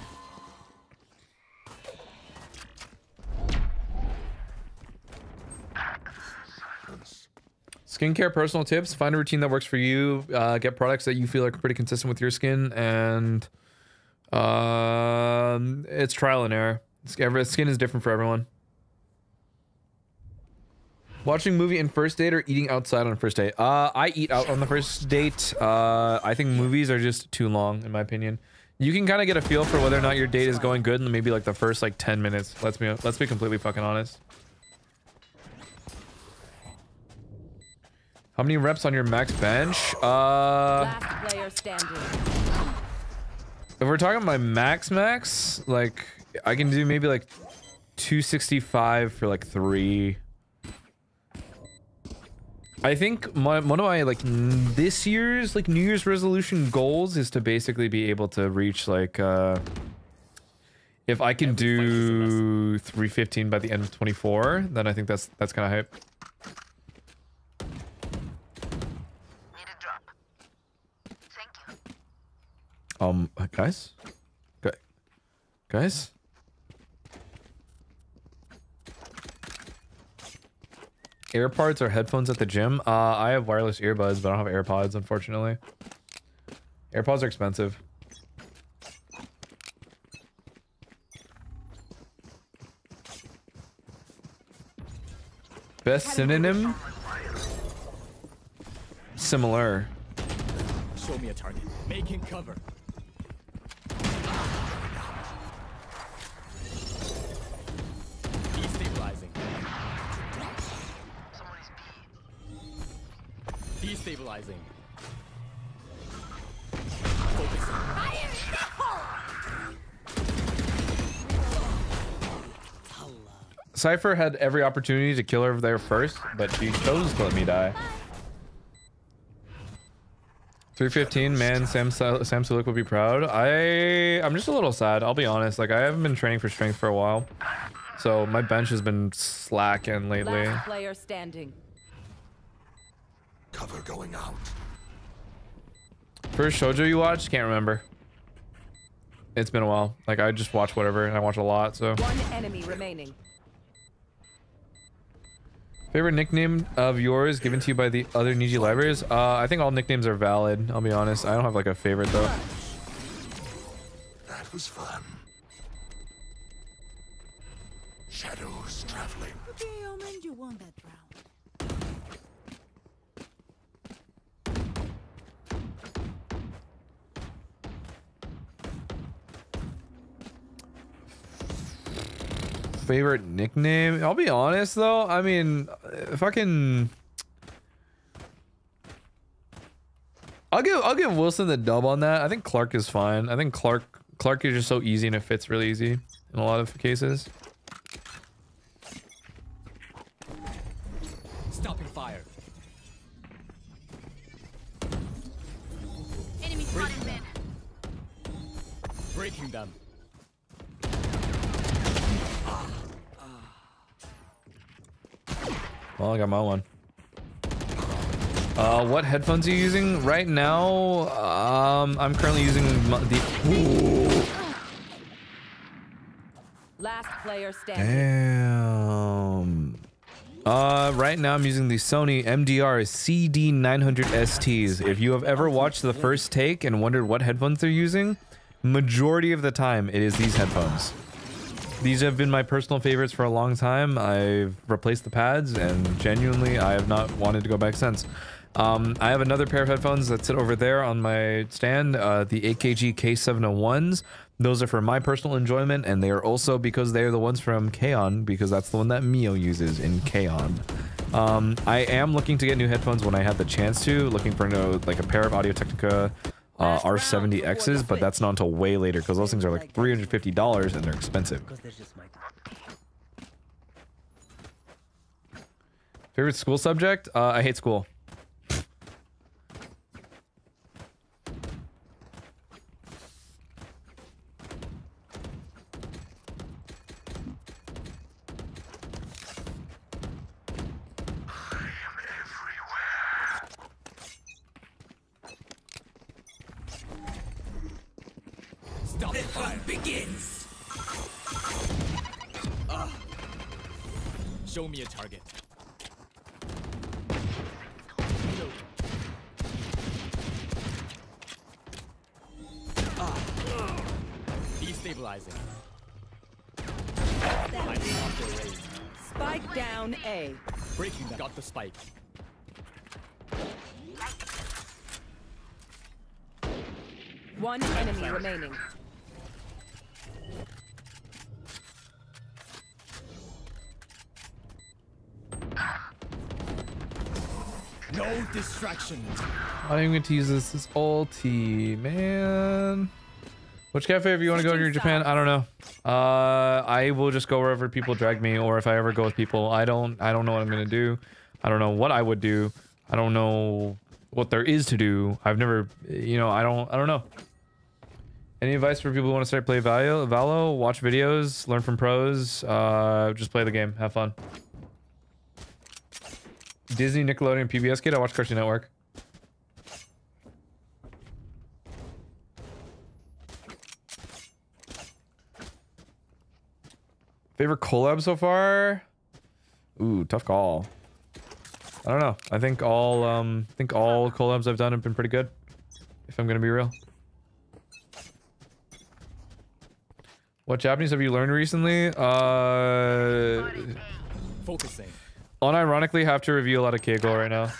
Skincare personal tips. Find a routine that works for you. Uh, get products that you feel are pretty consistent with your skin. And um, it's trial and error. Every, skin is different for everyone. Watching movie in first date or eating outside on first date? Uh, I eat out on the first date. Uh, I think movies are just too long, in my opinion. You can kind of get a feel for whether or not your date is going good in maybe like the first like 10 minutes. Let's be let's be completely fucking honest. How many reps on your max bench? Uh, Last if we're talking my max max, like I can do maybe like 265 for like three. I think my, one of my like this year's like New Year's resolution goals is to basically be able to reach like uh if I can do 315 by the end of 24, then I think that's that's kind of hype. Need a drop. Thank you. Um, guys, guys. AirPods or headphones at the gym? Uh, I have wireless earbuds, but I don't have AirPods, unfortunately. AirPods are expensive. Best synonym? Similar. Show me a target. Making cover. Destabilizing. Focusing. Cypher had every opportunity to kill her there first, but she chose to let me die. 315, man, Sam Sam Sulek would be proud. I I'm just a little sad. I'll be honest. Like I haven't been training for strength for a while, so my bench has been slacking lately. Last player standing. Cover going out. First shoujo you watched? Can't remember. It's been a while. Like I just watch whatever, and I watch a lot. So One enemy remaining. favorite nickname of yours given to you by the other Niji libraries? Uh, I think all nicknames are valid. I'll be honest. I don't have like a favorite though. That was fun. Shadows traveling. Okay, Omen, you won that round. Favorite nickname. I'll be honest though. I mean, uh, fucking. I'll give I'll give Wilson the dub on that. I think Clark is fine. I think Clark Clark is just so easy and it fits really easy in a lot of cases. Well, I got my one. Uh, what headphones are you using right now? Um, I'm currently using my, the. Ooh. Last player standing. Damn. Uh, right now I'm using the Sony MDR CD900 STs. If you have ever watched the first take and wondered what headphones they're using, majority of the time it is these headphones. These have been my personal favorites for a long time. I've replaced the pads and genuinely I have not wanted to go back since. Um, I have another pair of headphones that sit over there on my stand, uh, the AKG K701s. Those are for my personal enjoyment, and they are also because they are the ones from K-On, because that's the one that Mio uses in K-On. Um, I am looking to get new headphones when I have the chance to, looking for no, like a pair of Audio Technica uh, R70Xs, but that's not until way later because those things are like $350 and they're expensive. Because there's just my Favorite school subject? Uh, I hate school. Stop the fire. begins. Ah. Show me a target. Reload. Ah. Destabilizing. I'm off the raid. Spike down A. Breaking that. Got the spike. One enemy remaining. No distractions. I'm even gonna use this this ulti, man. Which cafe if you want to go to in Japan? I don't know. Uh, I will just go wherever people drag me, or if I ever go with people, I don't. I don't know what I'm gonna do. I don't know what I would do. I don't know what there is to do. I've never, you know, I don't. I don't know. Any advice for people who want to start play Valo? Valo, watch videos, learn from pros. Uh, just play the game, have fun. Disney, Nickelodeon, PBS kid. I watch Cartoon Network. Favorite collab so far? Ooh, tough call. I don't know. I think all um I think all collabs I've done have been pretty good. If I'm gonna be real. What Japanese have you learned recently? Uh Focusing. Unironically have to review a lot of keigo right now.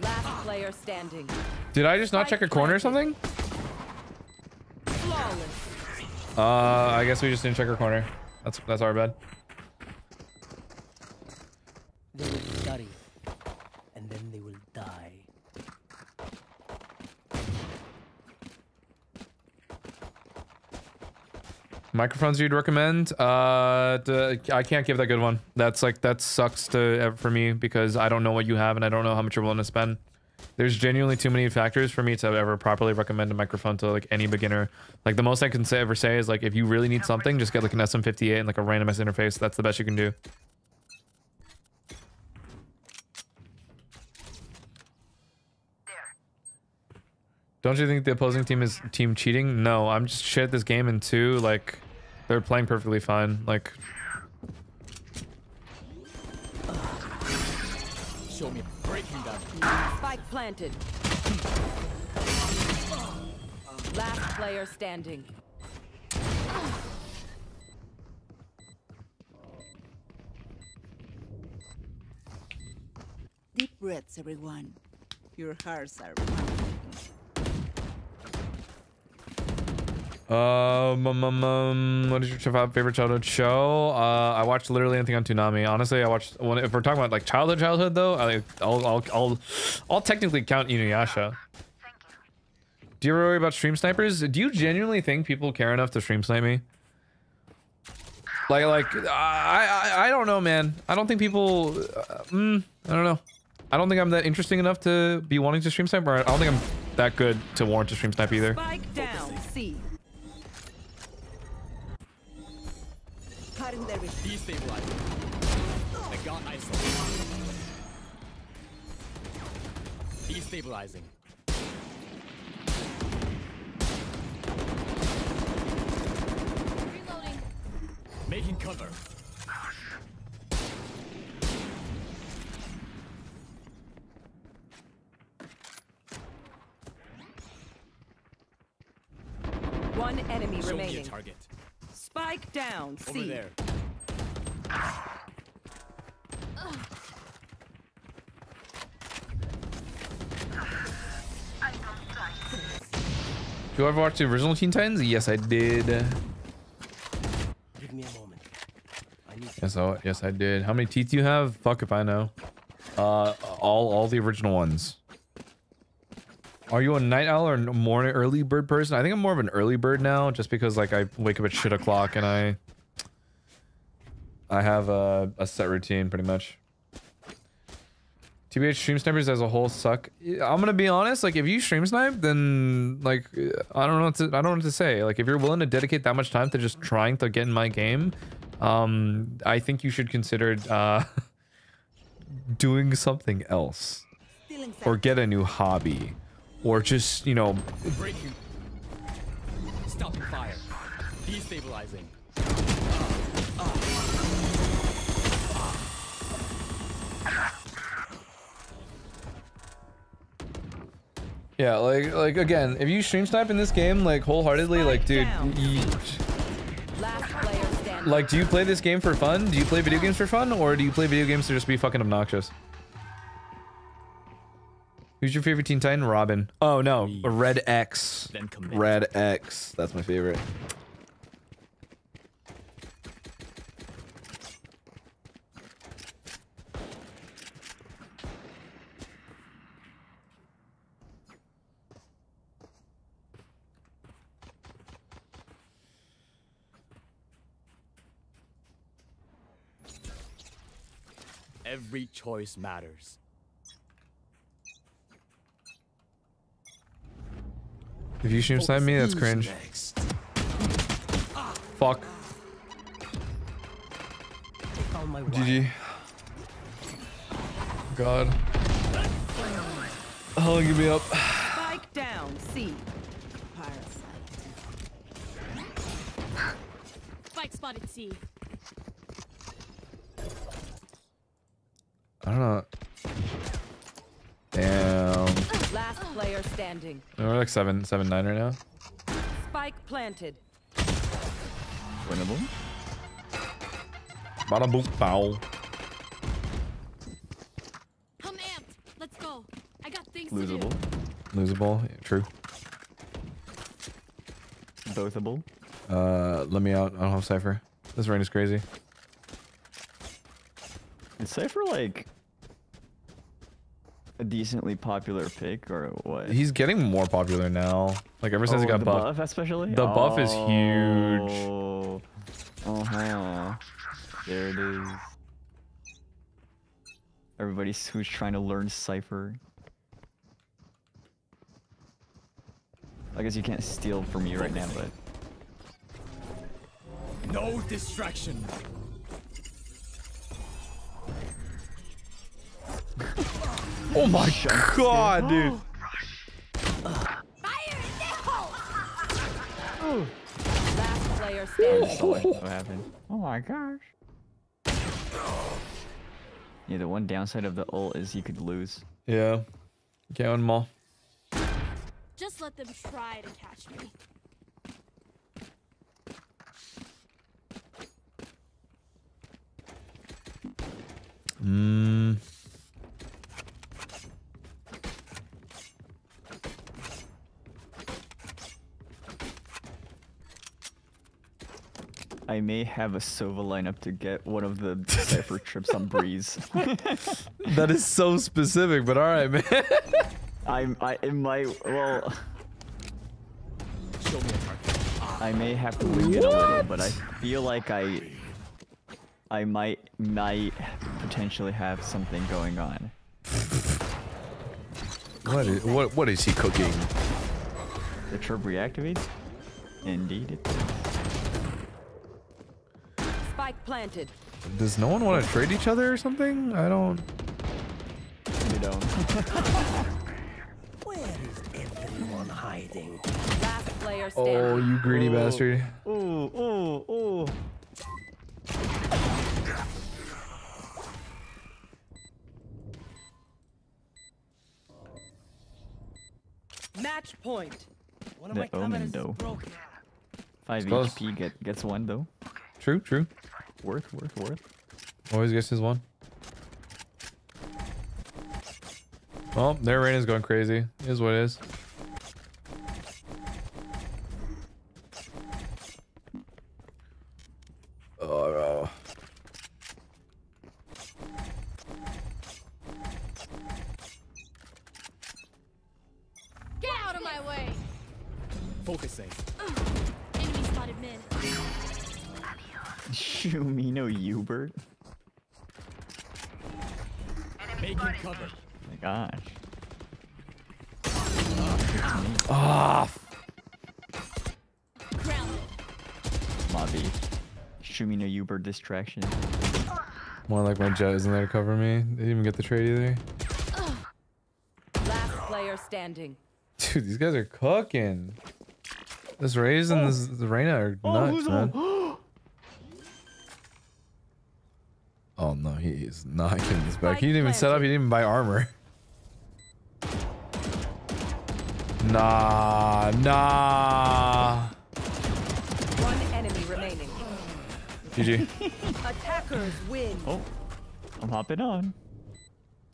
Last player standing. Did I just not check a corner or something? Uh I guess we just didn't check our corner. That's that's our bad. They will study, and then they will die. Microphones you'd recommend? Uh, I can't give that good one. That's like that sucks to for me because I don't know what you have and I don't know how much you're willing to spend. There's genuinely too many factors for me to ever properly recommend a microphone to like any beginner. Like the most I can say ever say is like if you really need something, just get like an SM58 and like a randomized interface. That's the best you can do. Don't you think the opposing team is team cheating? No, I'm just shit at this game and two, like they're playing perfectly fine. Like Show me breaking that. Spike planted. Last player standing. Deep breaths, everyone. Your hearts are pounding. Um, um, um, um, what is your favorite childhood show? Uh, I watched literally anything on Toonami. Honestly, I watched. If we're talking about like childhood, childhood though, I, I'll, I'll, I'll, I'll technically count Inuyasha. Do you ever worry about stream snipers? Do you genuinely think people care enough to stream snipe me? Like, like, I, I, I don't know, man. I don't think people. Uh, mm, I don't know. I don't think I'm that interesting enough to be wanting to stream snipe, or I don't think I'm that good to warrant to stream snipe either. Spike down. Vision. Destabilizing. I got ISO. Destabilizing. Reloading. Making cover. One enemy Show me a remaining. target. Spike down. C. There. Do you ever watch the original Teen Titans? Yes, I did. Give me a moment. I need Yes, I, yes, I did. How many teeth do you have? Fuck if I know. Uh, all, all the original ones. Are you a night owl or a morning early bird person? I think I'm more of an early bird now, just because like I wake up at shit o'clock and I, I have a, a set routine pretty much. TBH stream snipers as a whole suck. I'm gonna be honest. Like, if you stream snipe, then like, I don't know what to. I don't know what to say. Like, if you're willing to dedicate that much time to just trying to get in my game, um, I think you should consider uh, doing something else, or get a new hobby, or just you know, Breaking. Stopping fire. Destabilizing. Yeah, like like again, if you stream snipe in this game like wholeheartedly, like dude, down. you, Last player standing. like do you play this game for fun? Do you play video games for fun, or do you play video games to just be fucking obnoxious? Who's your favorite Teen Titan? Robin. Oh no, Red X. Red X. That's my favorite. Every choice matters. If you stream snipe me, that's cringe. Fuck. My. GG. God. How long you be up? Spike down. C. Parasite. Spike spotted C. I don't know. Damn. Last player standing. We're like seven, seven, nine right now. Spike planted. Winnable. Bada boom bow. I'm amped. Let's go. I got things Losable. to do. Losable. Yeah, true. Bothable. Uh, let me out. I don't have Cypher. This rain is crazy. Is Cypher like a decently popular pick or what? He's getting more popular now. Like ever since he Oh, got the buffed. buff, especially. The buff is huge. Oh. Uh huh. There it is. Everybody who's trying to learn Cypher. I guess you can't steal from me right now, but No distraction. Oh my god, dude. Last player standing. what happened? Oh my gosh. Yeah, the one downside of the ult is you could lose. Yeah. Can't more. Just let them try to catch me. Mm. I may have a Sova lineup to get one of the Cypher trips on Breeze. That is so specific, but alright, man. I'm I it might well Show me a. I may have to wing it a little, but I feel like I I might might potentially have something going on. what, is, what, what is he cooking? The trip reactivates? Indeed it does. Spike planted. Does no one want to trade each other or something? I don't. You don't. Where is everyone hiding? Last player Oh, you greedy bastard. Ooh, ooh, ooh. Match point. One of The my cameras omen is though. broken. Five Close. HP get gets one though. True, true. Worth, worth, worth. Always gets his one. Well, their rain is going crazy. Is what it is. Uber distraction. more like my Jett isn't there to cover me. They didn't even get the trade either. Last player standing. Dude, these guys are cooking. This Raze and this the Reyna are oh, nuts, man. Oh no, he is not getting this back. He didn't even set up. He didn't even buy armor. Nah, nah. One enemy remaining. GG. Attackers win. Oh, I'm hopping on.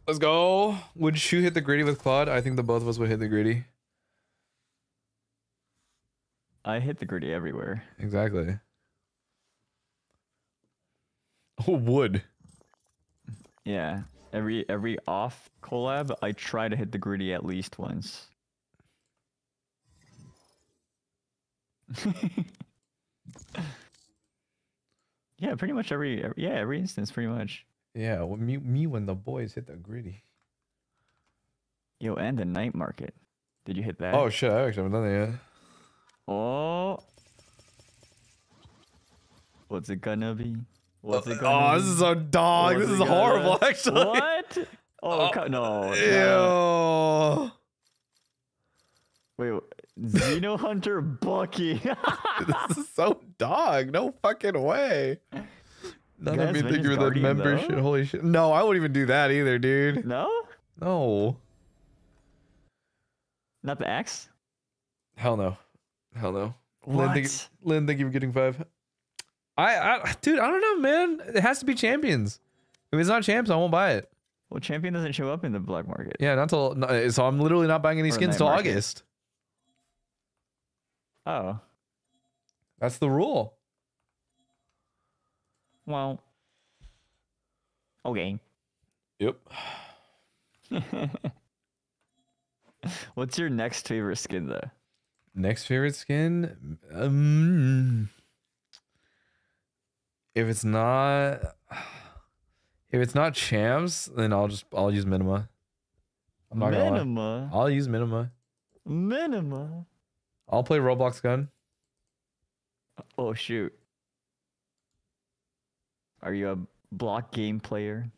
Let's go. Would Shu hit the gritty with Claude? I think the both of us would hit the gritty. I hit the gritty everywhere. Exactly. Oh, would. Yeah. Every every off collab, I try to hit the gritty at least once. yeah, pretty much every, every yeah every instance, pretty much. Yeah, well, me, me when the boys hit the gritty. Yo, and the night market. Did you hit that? Oh shit, I actually haven't done that yet. Oh. What's it gonna be? What's it Oh, gonna this be? This is a dog. What's This is horrible, actually. What? Oh, co- no. Oh. no. Ew. Wait, wait, Xeno Hunter Bucky. this is so dog. No fucking way. None of me think you're the membership. though? Holy shit. No, I wouldn't even do that either, dude. no? No. Not the axe? Hell no. Hell no. Lynn, What? thank you, Lynn, thank you for getting five. I, I, dude, I don't know, man. It has to be champions. If it's not champs, I won't buy it. Well, champion doesn't show up in the black market. Yeah, not till. So I'm literally not buying any Or skins till market. August. Oh. That's the rule. Well. Okay. Yep. What's your next favorite skin though? Next favorite skin? Um, if it's not, if it's not champs, then I'll just I'll use minima. I'm not gonna lie. Minima. I'll use minima. Minima. I'll play Roblox gun. Oh shoot. Are you a block game player?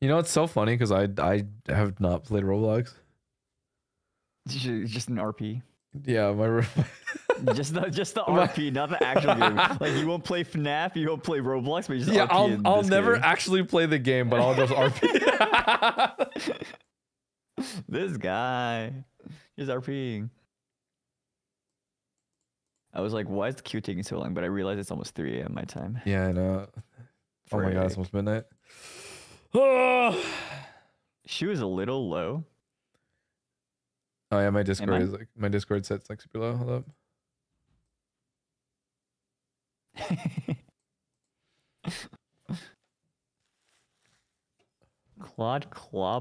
You know it's so funny because I I have not played Roblox. Ju- Just an RP. Yeah, my just the just the RP, not the actual game. Like you won't play FNAF, you won't play Roblox, but you just yeah RP I'll I'll never game. actually play the game, but I'll just RP. this guy is RPing. I was like, why is the queue taking so long? But I realized it's almost 3 a.m. my time. yeah, I know. Oh my god, it's almost midnight. Oh, She was a little low. Oh yeah, my Discord is like my Discord set's like super low. Hold up. Claude Claw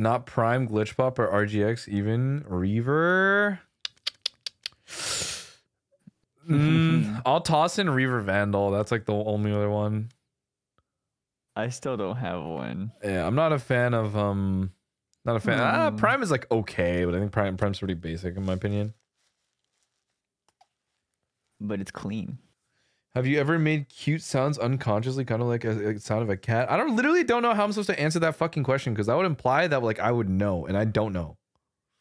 Not Prime, Glitch Pop, or RGX even. Reaver. Mm, I'll toss in Reaver Vandal. That's like the only other one. I still don't have one. Yeah, I'm not a fan of um not a fan. Ah, Hmm. Prime is like okay, but I think Prime Prime's pretty basic in my opinion. But it's clean. Have you ever made cute sounds unconsciously, kind of like a, a sound of a cat? I don't literally don't know how I'm supposed to answer that fucking question because that would imply that like I would know, and I don't know.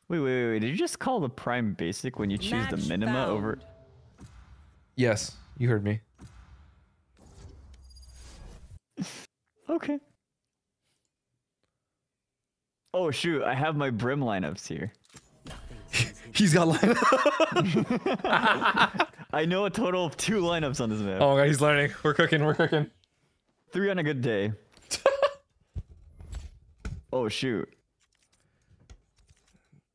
Wait, wait, wait, wait. Did you just call the prime basic when you choose the Match minima over. Yes, you heard me. Okay. Oh shoot, I have my brim lineups here. He's got line. I know a total of two lineups on this map. oh my god, he's learning. We're cooking. We're cooking. Three on a good day. oh shoot.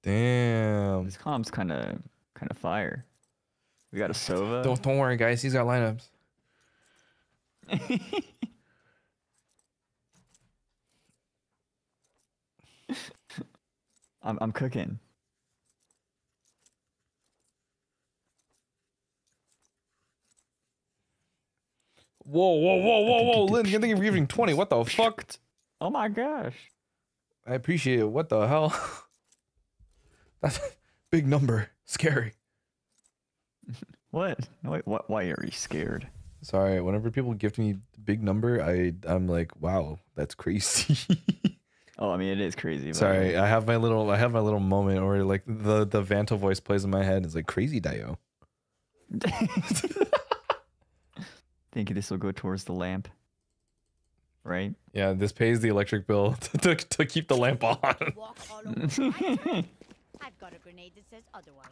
Damn. This comp's kinda kinda fire. We got a Sova. Don't don't worry, guys. He's got lineups. I'm I'm cooking. Whoa, whoa, whoa, whoa, whoa, Lynn, you think you're giving 20. What the fuck? Oh my gosh. I appreciate it. What the hell? That's a big number. Scary. What? Wait, what? Why are you scared? Sorry, whenever people gift me a big number, I I'm like, wow, that's crazy. Oh, I mean, it is crazy. but- Sorry, I have my little I have my little moment where like the the Vanta voice plays in my head. It's like crazy Dio. Think this will go towards the lamp, right? Yeah, this pays the electric bill to, to, to keep the lamp on. Walk all over my turret. I've got a grenade that says otherwise.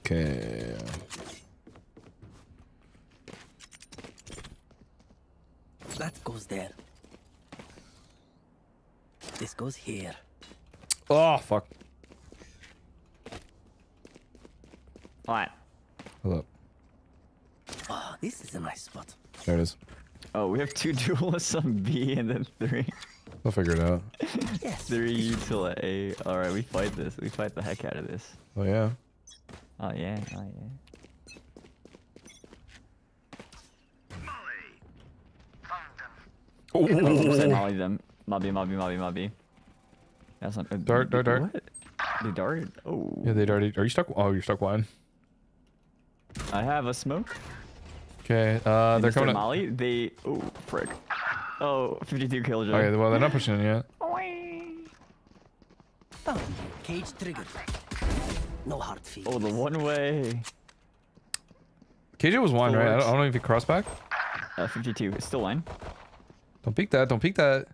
Okay. That goes there. This goes here. Oh fuck. What? Hold up. Oh, this is a nice spot. There it is. Oh, we have two duelists on B and then three, I'll figure it out. Yes. three till A. All right, we fight this. We fight the heck out of this. Oh yeah. Oh yeah, oh yeah. Oh, 100% molly them. Mobby, mobby, mobby, mobby. That's not. Uh, Dart, dart, dart. What? They darted. Oh. Yeah, they'd already. Are you stuck? Oh, you're stuck one. I have a smoke. Okay. Uh, And they're Mr. coming. Up. Molly. They. Oh, frick. Oh, 52 killjoy. Okay. Well, they're not pushing in yet. Found. Cage triggered. No hard feelings. Oh, the one way. KJ was one, right? I don't, works. I don't know if he crossed back. Uh, 52. It's still one. Don't peek that. Don't peek that.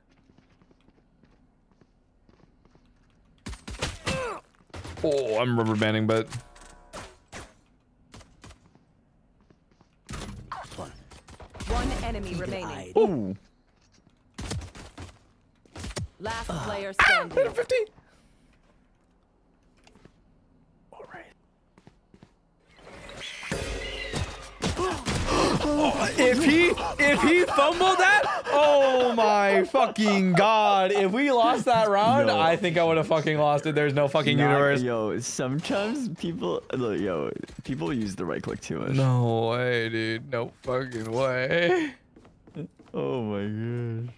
Oh, I'm rubber banding, but One. One enemy Eagle remaining. eyed. Oh. Last ah. player ah, standing. 50. If he if he fumbled that, oh my fucking god! If we lost that round, No. I think I would have fucking lost it. There's no fucking Not- universe. Yo, sometimes people, look, yo, people use the right click too much. No way, dude. No fucking way. Oh my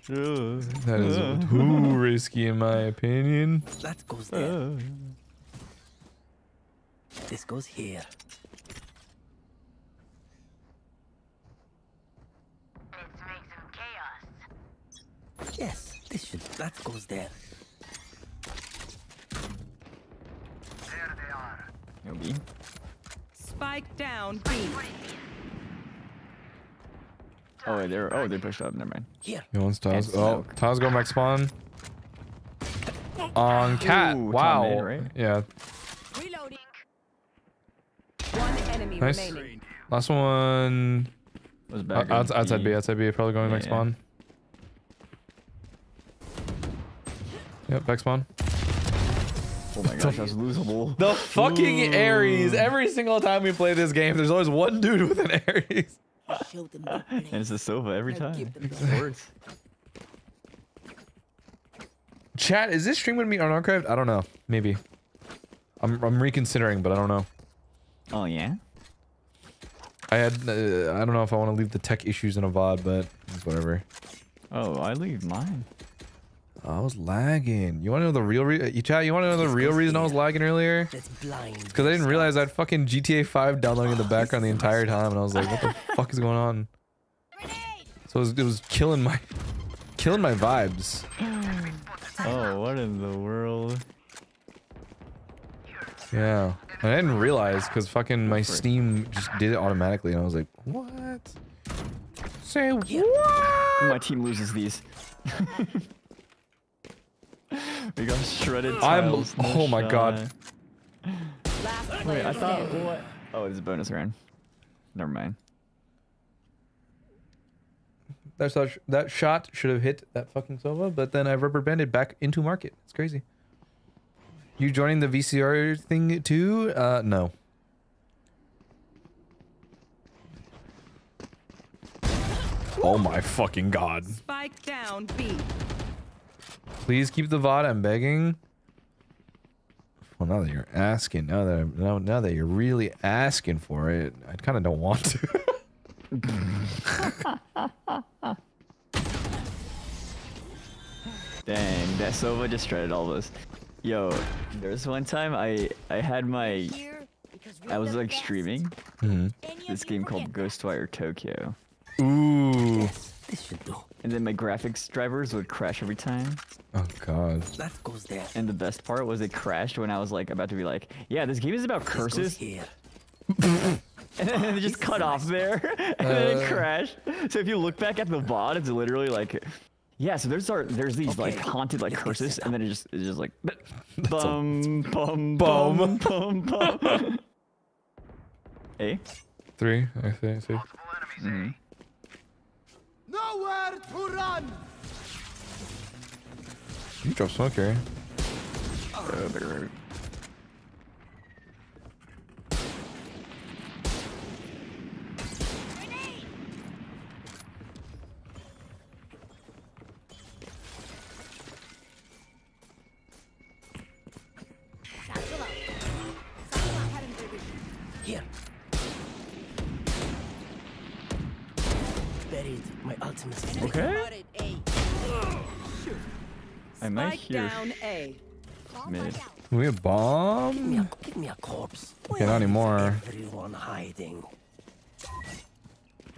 gosh. Uh, That is uh, too risky, in my opinion. That goes there. uh. This goes here. Let's make some chaos. Yes. This should. That goes there. Yo, B. Spike down B. Oh wait, they're oh they pushed up. Never mind. Here. He wants Taz. Oh, smoke. Taz going back spawn. On cat. Ooh, wow. mid, right? Yeah. Reloading. One enemy Nice. remaining. Last one. Was Uh, back. outs- outside B. Outside B. Probably going Yeah, back yeah. spawn. Yep, back spawn. Oh my gosh, that's losable. The fucking Ares. Every single time we play this game, there's always one dude with an Ares. Show them the And it's place. the Sova every I'll time. give them It works. Chat, is this stream gonna be on archived? I don't know. Maybe. I'm I'm reconsidering, but I don't know. Oh yeah. I had uh, I don't know if I want to leave the tech issues in a VOD, but it's whatever. Oh, I leave mine. I was lagging. You want to know the real re- uh, you chat? You want to know the real goes reason I was lagging earlier? That's blind. Because I didn't realize I had fucking GTA 5 downloading in the background the entire time, and I was like, what the fuck is going on? So it was, it was killing my killing my vibes. Oh, what in the world? Yeah. And I didn't realize because fucking my Steam just did it automatically, and I was like, what? Say what? My team loses these. we got shredded I'm- oh my God. shot. Last Wait, I thought what? Oh, it's a bonus round. Never mind. That shot, that shot should have hit that fucking Sova, but then I rubber banded back into market. It's crazy. You joining the VCR thing too? Uh, no. Oh my fucking god. Spike down B. Please keep the VOD, I'm begging. 100%. now that you're asking, now that I'm, now, now that you're really asking for it, I kind of don't want to. Dang, that Sova just shredded all this. Yo, there was one time I I had my Here, because we're I was like streaming Any of this game called that. Ghostwire Tokyo, Ooh. Yes, this should do. And then my graphics drivers would crash every time. Oh god. That goes there. And the best part was it crashed when I was like about to be like, yeah, this game is about This goes curses, here. and then it just cut off there, and then it uh. crashed. So if you look back at the VOD, it's literally like, yeah. So there's our there's these like haunted like let's curses, and then it just it's just like, a- bum bum Bum. bum bum bum. Hey. Eh? Three, I think. see. Mhm. Nowhere to run. You drop smoke here. Uh, I might Spike hear down A. Bomb Mid. right. We a Give me bomb? a, give me a corpse. Okay, not anymore. Everyone hiding.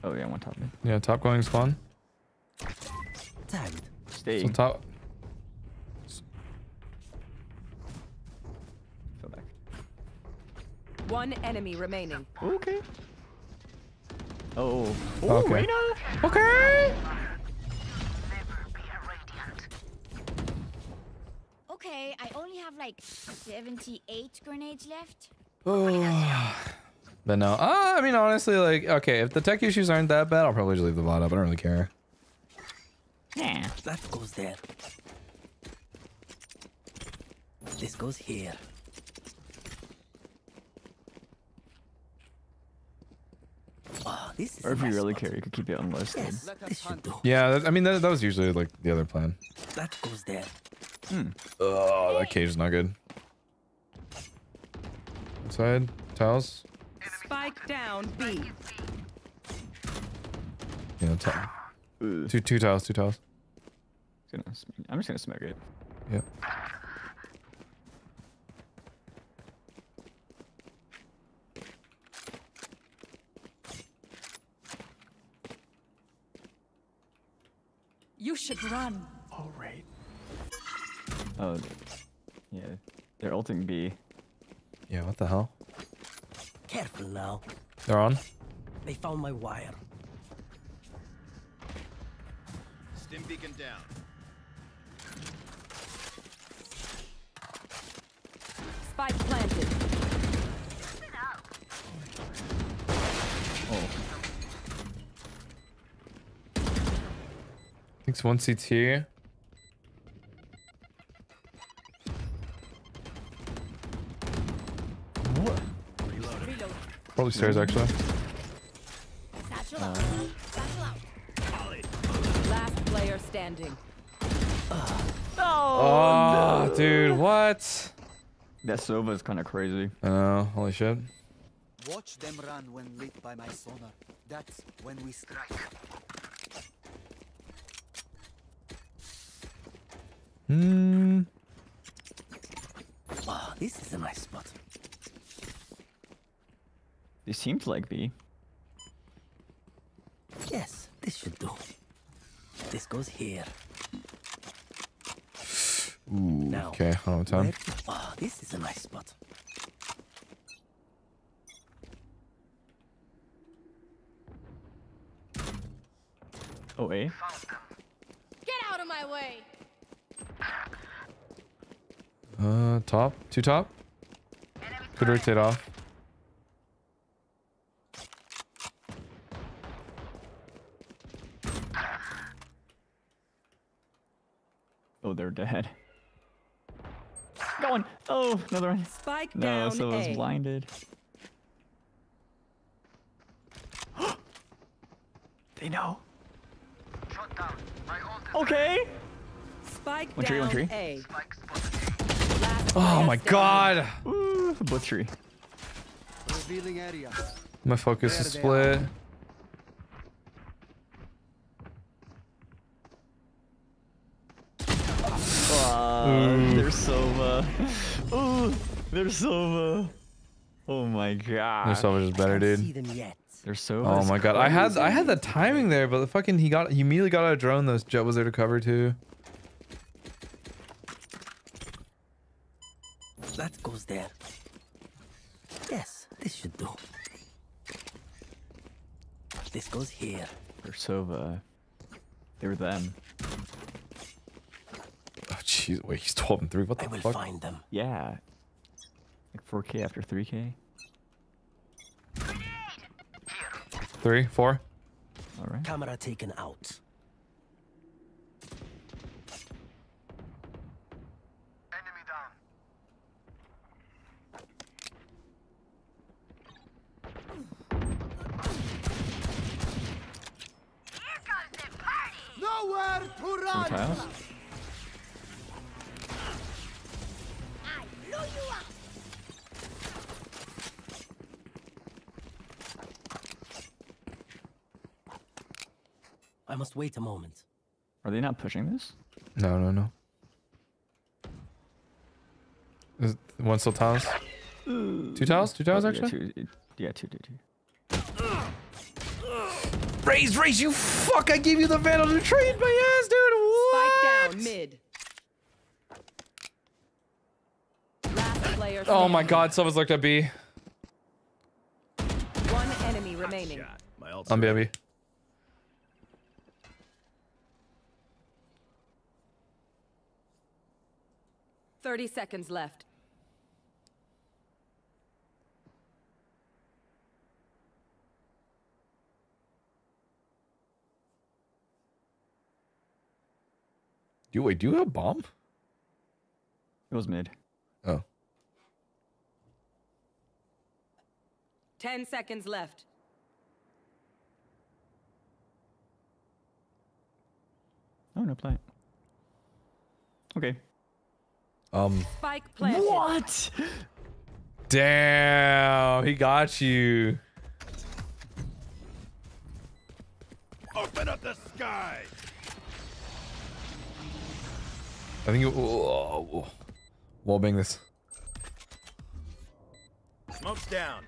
Oh yeah, one top mid. Yeah, top going is spawn. Tagged. Stay. So top. Fell back. One enemy remaining. Okay. Oh. Oh, Okay. Reyna. Okay. Okay, I only have like 78 grenades left. But no, uh, I mean honestly, like okay, if the tech issues aren't that bad, I'll probably just leave the VOD up. I don't really care. Yeah. That goes there. This goes here. Oh, Or if you really spot. care, you could keep it unlisted. Yes, this should do. Yeah, that, I mean that, that was usually like the other plan. That goes there. Oh, that cage is not good. Inside tiles. Spike down B. Yeah, top. Ugh. Two two tiles, two tiles. I'm just gonna smoke it. Yep. You should run. Oh right. Oh, yeah. They're ulting B. Yeah, what the hell? Careful now. They're on. They found my wire. Stim beacon down. Spike planted. Oh. I think it's one CT. Reload. Probably stairs actually. Satchel out. Satchel out. Last player standing. Uh, oh, ah, dude, what? That is kind of crazy. I know. Holy shit. Watch them run when lit by my sonar. That's when we strike. Hmm. Oh, this is a nice spot. This seems like B. Yes, this should do. This goes here. Ooh. Now, Okay. I don't have time. where Oh, this is a nice spot. Oh A. Get out of my way. Uh, top. Two top. Could rotate off. Oh, they're dead. Going. Oh, another one. Spike No, down Sova's A. blinded. they know. Okay. Spike One tree, one tree. A. Oh my god. Ooh, butchery. Revealing area. My focus There is they split. Uh, there's Sova. Ooh, there's Sova. Oh my god. There's so much is better, dude. them yet. There's Sova. Oh my god. I had I had the timing there, but the fucking he got he immediately got out of drone. Those Jett was there to cover too. Sova. They were them. Oh jeez, wait, he's 12 and 3. What the I the will fuck? find them. Yeah. Like 4K after 3K. 3, 4. All right. Camera taken out. Enemy down. Here comes the party. Nowhere to Some run. Tiles. I blew you up. I must wait a moment. Are they not pushing this? No, no, no. Is one still tiles? Two tiles? Two tiles actually? Yeah, two, yeah, two, two, two. Raze, Raze, you fuck! I gave you the vandal to trade my ass, dude! What? Spike down mid. Last. Oh my god, someone's looked at B. One enemy remaining. On B, on B. Thirty seconds left. You wait, do you have bomb? It was mid. Oh. Ten seconds left. Oh, no plant. Okay. Um. Spike planted. What? Damn, he got you. Open up the sky. I think you. Whoa. Wall bang this. Smoke's down.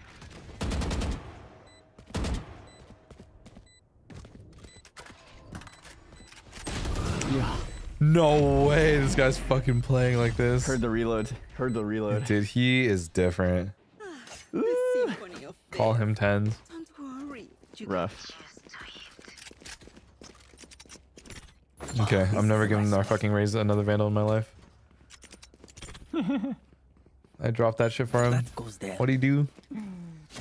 Yeah. No way, this guy's fucking playing like this. Heard the reload. Heard the reload. Dude, he is different. Ah, the symphony of Call him tens. Don't worry. You Rough. Okay, I'm never giving our fucking Raze another vandal in my life. I dropped that shit for him. That goes there. What do you do?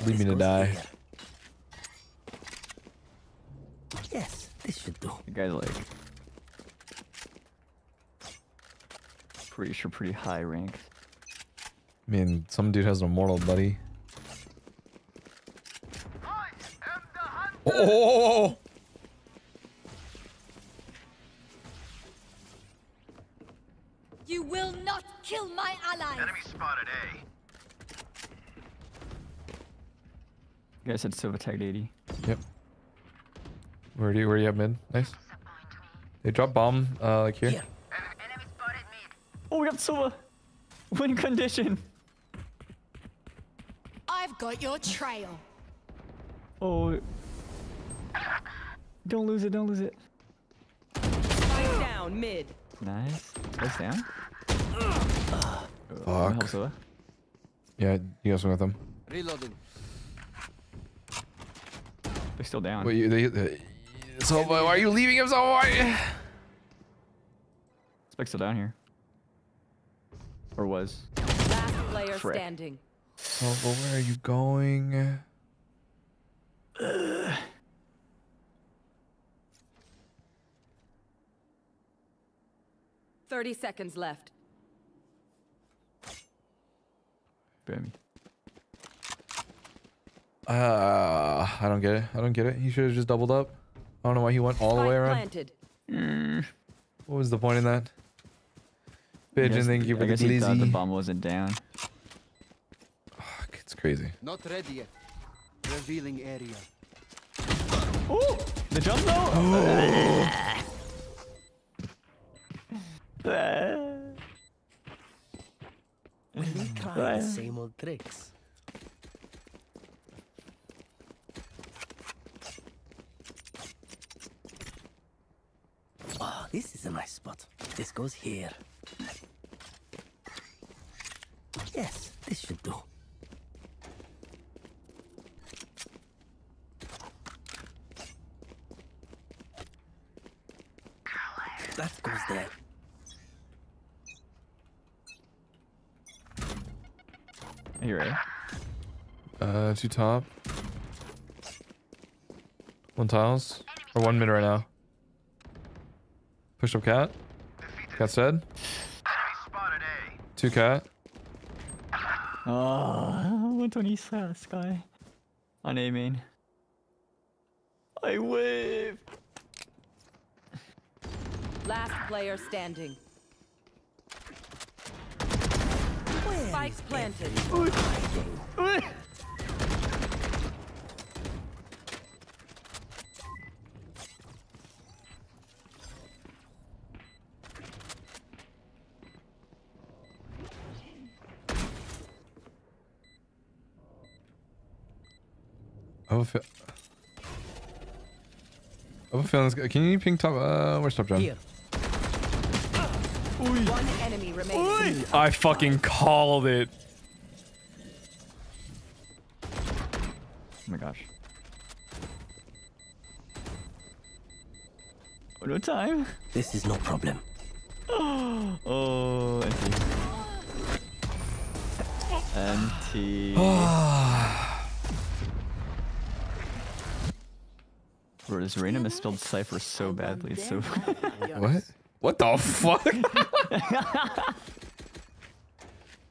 Leave me to die. here. Yes, this should do. The guy's like pretty sure pretty high rank. I mean, some dude has an immortal, buddy. I am the hunter. Oh! oh, oh, oh kill my allies. Enemy spotted A. You guys said Silva tagged 80. Yep. Where do you where do you have mid? Nice. They drop bomb uh like here. Here. Enemy spotted mid. Oh, we got Silva. Win condition. I've got your trail. Oh. Don't lose it. Don't lose it. Spike down mid. Nice. Place down. Fuck. Help Silva. Yeah, you guys went with them. Reloading. They're still down. Wait, you, they, they, so why are you leaving him so why? Spike's still down here. Or was. Last player Frick. standing. Oh, but where are you going? Thirty seconds left. Bammy. Uh, I don't get it. I don't get it. He should have just doubled up. I don't know why he went all the way Spike around. planted. What was the point in that? Pigeon, guess- thank you for I the guess he thought the bomb wasn't down. Fuck, it's crazy. Not ready yet. Revealing area. Oh, the jump though. We mm-hmm. try the same old tricks. Oh, this is a nice spot. This goes here. Yes, this should do. That goes there. Are you ready? Uh, two top. One tiles. Or one mid right now. Push up cat. Cat dead. Two cat. Oh, 120 sky- sky. On A main. I whip. Last player standing. Spike planted. I have a feel. I have a feeling. this- Can you ping top? Uh, where's top John? Here. One enemy remaining. I fucking called it. Oh my gosh. Oh, no time. This is no problem. Oh, empty. Empty. Bro, this Reyna misspelled Cypher so badly. It's so. What? What the fuck?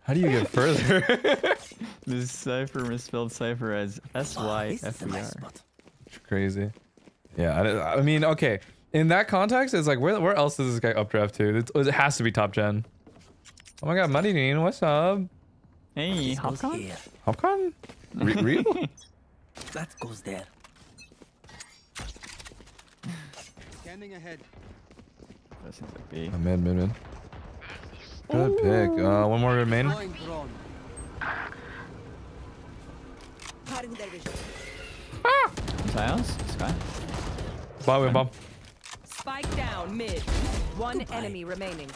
How do you get further? this Cypher misspelled Cypher as S Y this is F a E nice R. spot. Crazy. Yeah, I, I mean, okay. In that context, it's like, where, where else does this guy updraft to? It's, it has to be top gen. Oh my god, Money Dean, what's up? Hey, Hopcon? Hopcon? Re- real? That goes there. Scanning ahead. That seems like B. Oh, mid, mid, mid. Good pick. Uh, one more good main. Deploying drone. Cutting their vision. Tiles? Sky? Bomb, win, bomb. Spike down mid. One enemy remaining.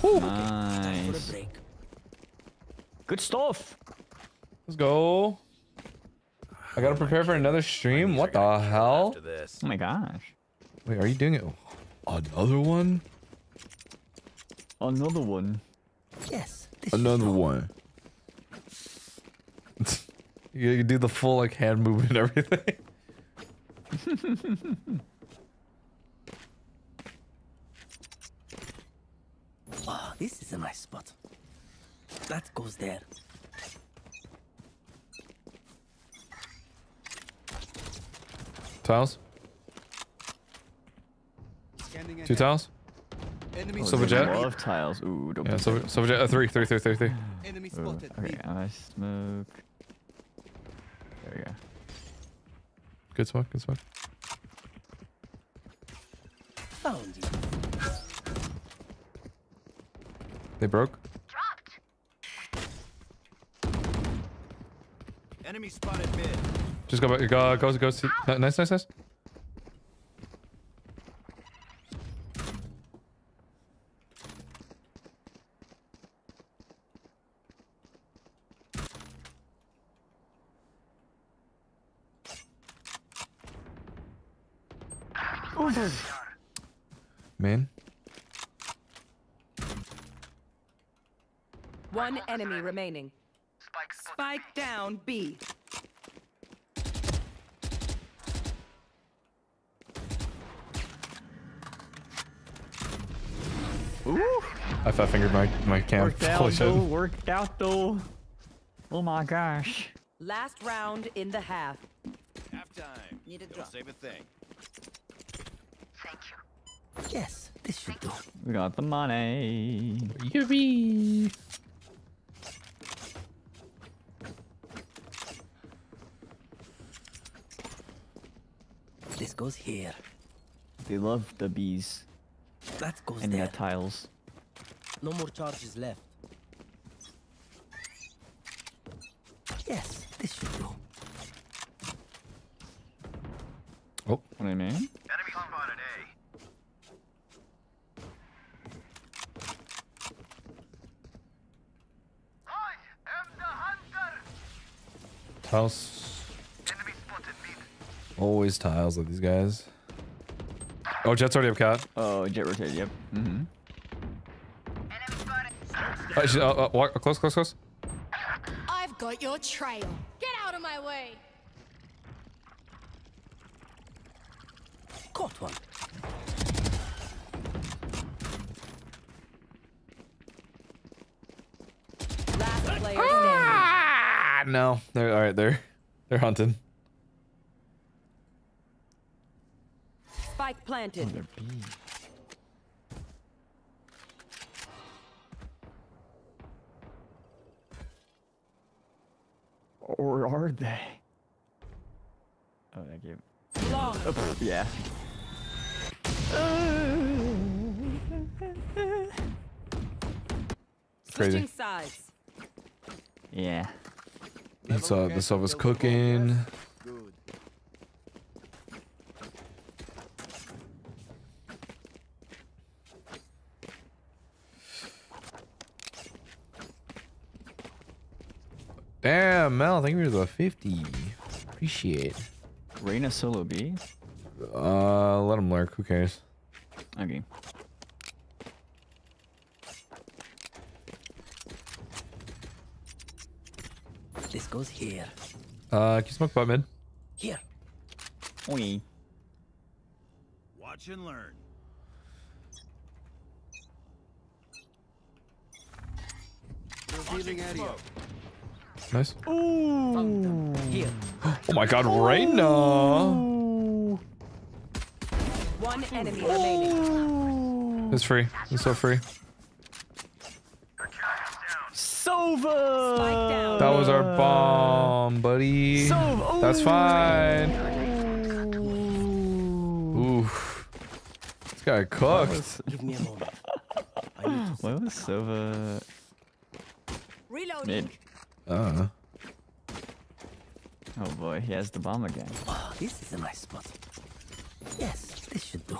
For a Nice. Good stuff. Let's go. I gotta prepare for another stream. What the hell? Oh my gosh. Wait, are you doing it? Another one? Another one. Yes, this Another do. one. you can do the full like hand movement and everything. Oh, this is a nice spot. That goes there. Tiles? Scanning Two tiles? Enemy Silver spotted. Jett? Love tiles. Ooh, don't Yeah, be silver, silver Jett. Uh, three, three, three, three, three. Enemy Ooh. Okay, I smoke. There we go. Good smoke, good smoke. Found you. They broke. Dropped. Enemy spotted mid. Just go back. Go, go, go. See. Nice, nice, nice. Man. One enemy remaining. Spike down B. Ooh, I fat fingered my my cam. worked out though. Worked out though. Oh my gosh. Last round in the half. Half time. Need a Don't drop. save a thing. Yes, this should do. We got the money. Yippee! Goes here. They love the bees That goes and there. the tiles. No more charges left. Yes, this should do. Oh, what do you mean? Enemy spotted A. I am the hunter. Tiles. Enemy spotted mid. Always tiles like these guys. Oh, Jett's already up cat. Oh, Jett rotate. Yep. Mm-hmm. She- uh, uh, walk, close, close, close. I've got your trail. Get out of my way. Caught one. Last player standing. Ah, no. They're all right. They're they're hunting. Spike planted. They're. Or are they? Oh, thank you. Long. Oh, pff, yeah. Crazy. Switching sides. Yeah. It's uh, the stuff is cooking. Good. Damn, Mel, thank you for the 50. Appreciate. Reyna solo B? Uh, let him lurk. Who cares? Okay. This goes here. Uh, can you smoke butt mid? Here. Oi. Watch and learn. Revealing area. Nice. Here. Oh my god, Reyna! One enemy remaining. It's free. It's so free. Sova! That was our bomb, buddy. Sova! That's fine. Oof. This guy cooked. Give me a moment. I need to Why was Sova Reloading. mid? Uh, Oh boy, he has the bomb again. Oh, this is a nice spot. Yes, this should do.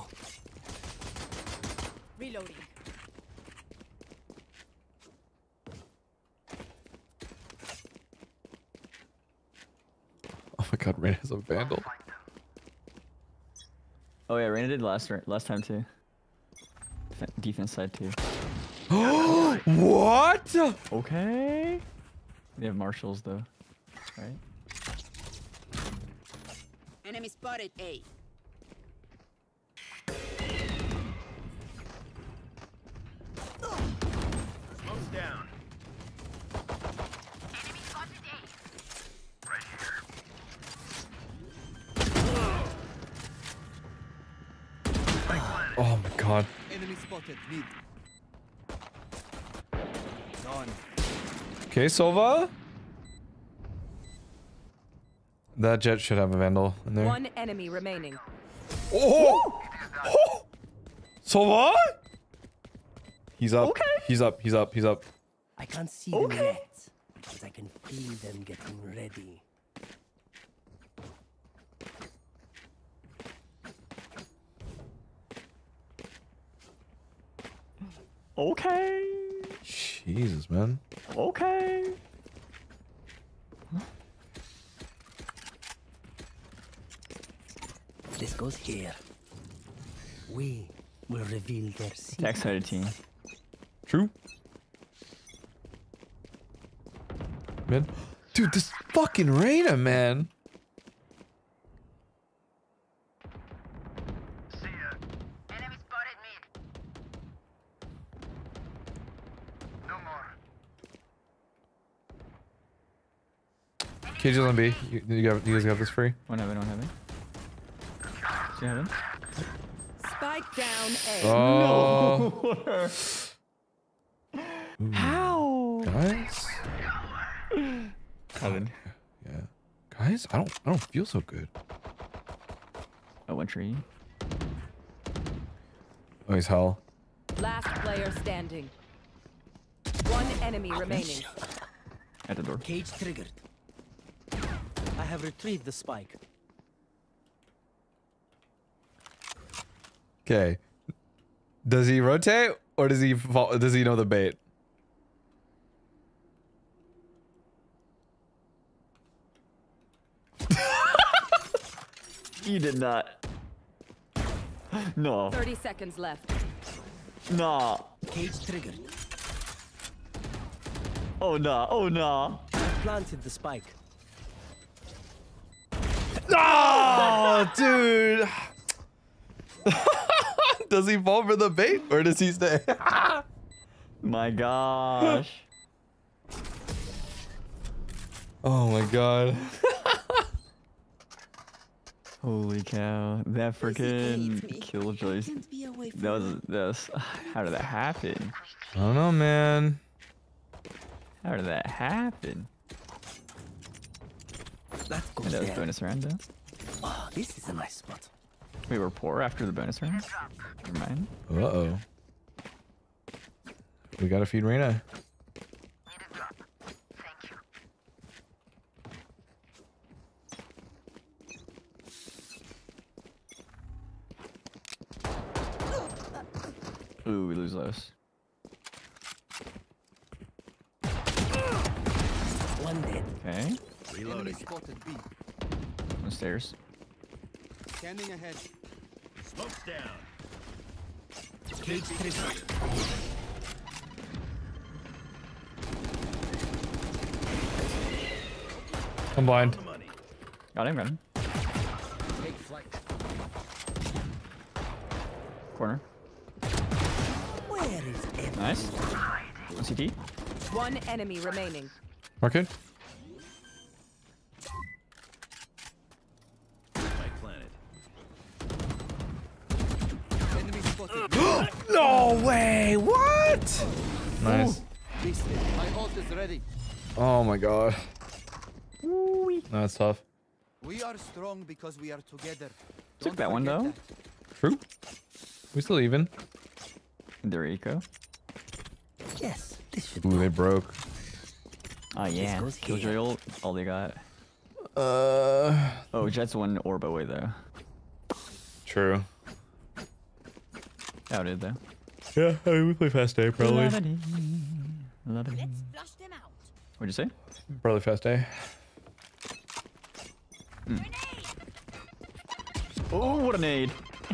Reloading. oh my god, Reyna has a vandal. Oh yeah, Reyna did last last time too. Defense side too. what? Okay. They have marshals though, right? Enemy spotted A. Smoke's down. Enemy spotted A. Right here. Oh my god. Enemy spotted mid. Okay, Sova. That Jett should have a vandal in there. One enemy remaining. Oh! oh! Sova? He's up. Okay. He's up. He's up. He's up. I can't see them yet, but I can feel them getting ready. Okay. Jesus, man. Okay. This goes here. We will reveal their secret. Attack sided team. True. Man. Dude, this fucking Reyna, man. KJ's on B. You, you, got, you guys got this free? One heaven, one heaven. Two heaven. Spike down A. Oh, How? guys. Coming. Yeah, guys. I don't. I don't feel so good. Oh, tree. Oh, he's hell. Last player standing. One enemy remaining. At the door. Cage triggered. I have retrieved the spike. Okay. Does he rotate or does he fall, does he know the bait? You did not. No. 30 seconds left. No. Cage triggered. Oh no. Oh no. Planted the spike. Oh, dude. does he fall for the bait or does he stay? My gosh. oh my god. Holy cow. That freaking killjoy. Can't be away from That was that was how did that happen? I don't know, man. How did that happen? That goes And that was bonus round though. Oh, this is a nice spot. We were poor after the bonus round. Never mind. Uh oh. We gotta feed Reyna. Need a drop. Thank you. Ooh, we lose those. One dead. Okay. Enemy spotted B. On the stairs. Scanning ahead. Smoke's down. Cage triggered. I'm blind. Got him, got him. Take flight. Corner. Where is? Nice. One CT. One enemy remaining. Market. Spike ready. Oh my god. No, that's tough. We are strong because we are together. Took Don't that one, though. that. True. We still even. There eco. Yes, this should Ooh, they broke. Oh yeah. goes Killjoy ult. All they got. Uh. Oh, Jett's one orb away though. True. Outed though. Yeah, I mean, we play fast day probably. Love-a-dee, love-a-dee. Let's flush them out. What'd you say? Probably fast day. Oh, what a nade.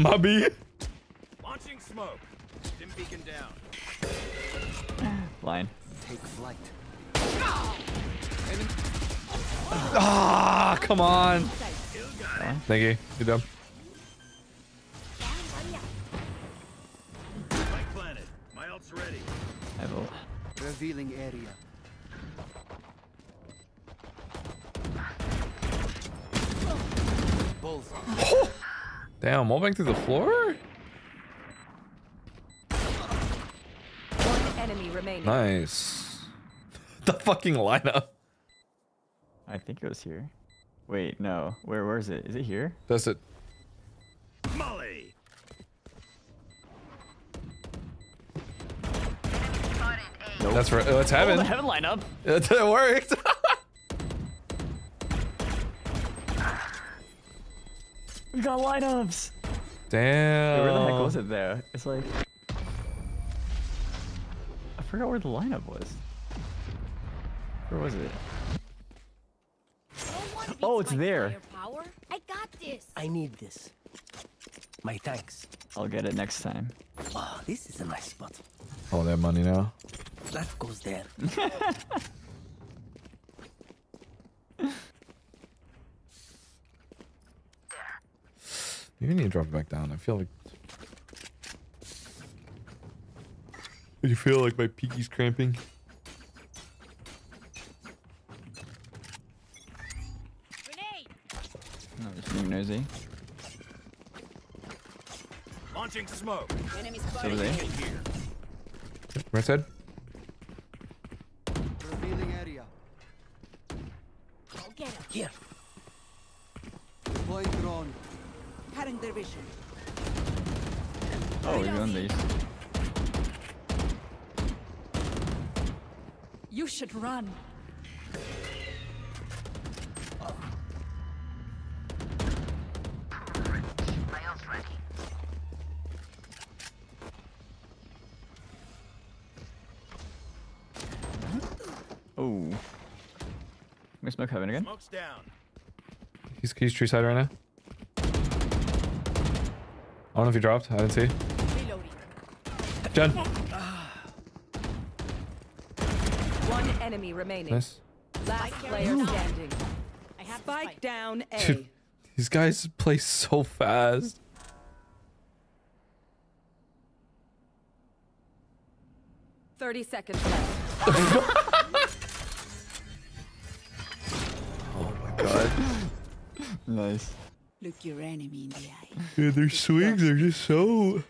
Mubby. Launching smoke. Dim beacon down. Line. Take flight. Ah, come on. Thank you. Good job. Revealing area. Bullseye. Damn, wall bang through the floor? One enemy remaining. Nice. the fucking lineup. I think it was here. Wait, no. Where where is it? Is it here? That's it. Nope. That's right. That's Oh, heaven. the heaven lineup. It worked. We got lineups. Damn. Wait, where the heck was it there? It's like I forgot where the lineup was. Where was it? No Oh, it's there. firepower. I got this. I need this. My thanks. I'll get it next time. Oh, this is a nice spot. All they have money now. That goes there. You need to drop it back down. I feel like. You feel like my peaky's cramping? Grenade. No, just being nosy. Launching smoke. Enemy Over spotted. there. Here. Right side. Revealing area. Go get him. Here. Deploying drone. Cutting their vision. Oh, we're doing these. You should run. My ult's ready. Oh. We smoke again. Smoke's down. He's, he's tree side right now. I don't know if he dropped. I didn't see. Reloading. Jen. One enemy remaining. Nice. Last player standing. I have the Spike spike. down A. Dude, these guys play so fast. Thirty seconds left. Nice. Look your enemy in the eye. Yeah, their swings are just so.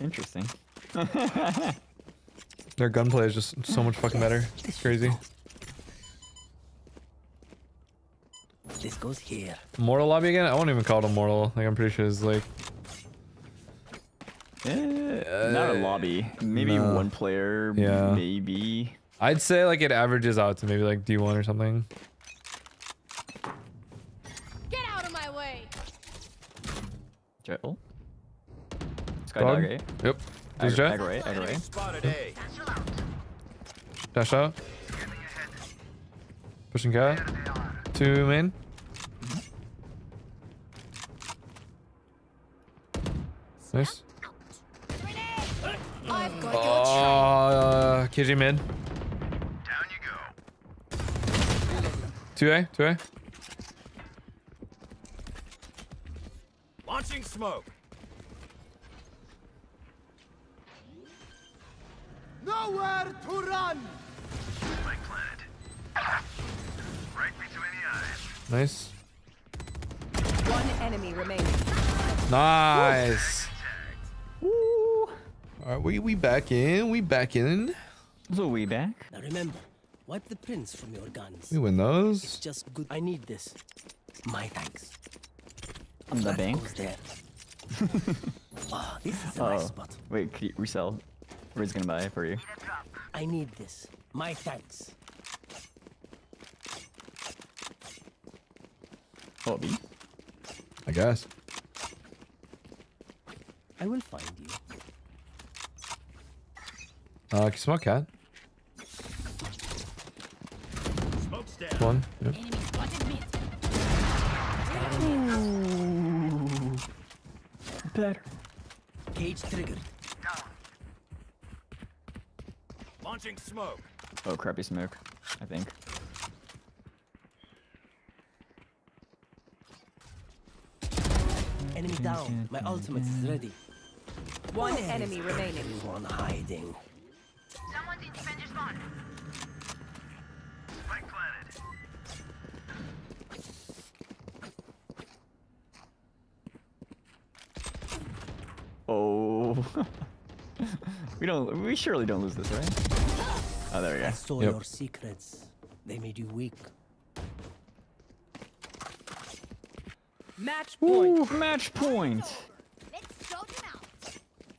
Interesting. Their gunplay is just so much fucking better. It's crazy. This goes here. Mortal lobby again? I won't even call it a mortal. Like I'm pretty sure it's like Eh, not a lobby. Maybe no. one player. Yeah. Maybe. I'd say like it averages out to maybe like D1 or something. Jettle. Dog? Skydog A. Yep. There's Ag- Jett. Ag right, ag Enemy spotted A. Dash out. Pushing cat. Two main. Nice. I've got Oh, uh, KJ mid. Down you go. 2A, 2A. Launching smoke. Nowhere to run! Spike planted. Right between the eyes. Nice. One enemy remaining. Nice. Alright, we, we back in. We back in. So we back. Now remember, wipe the prints from your guns. We win those. It's those. just good. I need this. My thanks. On the bank. goes there. Ah, this is a Oh. nice spot. Wait, can you resell? Riz gonna buy it for you. I need this. My thanks. Oh, B. I guess. I will find you. Uh, can smoke cat? Smoke's down. One. Yep. Enemy. Better. Cage triggered. Launching smoke. Oh, crappy smoke. I think. Enemy down. My ultimate is ready. One enemy remaining. One hiding. Someone's in defender spawn. Oh. we don't. We surely don't lose this, right? Oh, there we I go. saw Yep. your secrets. They made you weak. Match point. Ooh, match point. Let's sort him out.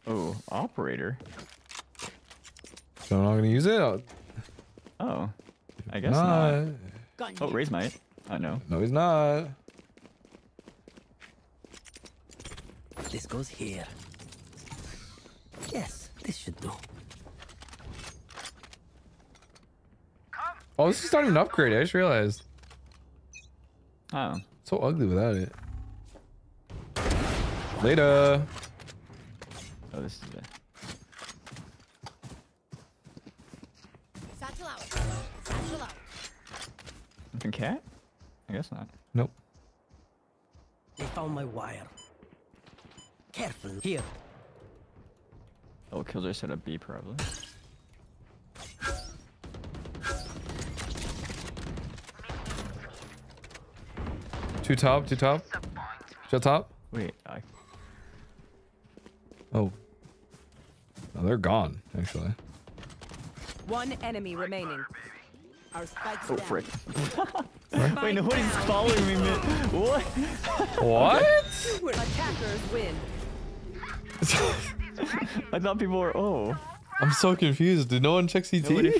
Oh, operator. So I'm not gonna use it. Oh, Oh, I guess not. not. Oh, here. Raze might. I know. No, he's not. This goes here. Yes, this should do. Oh, this is not even an upgrade. I just realized. Oh. So ugly without it. Later. Oh, this is it. Satchel out. Satchel out. Nothing cat? I guess not. Nope. They found my wire. Careful. Here. Oh, kills are set up B probably. Two top, two top. Shut top. Wait, I... Oh. oh. They're gone, actually. One enemy remaining. Our spike's oh, frick. Wait, nobody's following me, man. What? What? Attackers win. I thought people were. Oh. I'm so confused. Did no one check CT? Nobody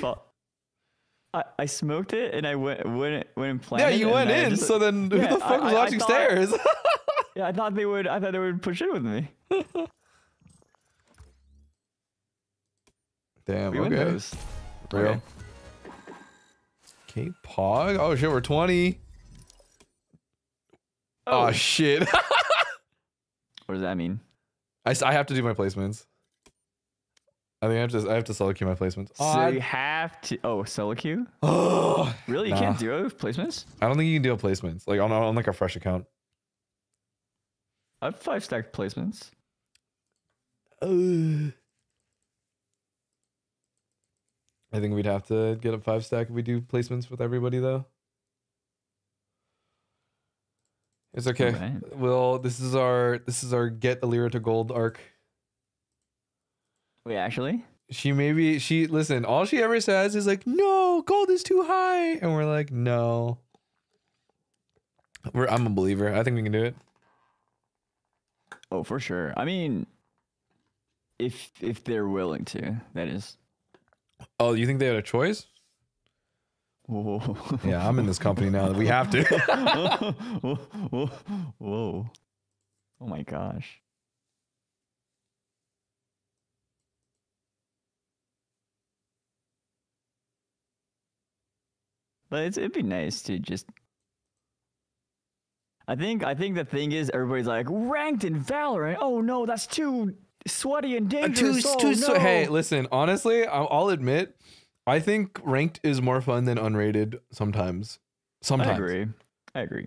I, I smoked it and I went went went and. Yeah, you went in. just- so then, who Yeah, the fuck I- was I- I watching thought- stairs? Yeah, I thought they would. I thought they would push in with me. Damn. We okay. those. Real. Okay. Okay, Pog. Oh shit, we're 20. Oh, Oh. shit. What does that mean? I, I have to do my placements. I think I have to I have to solo queue my placements. So Odd. you have to. Oh, solo queue. Oh, Really? You Nah. can't do placements? I don't think you can do placements like on, on like a fresh account. I have five stack placements. I think we'd have to get a five stack if we do placements with everybody though. It's okay. Alright. Well, this is our this is our get Elira to gold arc. Wait, actually? She maybe she listen, all she ever says is like, no, gold is too high. And we're like, no. We're I'm a believer. I think we can do it. Oh, for sure. I mean, if if they're willing to, that is. Oh, you think they had a choice? Whoa. Yeah, I'm in this company now that we have to. whoa, whoa, whoa. Oh my gosh. But it's, it'd be nice to just. I think I think the thing is everybody's like ranked in Valorant. Oh no, that's too sweaty and Uh, dangerous. too, oh, too no. Hey, listen. Honestly, I'll, I'll admit, I think ranked is more fun than unrated sometimes. Sometimes. I agree. I agree.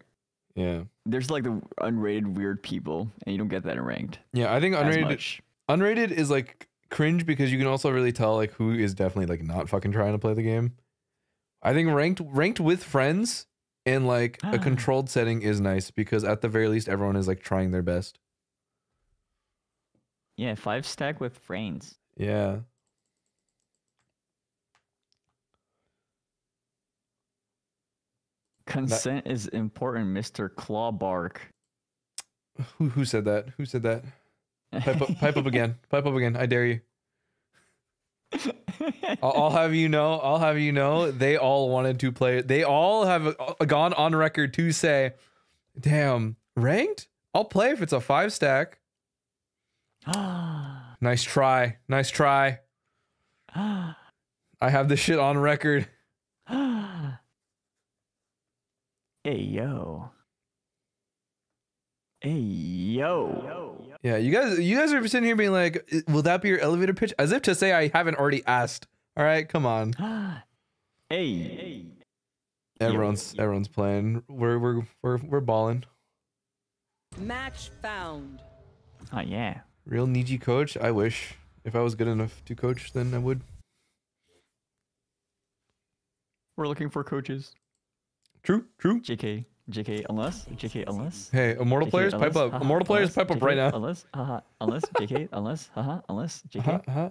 Yeah. There's like the unrated weird people, and you don't get that in ranked. Yeah, I think unrated unrated is like cringe because you can also really tell like who is definitely like not fucking trying to play the game. I think ranked ranked with friends in like a controlled setting is nice because at the very least everyone is like trying their best. Yeah, five stack with friends. Yeah. Consent is important, Mr. Clawmark. Who who said that? Who said that? Pipe up, pipe up again. Pipe up again. I dare you. I'll, I'll have you know. I'll have you know. They all wanted to play. They all have gone on record to say, "Damn, ranked. I'll play if it's a five stack." nice try. Nice try. I have this shit on record. hey yo. Hey yo. Yeah, you guys, you guys are sitting here being like, "Will that be your elevator pitch?" As if to say I haven't already asked. All right, come on. Hey. Everyone's everyone's playing. We're we're we're we're balling. Match found. Oh yeah. Real Niji coach. I wish if I was good enough to coach, then I would. We're looking for coaches. True, true. JK. JK unless JK unless. Hey, immortal JK, players, pipe unless, up. haha, Immortal players, unless, pipe up JK, right now. Unless haha unless JK unless haha unless JK Uh-huh, uh-huh.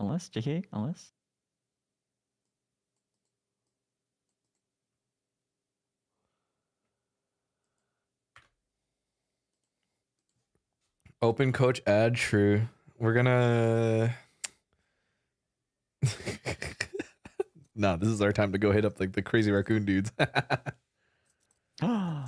unless JK unless. Open coach ad. True. We're gonna. nah, this is our time to go hit up like the crazy raccoon dudes. oh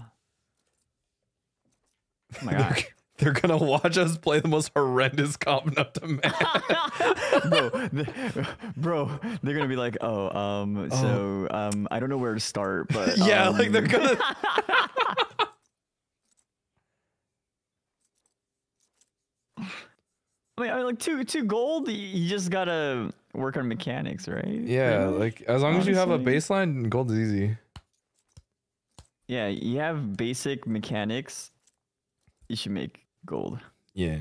my they're, god. they're gonna watch us play the most horrendous comp up to man. bro, th- bro, they're gonna be like, oh, um, so, um, I don't know where to start, but yeah, like they're um, gonna. I mean, I mean, like two, two gold. You just gotta work on mechanics, right? Yeah, Pretty like as long as you have a baseline, gold is easy. Yeah, you have basic mechanics. You should make gold. Yeah,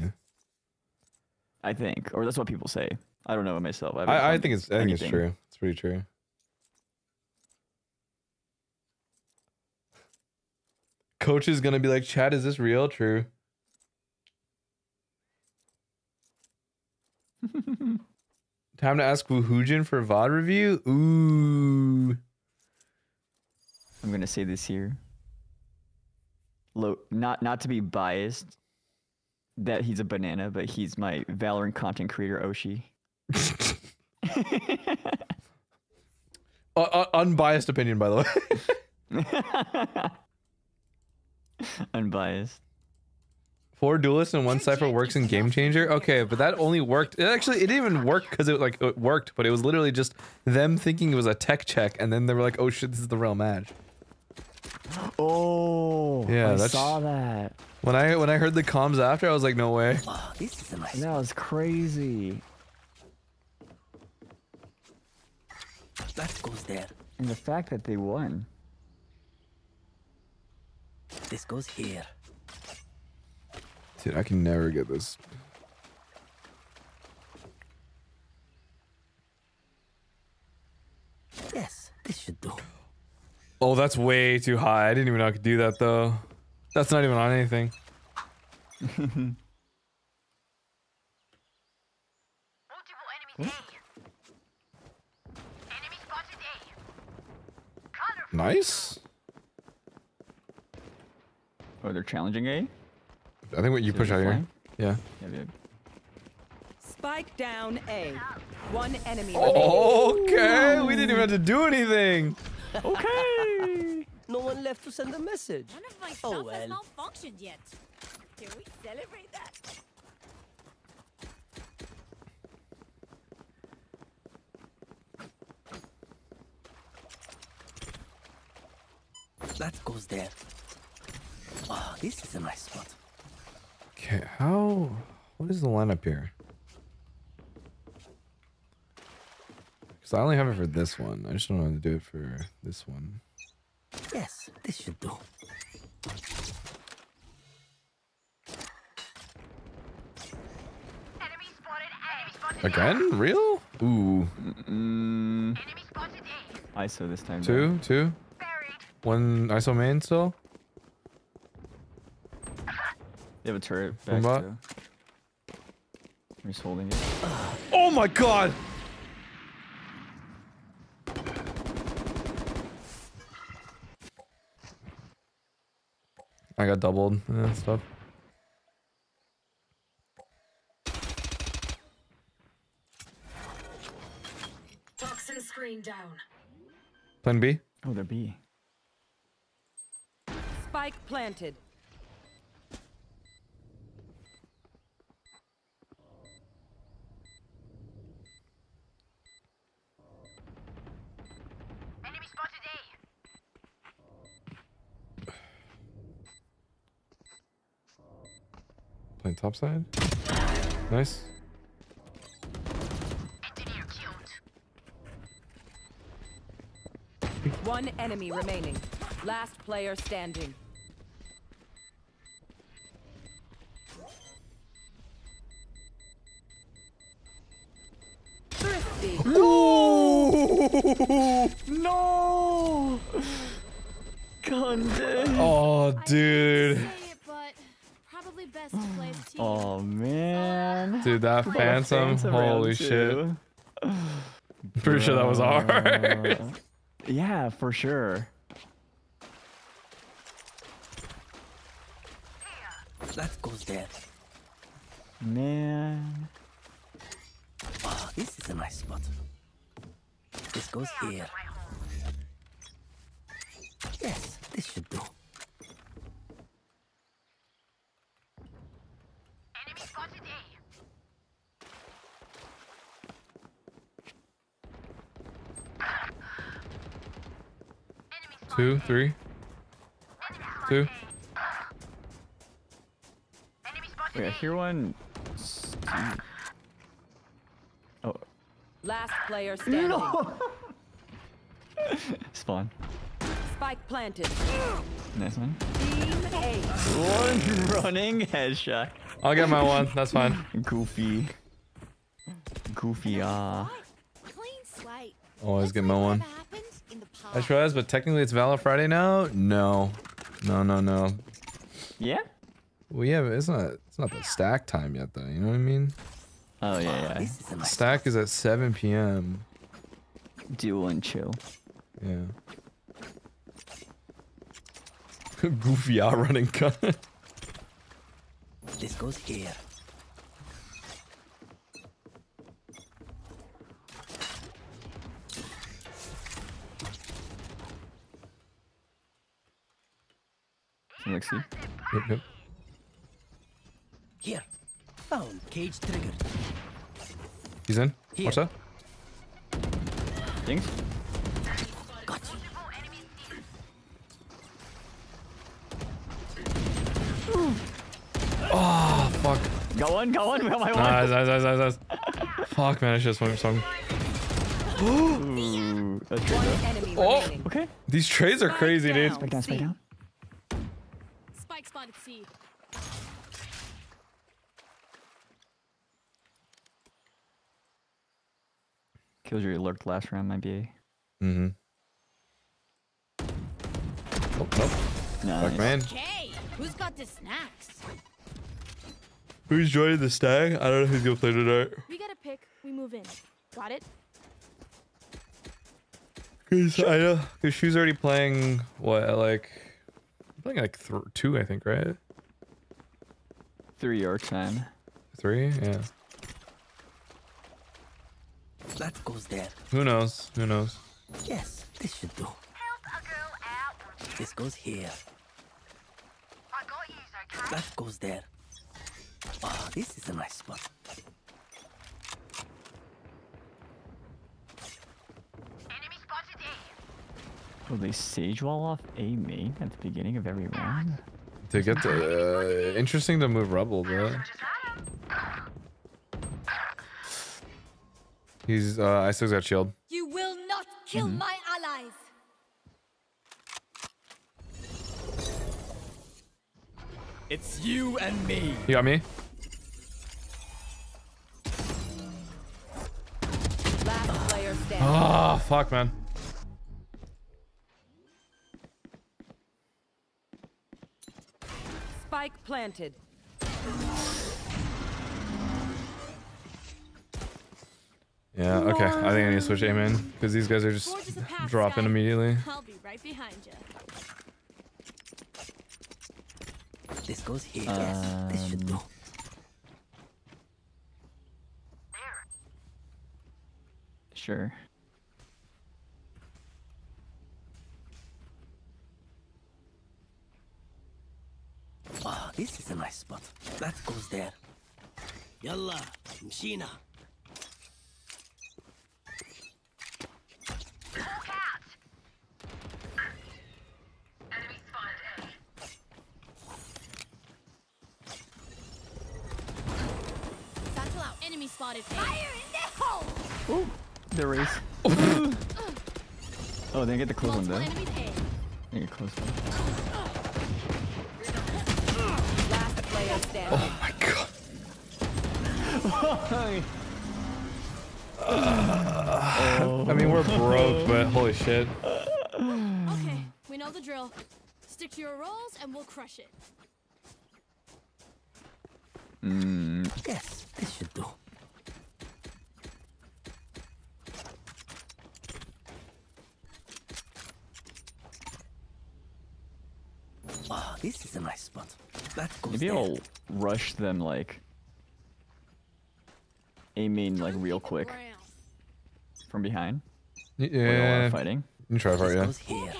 I think, or that's what people say. I don't know myself. haven't I, I think it's I think it's true. It's pretty true. Coach is gonna be like, Chad, is this real? True. Time to ask Wuhujin for a VOD review? Ooh. I'm gonna say this here. Low, not not to be biased, that he's a banana, but he's my Valorant content creator Oshi. Uh, uh, unbiased opinion, by the way. Unbiased. Four duelists and one Cypher works in Game Changer. Okay, but that only worked. It actually it didn't even work because it like it worked, but it was literally just them thinking it was a tech check, and then they were like, "Oh shit, this is the real match." Oh, Yeah, I that's- saw that. When I when I heard the comms after, I was like, "No way." Oh, this is a nice. That was crazy. That goes there. And the fact that they won. This goes here. Dude, I can never get this. Yes, this should do. Oh, that's way too high. I didn't even know I could do that though. That's not even on anything. Multiple enemies A. Enemy spotted A. Colorful. Nice. Oh, they're challenging A. I think what you So push they're out here. flying? Yeah. Yeah, yeah. Spike down A. One enemy Oh, Okay, we didn't even have to do anything. Okay. No one left to send a message. None of my Oh, stuff has malfunctioned yet. Can we celebrate that? That goes there. Oh, this is a nice spot. Okay, how? What is the lineup here? Because I only have it for this one. I just don't know how to do it for this one. Yes, this should do. Enemy spotted A. Again? Real? Ooh. Mm, A. Enemy spotted A. ISO this time. though. Two? Two? Buried. One ISO main still? They have a turret back. bot? too. I'm just holding it. Oh my god! I got doubled and stuff. Toxin screen down. Plan B? Oh, they're B. Spike planted. Top side? Nice. One enemy remaining. Last player standing. Thrifty. No! Conde. Oh, dude. Say it, but probably best to play the team. Oh man. Dude, that phantom. Phantom Holy shit. Pretty sure that was ours. Bruh. Yeah, for sure. That goes there. Man. Oh, this is a nice spot. This goes here. Yes, this should do. Enemy spotted A. Enemy spotted Two, three, two. spotted A. Enemy spotted Wait, I A. hear one. Oh, Last player standing. spawn. Spike planted. Nice one. Team A. One running headshot. I'll get my one. That's fine. Goofy. Goofy, ah. Clean slate. Always Let's get my one. whatever happened in the I past. realized, but technically it's Valor Friday now? No. No, no, no. Yeah? Well, yeah, but it's not, it's not the stack time yet, though. You know what I mean? Oh yeah, yeah. This is Stack is at 7 p.m. Duel and chill. Yeah. Goofy out running gun. This goes here. Let's see. yep, yep. Here. Found. Cage triggered. He's in. Here. What's that. Things? Got you. Oh, fuck. Got one, got one, got my one. Nice, nice, nice, nice, nice. Fuck, man, I should have swung something. Ooh, that's good. One enemy Oh. remaining. Okay. These trades are crazy, dude. Spike down, spike down. Spike spotted C. Killjoy lurked last round, might be. Mm-hmm. Oh, nope. Nice. Fuck, man. Okay, who's got the snacks? Who's joining the stag? I don't know who's gonna play tonight. We get a pick, we move in. Got it? Cause I know, cause she's already playing what, at like, playing like th two, I think, right? Three your time. Three, yeah. That goes there. Who knows? Who knows? Yes, this should do. Help a girl out. This goes here. I got you, okay? That goes there. Oh, this is a nice spot. Enemy spotted A. Will they sage wall off A main at the beginning of every round? To get the uh, interesting to move Rebel, bro. he's uh, I still got shield. You will not kill Mm-hmm. my allies. It's you and me. You got me? Last player standing. Oh fuck, man. Spike planted. Yeah, okay. I think I need to switch aim in because these guys are just Forge is a path, dropping Sky. immediately. I'll be right behind you. This goes here. Um, yes, this should do. Sure. Oh, this is a nice spot. That goes there. Yalla, Mshina. Hawk out. Enemy spotted A. Satchel out. Enemy spotted. Fire in the hole. Ooh, the race. oh, they get the close one Multiple though. They get close one. Last player standing. Oh my god. I mean, we're broke, but holy shit. Okay, we know the drill. Stick to your roles and we'll crush it. Mm, Yes, this should do. Oh, this is a nice spot. That goes maybe there. I'll rush them like A main like real quick from behind. Where they're Yeah. fighting. You can try for it, This yeah. goes here.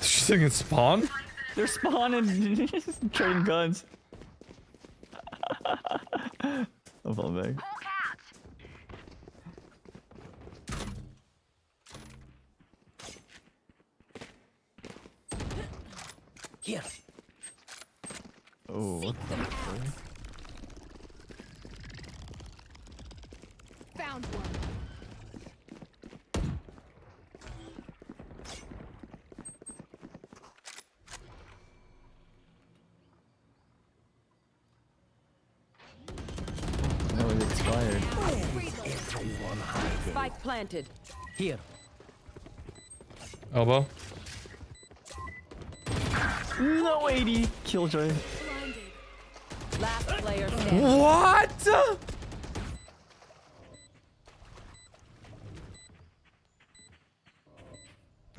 She's thinking spawn? They're spawning, trading guns. I'll fall back. Here. Oh, what the fuck? Found one. No, it expired. Spike planted. Here. Elbow. No 80. Killjoy. Blinded. Last player standing. What?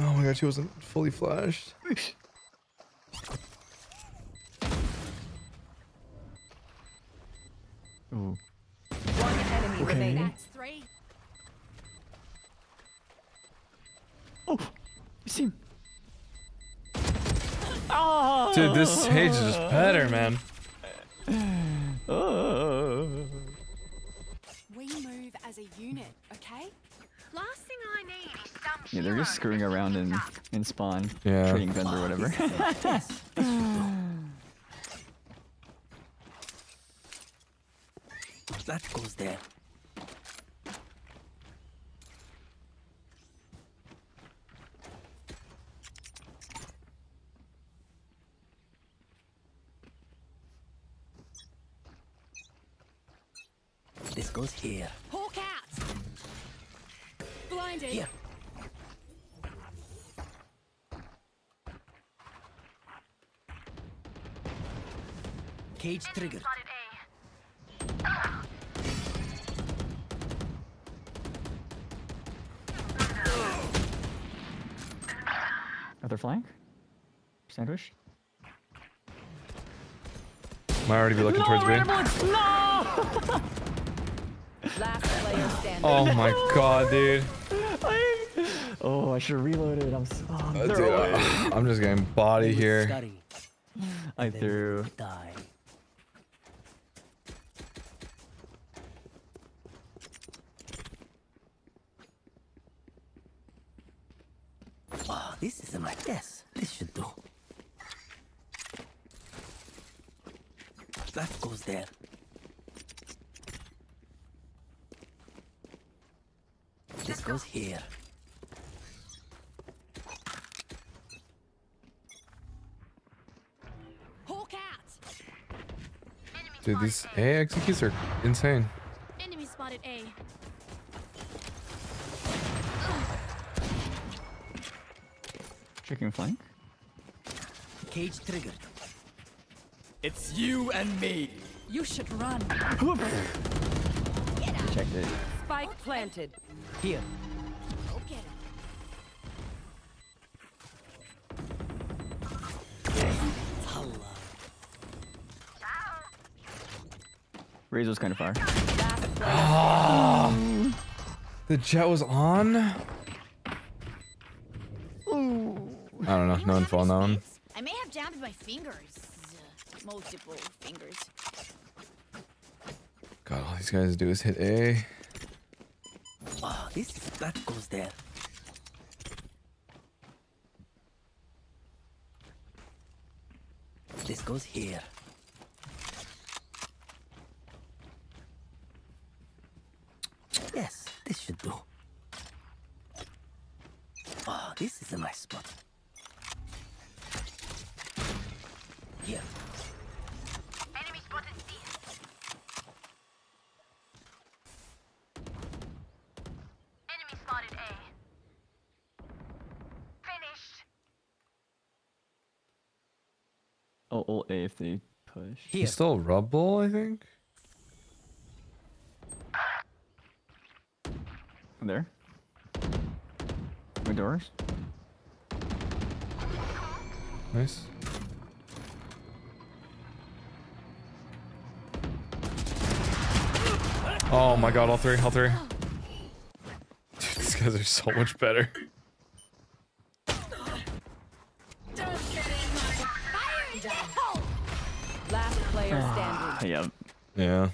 Oh my god, she wasn't fully flashed. Ooh. One enemy Okay. remaining. Oh, you see him. Oh. Dude, this stage is better, man. Oh. We move as a unit, okay? Last thing I need is some Yeah, they're just screwing around in in spawn, Yeah. trading guns or whatever. That goes there. Goes here. Hawk out. Blinded. Here. Cage triggered. spotted A. Other flank? Sandwich? Might already be looking towards B. Last player standing. Oh my god, dude. Oh, I should have reloaded. I'm. So, oh, Uh, they're dude, away. uh, I'm just getting body here. Scurry. I Then threw. Die. Oh, this is a nice. Yes, this should do. That goes there. This goes here. Hawk out. Dude, these A executes are insane. Enemy spotted A. Chicken flank? Cage triggered. It's you and me. You should run. Checked it. Spike planted. Here. Go get him. Talla. Raze was kind of far. Last player Ah, the Jett was on. I don't know. No info on that one. I may have jammed my fingers. Uh, multiple fingers. God, all these guys do is hit A. Oh, this that goes there. This goes here. Yes, this should do. Oh, this is a nice spot. Here. Enemy spotted C. Enemy spotted A. Finished. Oh, ult A if they push. Here. He's still rubble, I think. There. My doors. Nice. Oh my god, all three, all three. Dude, these guys are so much better. Standing. Yep.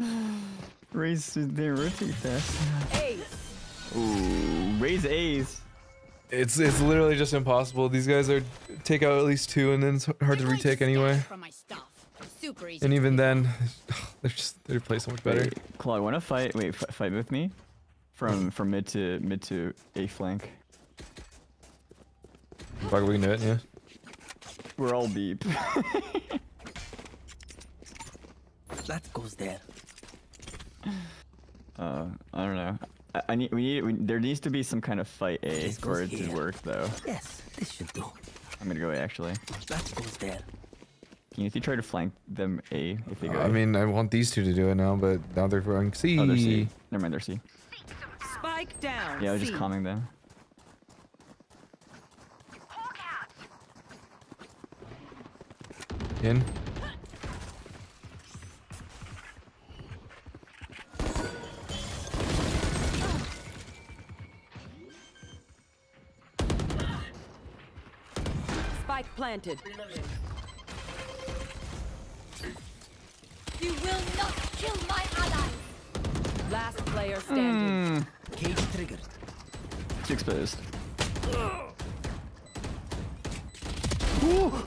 Yeah. Raze didn't rotate fast. Ace. Ooh, Raze A's. It's it's literally just impossible. These guys are take out at least two, and then it's hard to retake anyway. From my stuff. Super easy. And even then, they're just they play so much better. Wait, Claude, wanna fight? Wait, f fight with me? From mm. from mid to mid to A flank. Fuck, we can do it. Yeah. We're all deep. That goes there. uh, I don't know. I, I need we need we, there needs to be some kind of fight A This for goes it to work though. Yes, this should do. I'm gonna go A actually. That goes there. flanking. If you try to flank them A, if they go. I A. mean, I want these two to do it now, but now they're going C. oh, they're C. Never mind, they're C. Spike down. Yeah, I was just calming them. In. Planted. You will not kill my ally. Last player standing. Hmm. Cage triggered. It's exposed.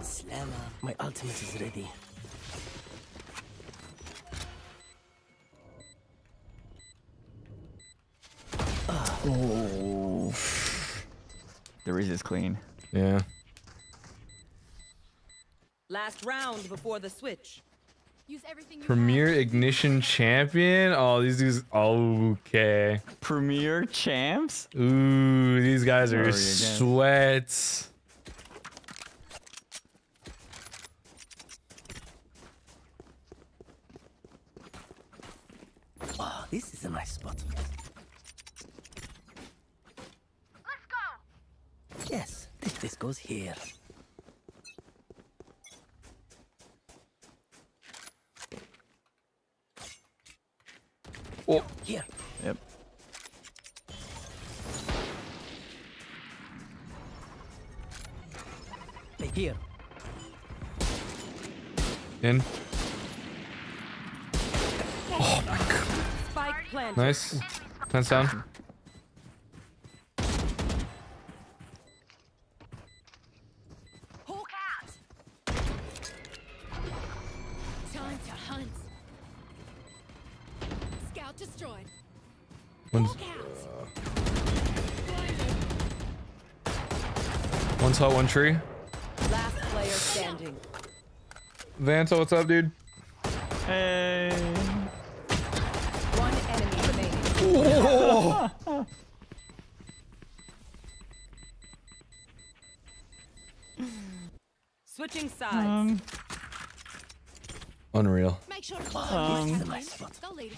Slammer. My ultimate is ready. Oh. The Reese is clean. Yeah. Last round before the switch. Use everything you Premier Ignition Champion. Oh, these dudes. Okay. Premier champs? Ooh, these guys are are we again? sweats. Oh, this is a nice spot. Let's go. Yes, this, this goes here. Oh, Here. Yep. Hey, Here. in. Oh Spike planted. Nice. Plants down. One's hot, one tree. Last player standing. Vanta, what's up, dude? Hey. One enemy remaining. Switching sides. Um, Unreal. Make sure to this follow is a um, nice spot. Go lead.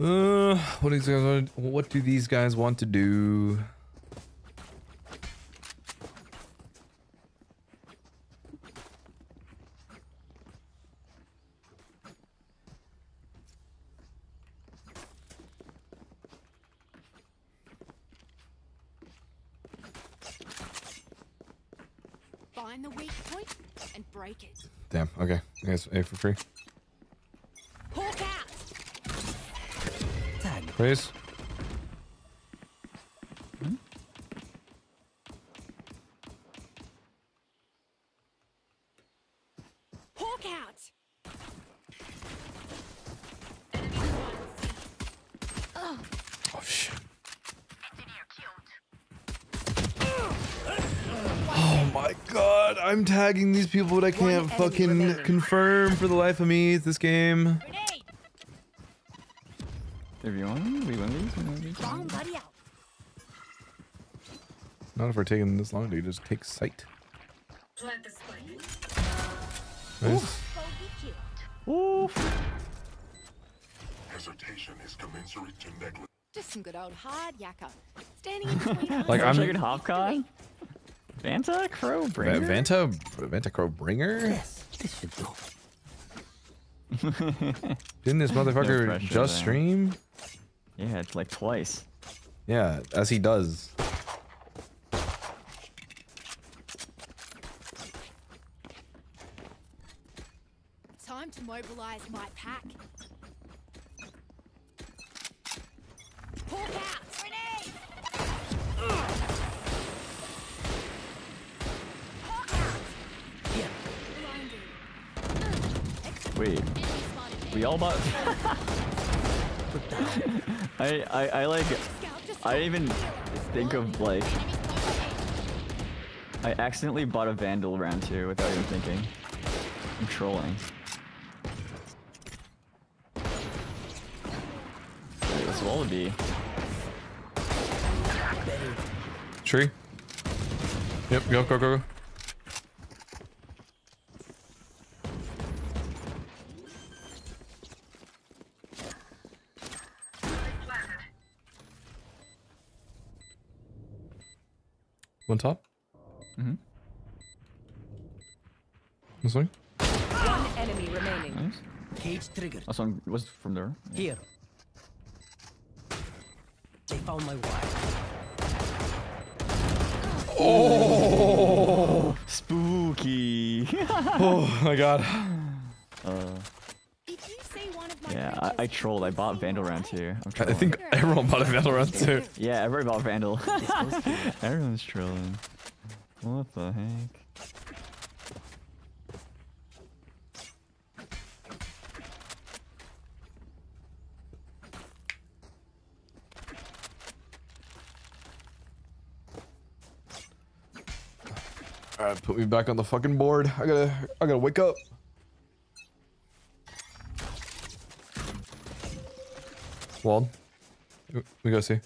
Uh, what do these guys want? What do these guys want to do? Find the weak point and break it. Damn. Okay. I guess A for free. Hawk out. Tag. Please. Hawk out. Oh shit. Oh my god, I'm tagging these people, but I can't fucking confirm for the life of me this game. Grenade. if you want, we win these. We win these. Bomb buddy out. Not if we're taking this long to just take sight. Plant the spike. Nice. Bogey kill. Hesitation is commensurate to negligence. Just some good old hard yakka. Standing in between. Like, I'm- Checking Hopcon. Vanta Crow Va- Bringer. Vanta, Vanta Crow Bringer? Yes, this should do. Didn't this motherfucker pressure just there. stream? Yeah, it's like twice. Yeah, as he does. Time to mobilize my pack. Hawk out. Grenade. Here. Wait, we all bought. I, I I like. I even think of like. I accidentally bought a Vandal round two without even thinking. I'm trolling. This Wallaby. Tree. Yep, go, go, go, go. One top. Mm-hmm. This one. One enemy remaining. Nice. Cage triggered. That's one was from there. Yeah. Here. They found my wire. Oh! Spooky. oh my god. Uh, Did you say one of my yeah, I, I trolled. I bought Vandal round two. I'm I think everyone bought a round too. Yeah, everybody bought Vandal. Everyone's trolling. What the heck? Alright, put me back on the fucking board. I gotta I gotta wake up. Wald. We- We gotta see.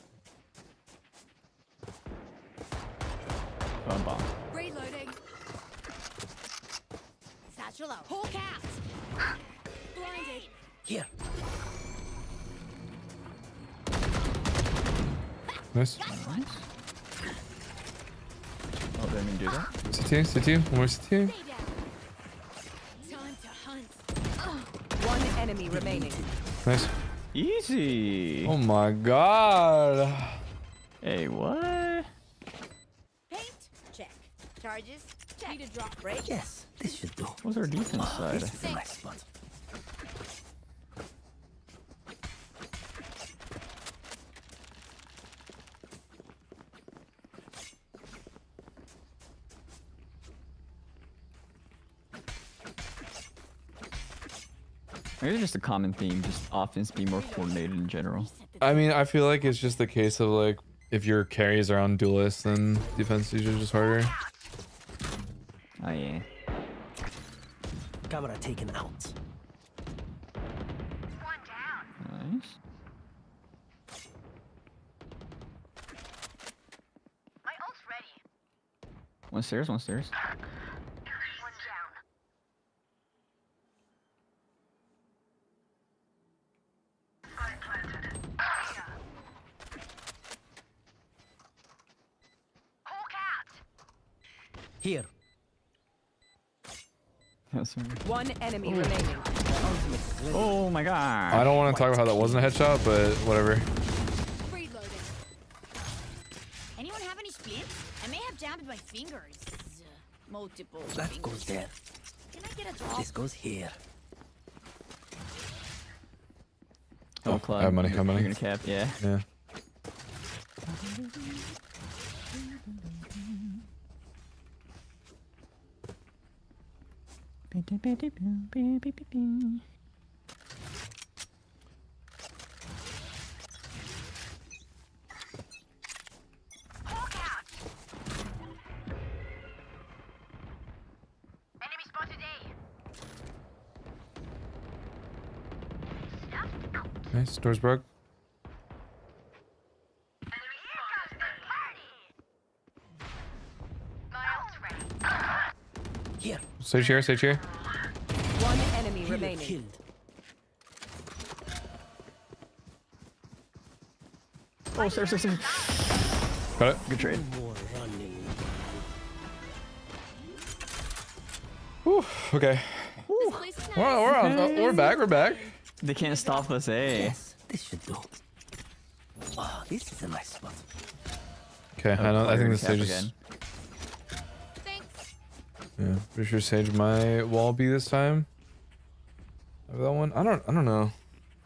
Bomb bomb. Reloading. Satchel out. Hawk out. Blinded. Here. Nice. Oh, didn't even do that. CT, CT, one more CT. Time to hunt. One enemy remaining. Nice. Easy. Oh my god. Hey, what? Paint. Check. Charges. Check. Need a drop break. Yes, this should do. What's our defense side? this is a nice spot. Maybe just a common theme. Just offense be more coordinated in general. I mean, I feel like it's just the case of like if your carries are on duelist, then defense is usually just harder. Oh yeah. Camera taken out. One down. Nice. My ult's ready. One stairs. One stairs. One down. I planted. Yeah. Hawk out. Here. Yes, sir. One enemy remaining. Oh my god. I don't want to talk about how that wasn't a headshot, but whatever. Reloading. Anyone have any splints? I may have jammed my fingers. Multiple That fingers. goes there. Can I get a drop? This goes here. Oh, I have money, I You're gonna cap. Yeah. Yeah. Hawk out. Enemy spotted A. Stuffed out. Nice. Doors broke. Enemy Here comes the party. My ult's ready. Here. Sage here. Sage here. One enemy Healer remaining. Oh, stairs, stairs, stairs. Got it. Good trade. More. Whew, okay. This place We're, nice. we're, on, uh, we're back. We're back. They can't stop us, eh? Yes, this should do. Ah, this is a nice spot. Okay. I, Oh, don't, I think Clyde the cap is. again. Thanks. Yeah. Pretty sure sage my wall be this time. Have that one. I don't. I don't know.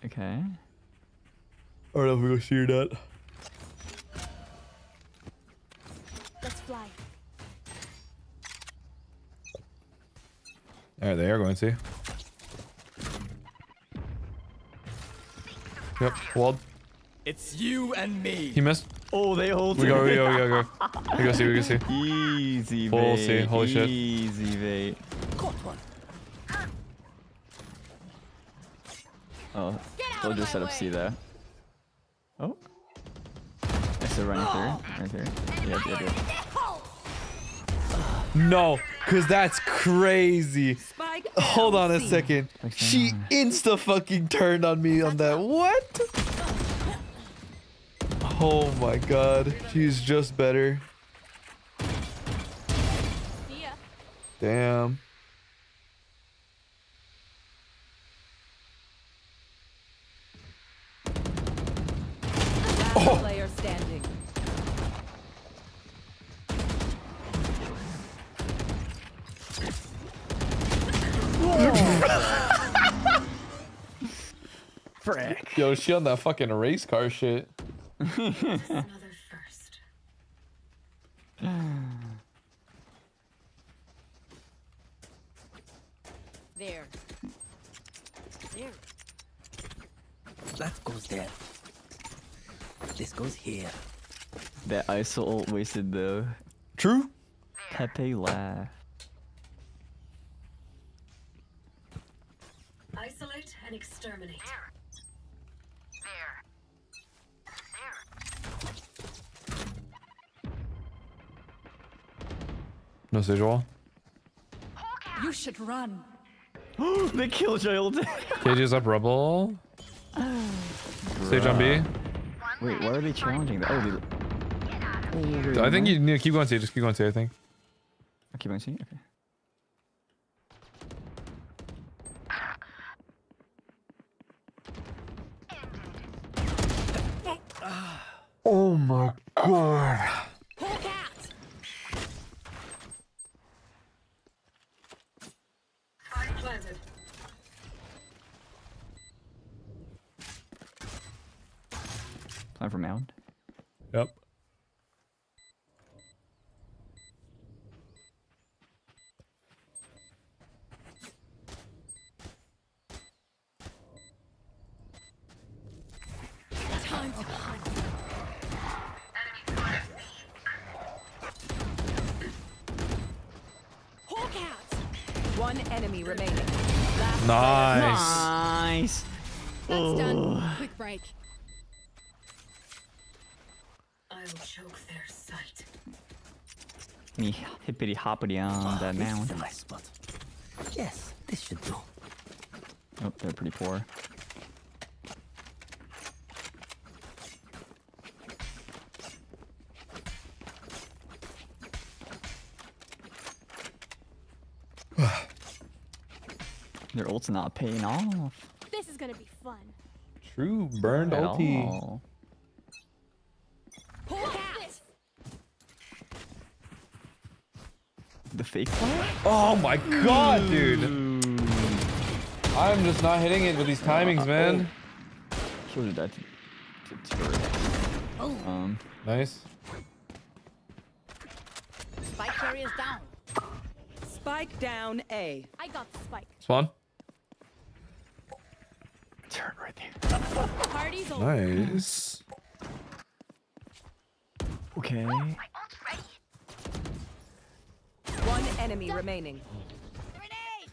Okay. I don't know if we go see or not. Let's fly. All right, they are going to. Yep. Wald. It's you and me. He missed. Oh, they hold. We go. We go. We go. Go. We go see. We go see. Easy bait. Full C, holy shit. Easy bait. Caught one. Oh, Get out they'll just set up way. C there. Oh. I still running through. Right there. Yep, yep, yep. No, because that's crazy. Spike Hold on a C. second. She uh, insta fucking turned on me on that. What? Oh my god. She's just better. Damn. Last oh. player standing. Frick. Yo, she on that fucking race car shit. Another first. There. There. That goes there. This goes here. That Iso ult wasted the True. Pepe laugh. Isolate and exterminate. No Sage wall. You should run. the Killjoy ult. is up rubble. Sage on B. Wait, why are they challenging that? Oh, they... Oh, I think you need to keep going to. Just keep going to. I think. I keep going seeing. Okay. Oh my god. Hawk out. Spike planted. Time for mound. Yep. Time to hunt. Hawk out. One enemy remaining. Last Nice. Nice. That's done. Quick break. Me hippity hoppity on ah, that this mound. is nice spot. Yes, this should do. Oh, they're pretty poor. Their ult's not paying off This is gonna be fun. True. Burned at ulti. all. Hawk out. The fake fire? Oh my god, dude. I'm just not hitting it with these timings, man. Should have died to, to turret. Um, Nice. Spike carrier's down. Spike down A. I got the spike. Spawn. turret right there. Party's over. Nice. Okay. One enemy remaining. Grenade.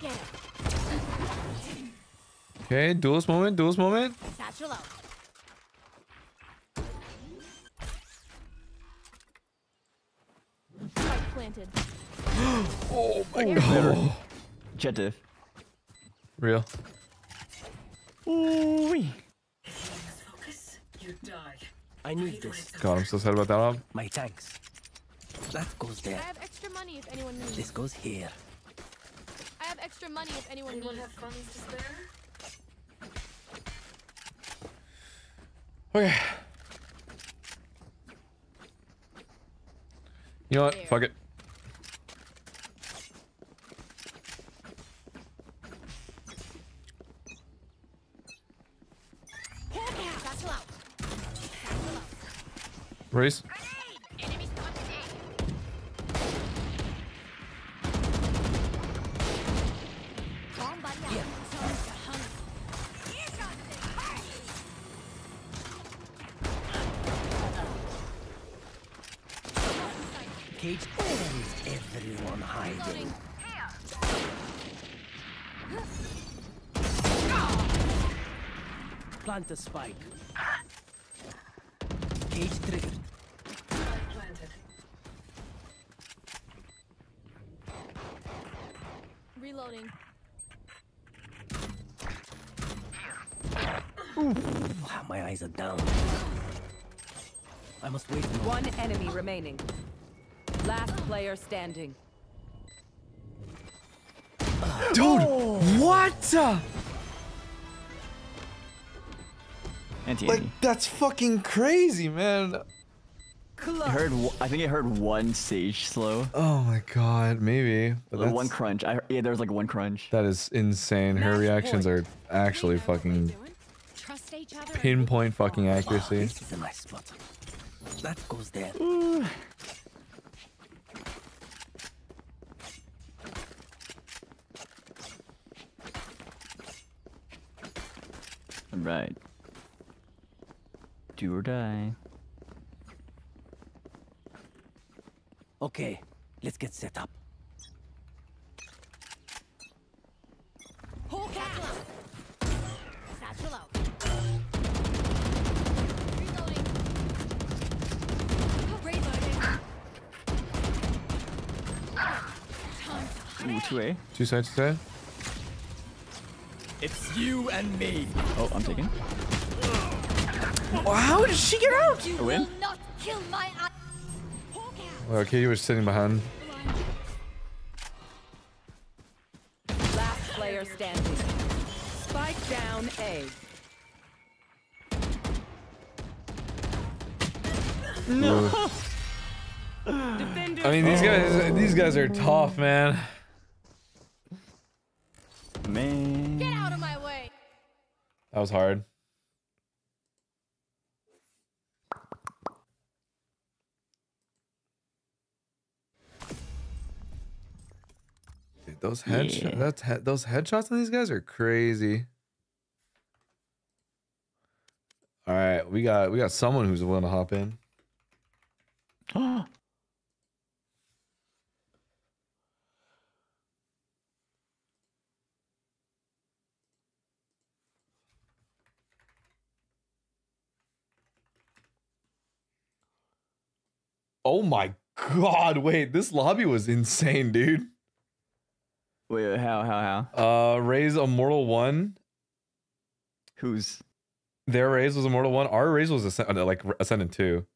Get it. Okay, duelist moment, duelist moment. Satchel out. Spike planted. Oh my god. Jett diff. Real. Ooh. Focus, you die. I need this. God, I'm so sad about that one. My tanks. That goes there. I have extra money if anyone needs. This goes here. I have extra money if anyone Anyone needs. have funds to spare? Okay. You know what? There. Fuck it. Hawk Plant the spike. Cage triggered. Planted. Reloading. Wow, ah, my eyes are down. I must wait. a. One enemy remaining. Last player standing. Dude, oh. what? Anti Like that's fucking crazy, man. I heard. I think I heard one sage slow. Oh my god, maybe. But Or one crunch. I heard, yeah, there was like one crunch. that is insane. Her reactions are actually fucking Trust each other. and pinpoint fucking on. accuracy. Oh, this is a nice spot. That goes there. Right. Do or die. Okay, let's get set up. Hawk out. Satchel out. Reloading. Reloading. Time to Ooh, two A. Two sides to side. It's you and me. Oh, I'm taking. Well, how did she get out? You A win? will not kill my eye. Hawk out. Well, Katie was sitting behind. Last player standing. Spike down A. No. Defenders I mean, these guys, these guys are tough, man. Man. Get out of my way. That was hard. Dude, those headshots, Yeah. that's he- those headshots on these guys are crazy. All right, we got we got someone who's willing to hop in. Oh my god! Wait, this lobby was insane, dude. Wait, wait, how, how, how? Uh, Raze Immortal One. Who's? Their Raze was Immortal One. Our Raze was Ascend- uh, like Ascendant Two.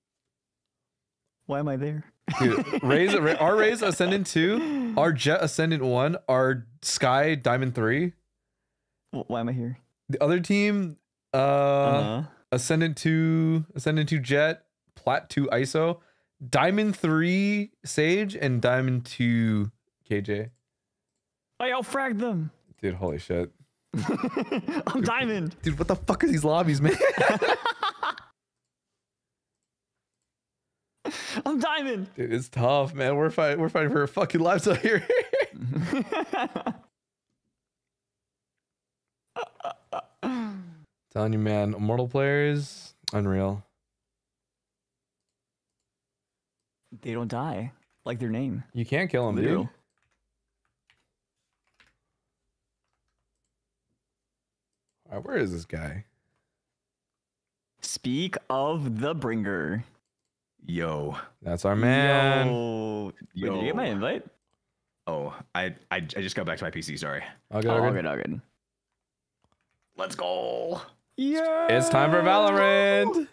Why am I there? Dude, Raze, Ra- our Raze Ascendant Two, our Jett Ascendant One, our Skye Diamond Three. Why am I here? The other team, uh, Uh-huh. Ascendant Two, Ascendant Two Jett, Plat Two Iso, Diamond Three Sage, and Diamond Two KJ. I outfragged them. Dude, holy shit. I'm diamond. Dude, what the fuck are these lobbies, man? I'm diamond. Dude, it's tough, man. We're fighting. We're fighting for our fucking lives out here. Telling you, man. Immortal players, unreal. they don't die. Like their name. You can't kill them, dude. All right, where is this guy? Speak of the bringer. Yo. That's our man. Yo. Wait, did you get my invite? Oh, I, I I just got back to my PC. Sorry. All good, Oh, all all good. good, all good. Let's go. Yeah. It's time for Valorant.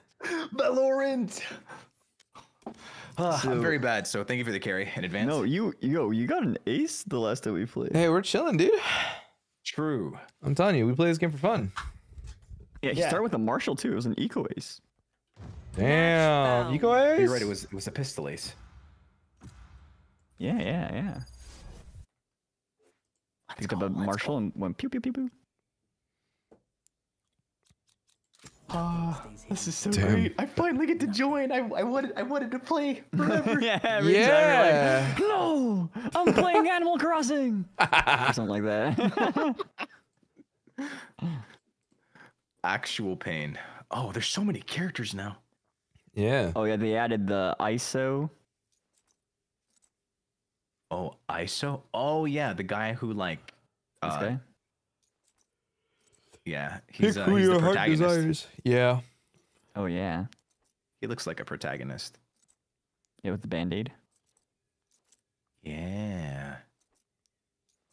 Valorant. Ah, So- I'm very bad, so thank you for the carry in advance. No, you yo, you got an ace the last time we played. Hey, we're chilling, dude. True. I'm telling you, we play this game for fun. Yeah, he Yeah. started with a marshal too. It was an eco ace. Damn, found. you go ace. You're right. It was it was a pistol ace. Yeah, yeah, yeah. Picked up go, a let's marshal and went pew pew pew pew. Ah, this is so Damn. great. I finally get to join. I, I wanted I wanted to play forever. yeah, every Yeah. time you're like, no, I'm playing Animal Crossing. or something like that. Actual pain. Oh, there's so many characters now. Yeah. oh yeah, they added the Iso. Oh, Iso. Oh yeah, the guy who like. This uh, guy. Yeah, he's, uh, who he's the your heart protagonist. desires. Yeah. Oh yeah. He looks like a protagonist. Yeah, with the band-aid. Yeah.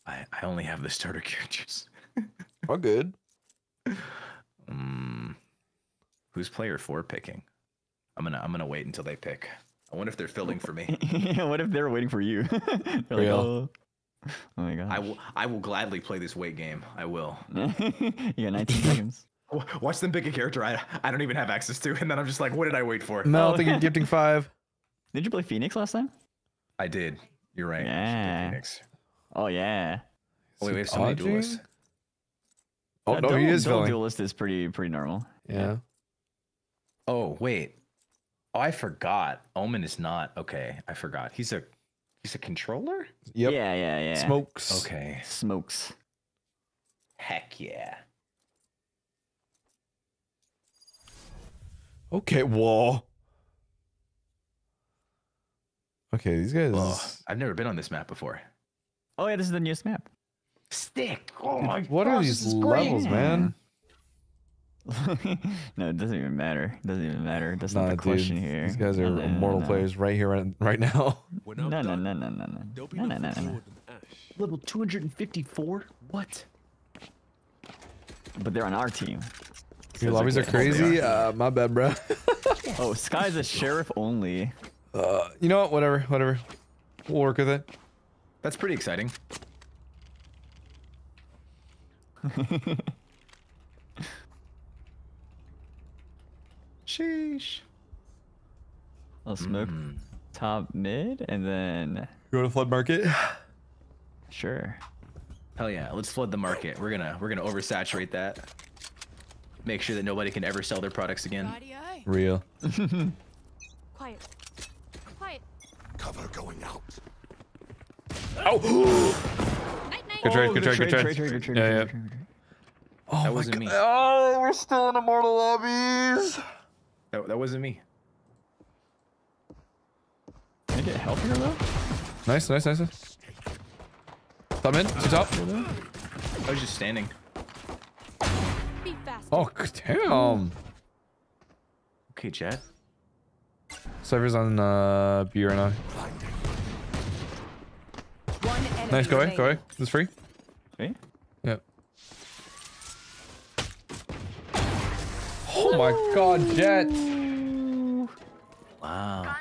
I I only have the starter characters. All good. Mm, who's player four picking? I'm gonna I'm gonna wait until they pick. I wonder if they're filling for me. yeah, what if they're waiting for you? They're like, Real. oh. Oh my god. I will I will gladly play this wait game. I will. you got 19 seconds. Watch them pick a character I I don't even have access to, and then I'm just like, what did I wait for? No, Oh. I think you're gifting five. Did you play Phoenix last time? I did. You're right. I should pick Yeah. Phoenix. Oh yeah. Oh, wait, we have so many Dodging? duelists. Oh Yeah, no, he is double filling. duelist is pretty pretty normal. Yeah. Oh wait. Oh, I forgot. Omen is not okay. I forgot. He's a he's a controller. Yep. Yeah, yeah, yeah. Smokes. Okay. Smokes. Heck yeah. Okay. wall. Okay, these guys. Well, I've never been on this map before. Oh yeah, this is the newest map. Stick. Oh my What are these levels, man? no, it doesn't even matter. It doesn't even matter. That's Nah, not the dude. question here. These guys No, are no, no, immortal no. players right here, right, right now. No, no, no, no, no, no. No, no, no, no, no. Level 254? What? But they're on our team. Your Says lobbies are okay. crazy. Uh, my bad, bro. Oh, Skye's a sheriff only. Uh, you know what? Whatever, whatever. We'll work with it. That's pretty exciting. Sheesh. I'll smoke Mm. top mid and then You want to flood market? sure. Hell yeah, let's flood the market. We're gonna we're gonna oversaturate that. Make sure that nobody can ever sell their products again. Real. Quiet. Quiet. Cover going out. Oh! Night night. Good trade, Oh, good good trade, good trade, trade. trade, trade, good trade, Yeah, good yeah. trade, good trade. Oh That my wasn't God. me. Oh, we're still in immortal lobbies. That, that wasn't me. Can I get help here though? Nice, nice, nice. nice. Top mid, two top. I was just standing. Be. Oh, damn. Okay, Jett. Cypher's on uh, B right now. One enemy Nice, go away, remaining. go away. This free. Sweet. Oh my god, Jett. Wow.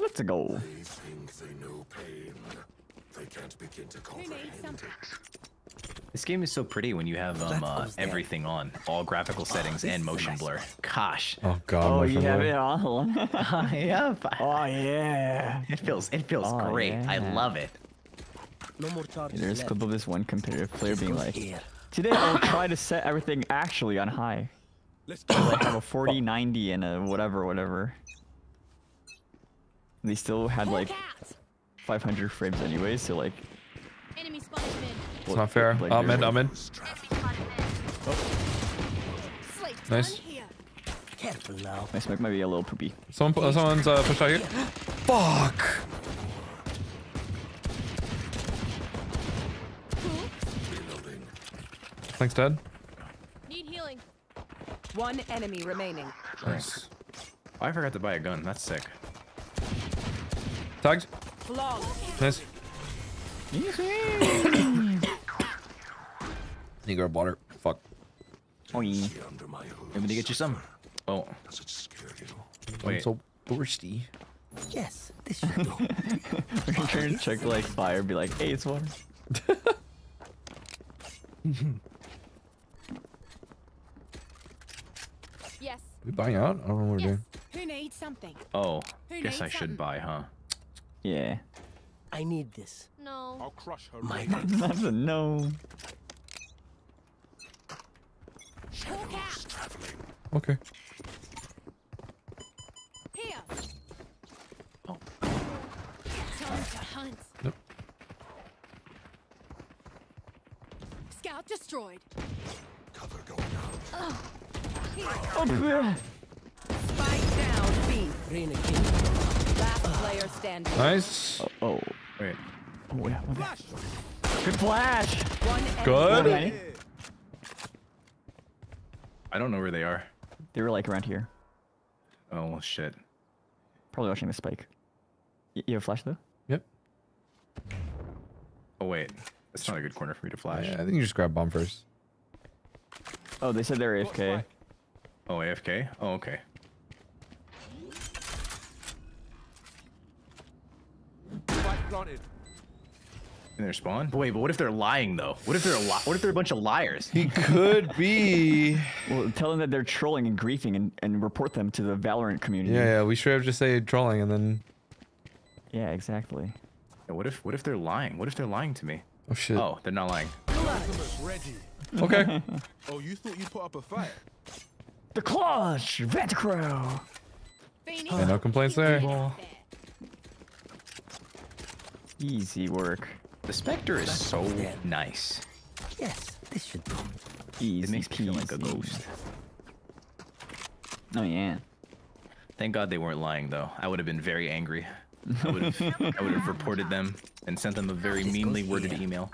Let's go. They think they know pain. They can't begin to comprehend it. This game is so pretty when you have um uh, everything on, all graphical settings and motion blur. Gosh. Oh god. Oh, you have blur. it on. yeah. oh yeah. It feels it feels Oh, great. I love it. No more There's a clip of this one competitive player being like, here. Today I'll try to set everything actually on high. Let's So like have a 40, 90, and a whatever, whatever. They still had like 500 frames anyway, so like. Enemy spotted mid. It's not fair. like, I'm in, you're- I'm in. Slate Nice. Careful now. My smoke might be a little poopy. Someone, pu- someone's uh, pushed out here. Fuck. Thanks, Dad. Need healing. One enemy remaining. Nice. Oh, I forgot to buy a gun. That's sick. Tagged. Flawless. Nice. Need grab water. Fuck. Oing. Under my hood. Maybe to get you some. Oh, Does it scare you? I'm so thirsty. Yes, this should do. We're trying to check like fire, be like, hey, it's water. Yes. We buying out? I don't know what we're Yes. doing. Who needs something? oh. Who Guess I should something? buy, huh? Yeah. I need this. No. I'll crush her. My That's a no. Hawk out. Traveling. Okay. Here. Oh. Time to hunt. Nope. Scout destroyed. Cover going out. Oh, Spike down B. Reyna kill. Last player standing. Nice. oh. Wait. Oh, yeah. Good flash. Good. I don't know where they are. They were like around here. Oh shit. Probably watching the spike. Y- you have flash though? Yep. Oh wait, that's not a good corner for me to flash. Yeah, I think you just grab bomb first. Oh, they said they're AFK. Oh AFK. Oh okay. Spike. In their spawn. But wait, but what if they're lying though? What if they're a li- What if they're a bunch of liars? He could be. Well, tell them that they're trolling and griefing and, and report them to the Valorant community. Yeah, yeah. We should have just say trolling and then. Yeah, exactly. Yeah, what if What if they're lying? What if they're lying to me? Oh shit. Oh, they're not lying. Okay. Oh, you thought you'd put up a fight? The clutch! Vantacrow! Yeah, no complaints there. Easy work. The Spectre is so nice. Yes, this should do. Easy It makes me feel like a ghost. Oh yeah. Thank God they weren't lying though. I would have been very angry. I would have I would have reported them and sent them a very meanly worded email.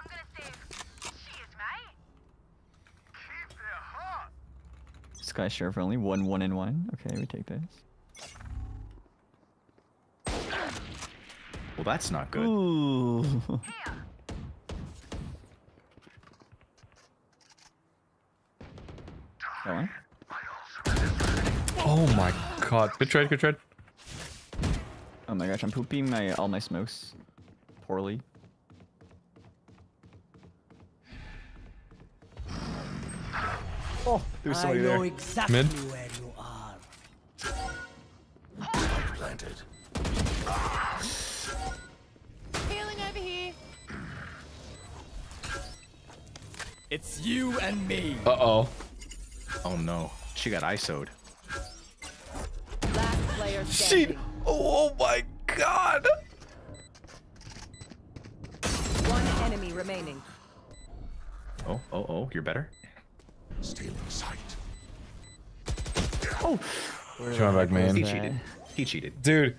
Skye Sheriff only one one and one. Okay, we take this. Well, that's not good. Ooh. That one? Oh my god. Good trade. Good trade. Oh my gosh, I'm pooping my all my smokes poorly. Oh, there's I somebody know there. exactly Mid. where you are. Spike planted. Healing over here. It's you and me. Uh oh. Oh no, she got Iso'd. Last player She. standing. Oh my god. One enemy remaining. Oh, oh, oh, you're better. Stealing sight. Oh. She went back He cheated. He cheated. Dude,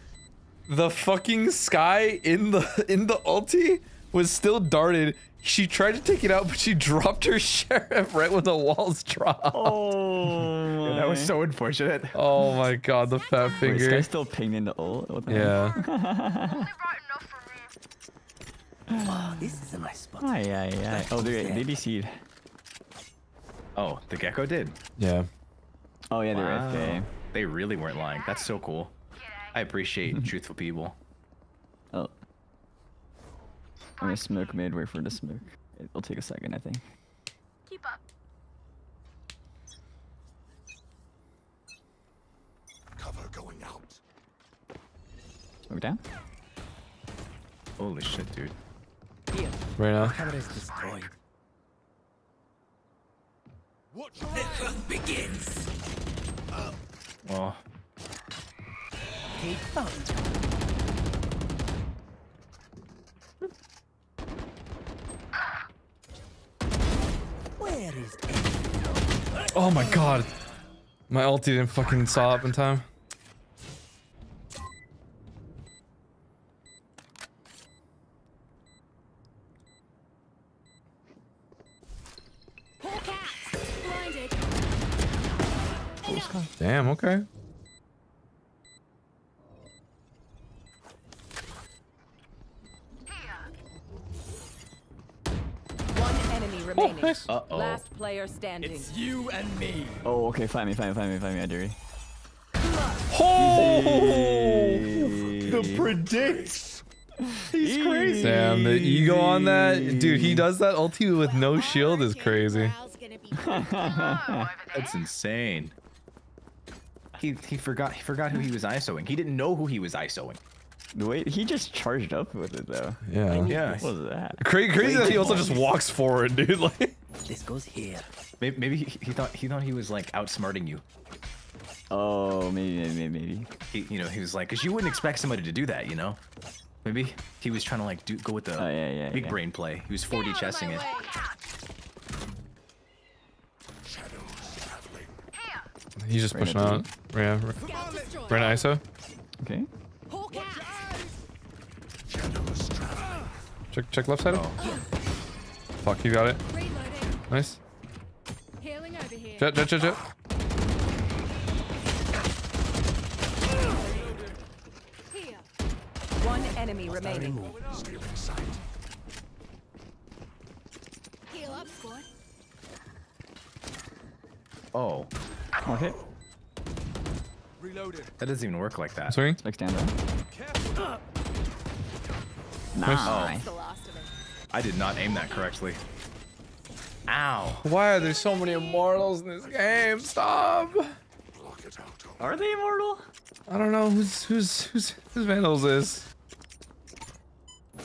the fucking Skye in the in the ulti was still darted. She tried to take it out, but she dropped her sheriff right when the walls dropped. Oh, Yeah, that was so unfortunate. Oh my god, the fat Wait, this finger. guy's still pinged into ult? What the hell? Yeah. Oh, this is oh, a nice spot. Aye, aye, aye. Oh, they, they BC'd. Oh, the Gekko did. Yeah. Oh, yeah, they're Wow. AFK. They really weren't lying. That's so cool. I appreciate truthful people. Oh. I'm gonna smoke mid, wait for the smoke. It'll take a second, I think. Keep up. Cover going out. Smoke down? Holy shit, dude. Right now. camera is destroyed. Watch The hunt begins. Well, Take fun. Where is Oh my god. My ulti didn't fucking saw up in time. Damn, okay. One enemy oh, remaining. nice. Uh-oh. Last player standing. It's you and me. Oh, okay, find me, find me, find me, find me, Adiri. Oh! The predicts. He's crazy. Damn, the ego on that. Dude, he does that ulti with no shield is crazy. That's insane. He he forgot he forgot who he was Isoing. He didn't know who he was Isoing. The way he just charged up with it though. Yeah. Yeah. What was that? Cra- crazy that he also just walks forward, dude. Like, This goes here. Maybe, maybe he, he thought he thought he was like outsmarting you. Oh, maybe, maybe, maybe. He you know he was like, cause you wouldn't expect somebody to do that, you know. Maybe he was trying to like do go with the Oh, yeah, yeah, big yeah. brain play. He was 4D chessing it. He's just Rain pushing out. Yeah. Ren Iso. Okay. Check check left side. Oh. Fuck, you got it. Nice. Jett, Jett, Jett, Jett. One enemy remaining. Oh up, squad. Oh, Okay. Reloaded. that doesn't even work like that. Swing. Like stand up. Nice. Oh. The last of it. I did not aim that correctly. Ow. Why are there so many immortals in this game? Stop. Block it out. Are they immortal? I don't know who's who's who's whose Vandals is.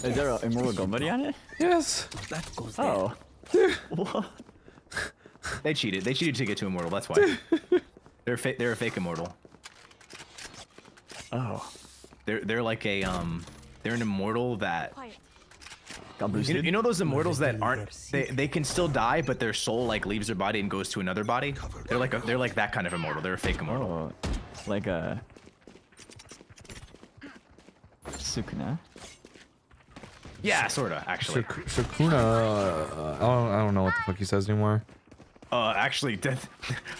Is there an immortal gun buddy on it? Yes. That goes oh. there. Oh. what? They cheated. They cheated to get to immortal. That's why. they're fa- they're a fake immortal. Oh. They're they're like a um they're an immortal that Quiet. You know, you know those immortals that aren't they, they can still die but their soul like leaves their body and goes to another body. They're like a, they're like that kind of immortal. They're a fake immortal. Oh. Like a. Sukuna. Yeah, sorta actually. Shak- Shakuna. Uh, I don't I don't know what the fuck he says anymore. Uh, actually, that,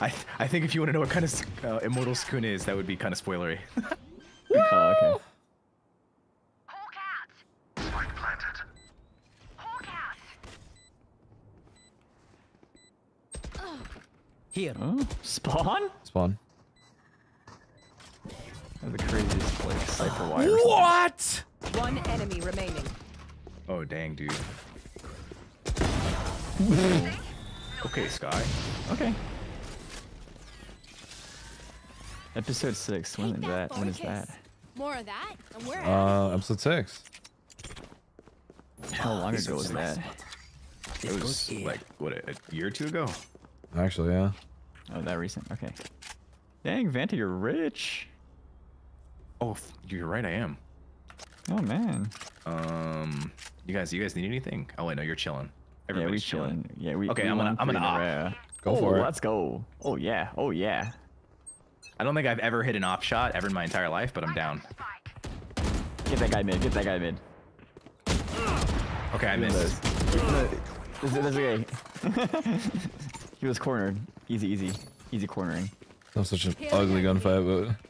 I I think if you want to know what kind of uh, immortal Sukuna is, that would be kind of spoilery. Oh, okay. Hawk out. Spike planted. Hawk out. Here. Oh, spawn? Spawn. They're the craziest like Cypher wire. What? One enemy remaining. oh dang, dude. Okay, Skye. Okay. Episode six. When Take is that? When is that? More of that, and we're. Uh, episode six. How long ago was that? It was like what a, a year or two ago. Actually, yeah. Oh, that recent. Okay. Dang, Vanta, you're rich. Oh, you're right. I am. Oh man. Um, you guys, you guys need anything? Oh wait, no, you're chilling. Yeah, we Everybody's chilling. chilling. Yeah, we. Okay, we I'm gonna- I'm gonna in a op. row. Go oh, for it. Let's go. Oh yeah. Oh yeah. I don't think I've ever hit an op shot ever in my entire life, but I'm down. Get that guy mid. Get that guy mid. Okay, I Doing missed. This, this okay. he was cornered. Easy, easy, easy cornering. That was such an ugly gunfight, but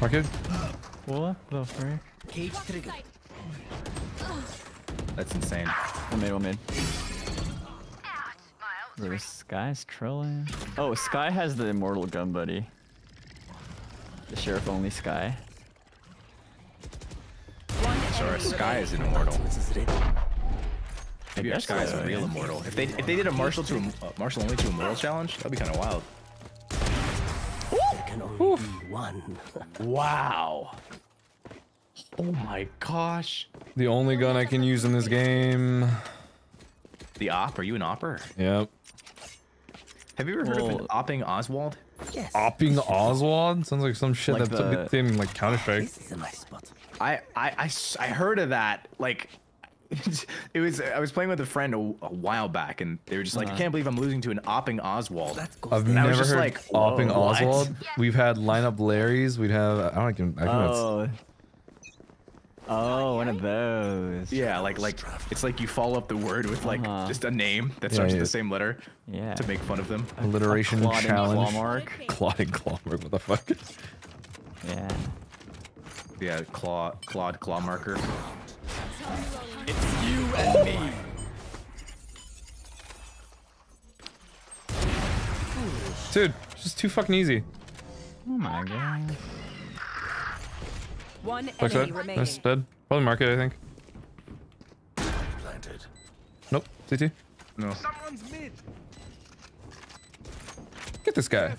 Market? What the frick? Cage trigger. That's insane. One mid, one mid. Where Skye's trolling. Oh, Skye has the immortal gun buddy. The sheriff only Skye. Sorry, Skye is an immortal. This is ready. Maybe our Skye is a real immortal. If they if they did a martial to a, uh, martial only to immortal challenge, that'd be kind of wild. There can only be one. Wow. Oh my gosh. the only gun I can use in this game. The op? Are you an opper? Yep. Have you ever heard of an opping Oswald? Yes. Opping Oswald sounds like some shit Like that's the- in like Counter Strike. This is a nice spot. I, I, I s- I heard of that. Like, it was. I was playing with a friend a, a while back, and they were just like, "I Uh-huh. can't believe I'm losing to an opping Oswald." That goes I've there. I was never just heard like, opping what? Oswald. We've had lineup Larrys. We'd have I don't even I think that's Oh. Oh, one of those. Yeah, like like it's like you follow up the word with like Uh-huh. just a name that Yeah, starts yeah. with the same letter Yeah. to make fun of them. alliteration clawed challenge. claw mark. Clawing claw mark. What the fuck? Yeah. Yeah, uh, claw, clawed claw marker. It's you and me. Dude, just too fucking easy. Oh my god. One Like enemy that. remaining. That's dead. Probably market, I think. Planted. Nope. CT. No. Someone's mid. Get this guy.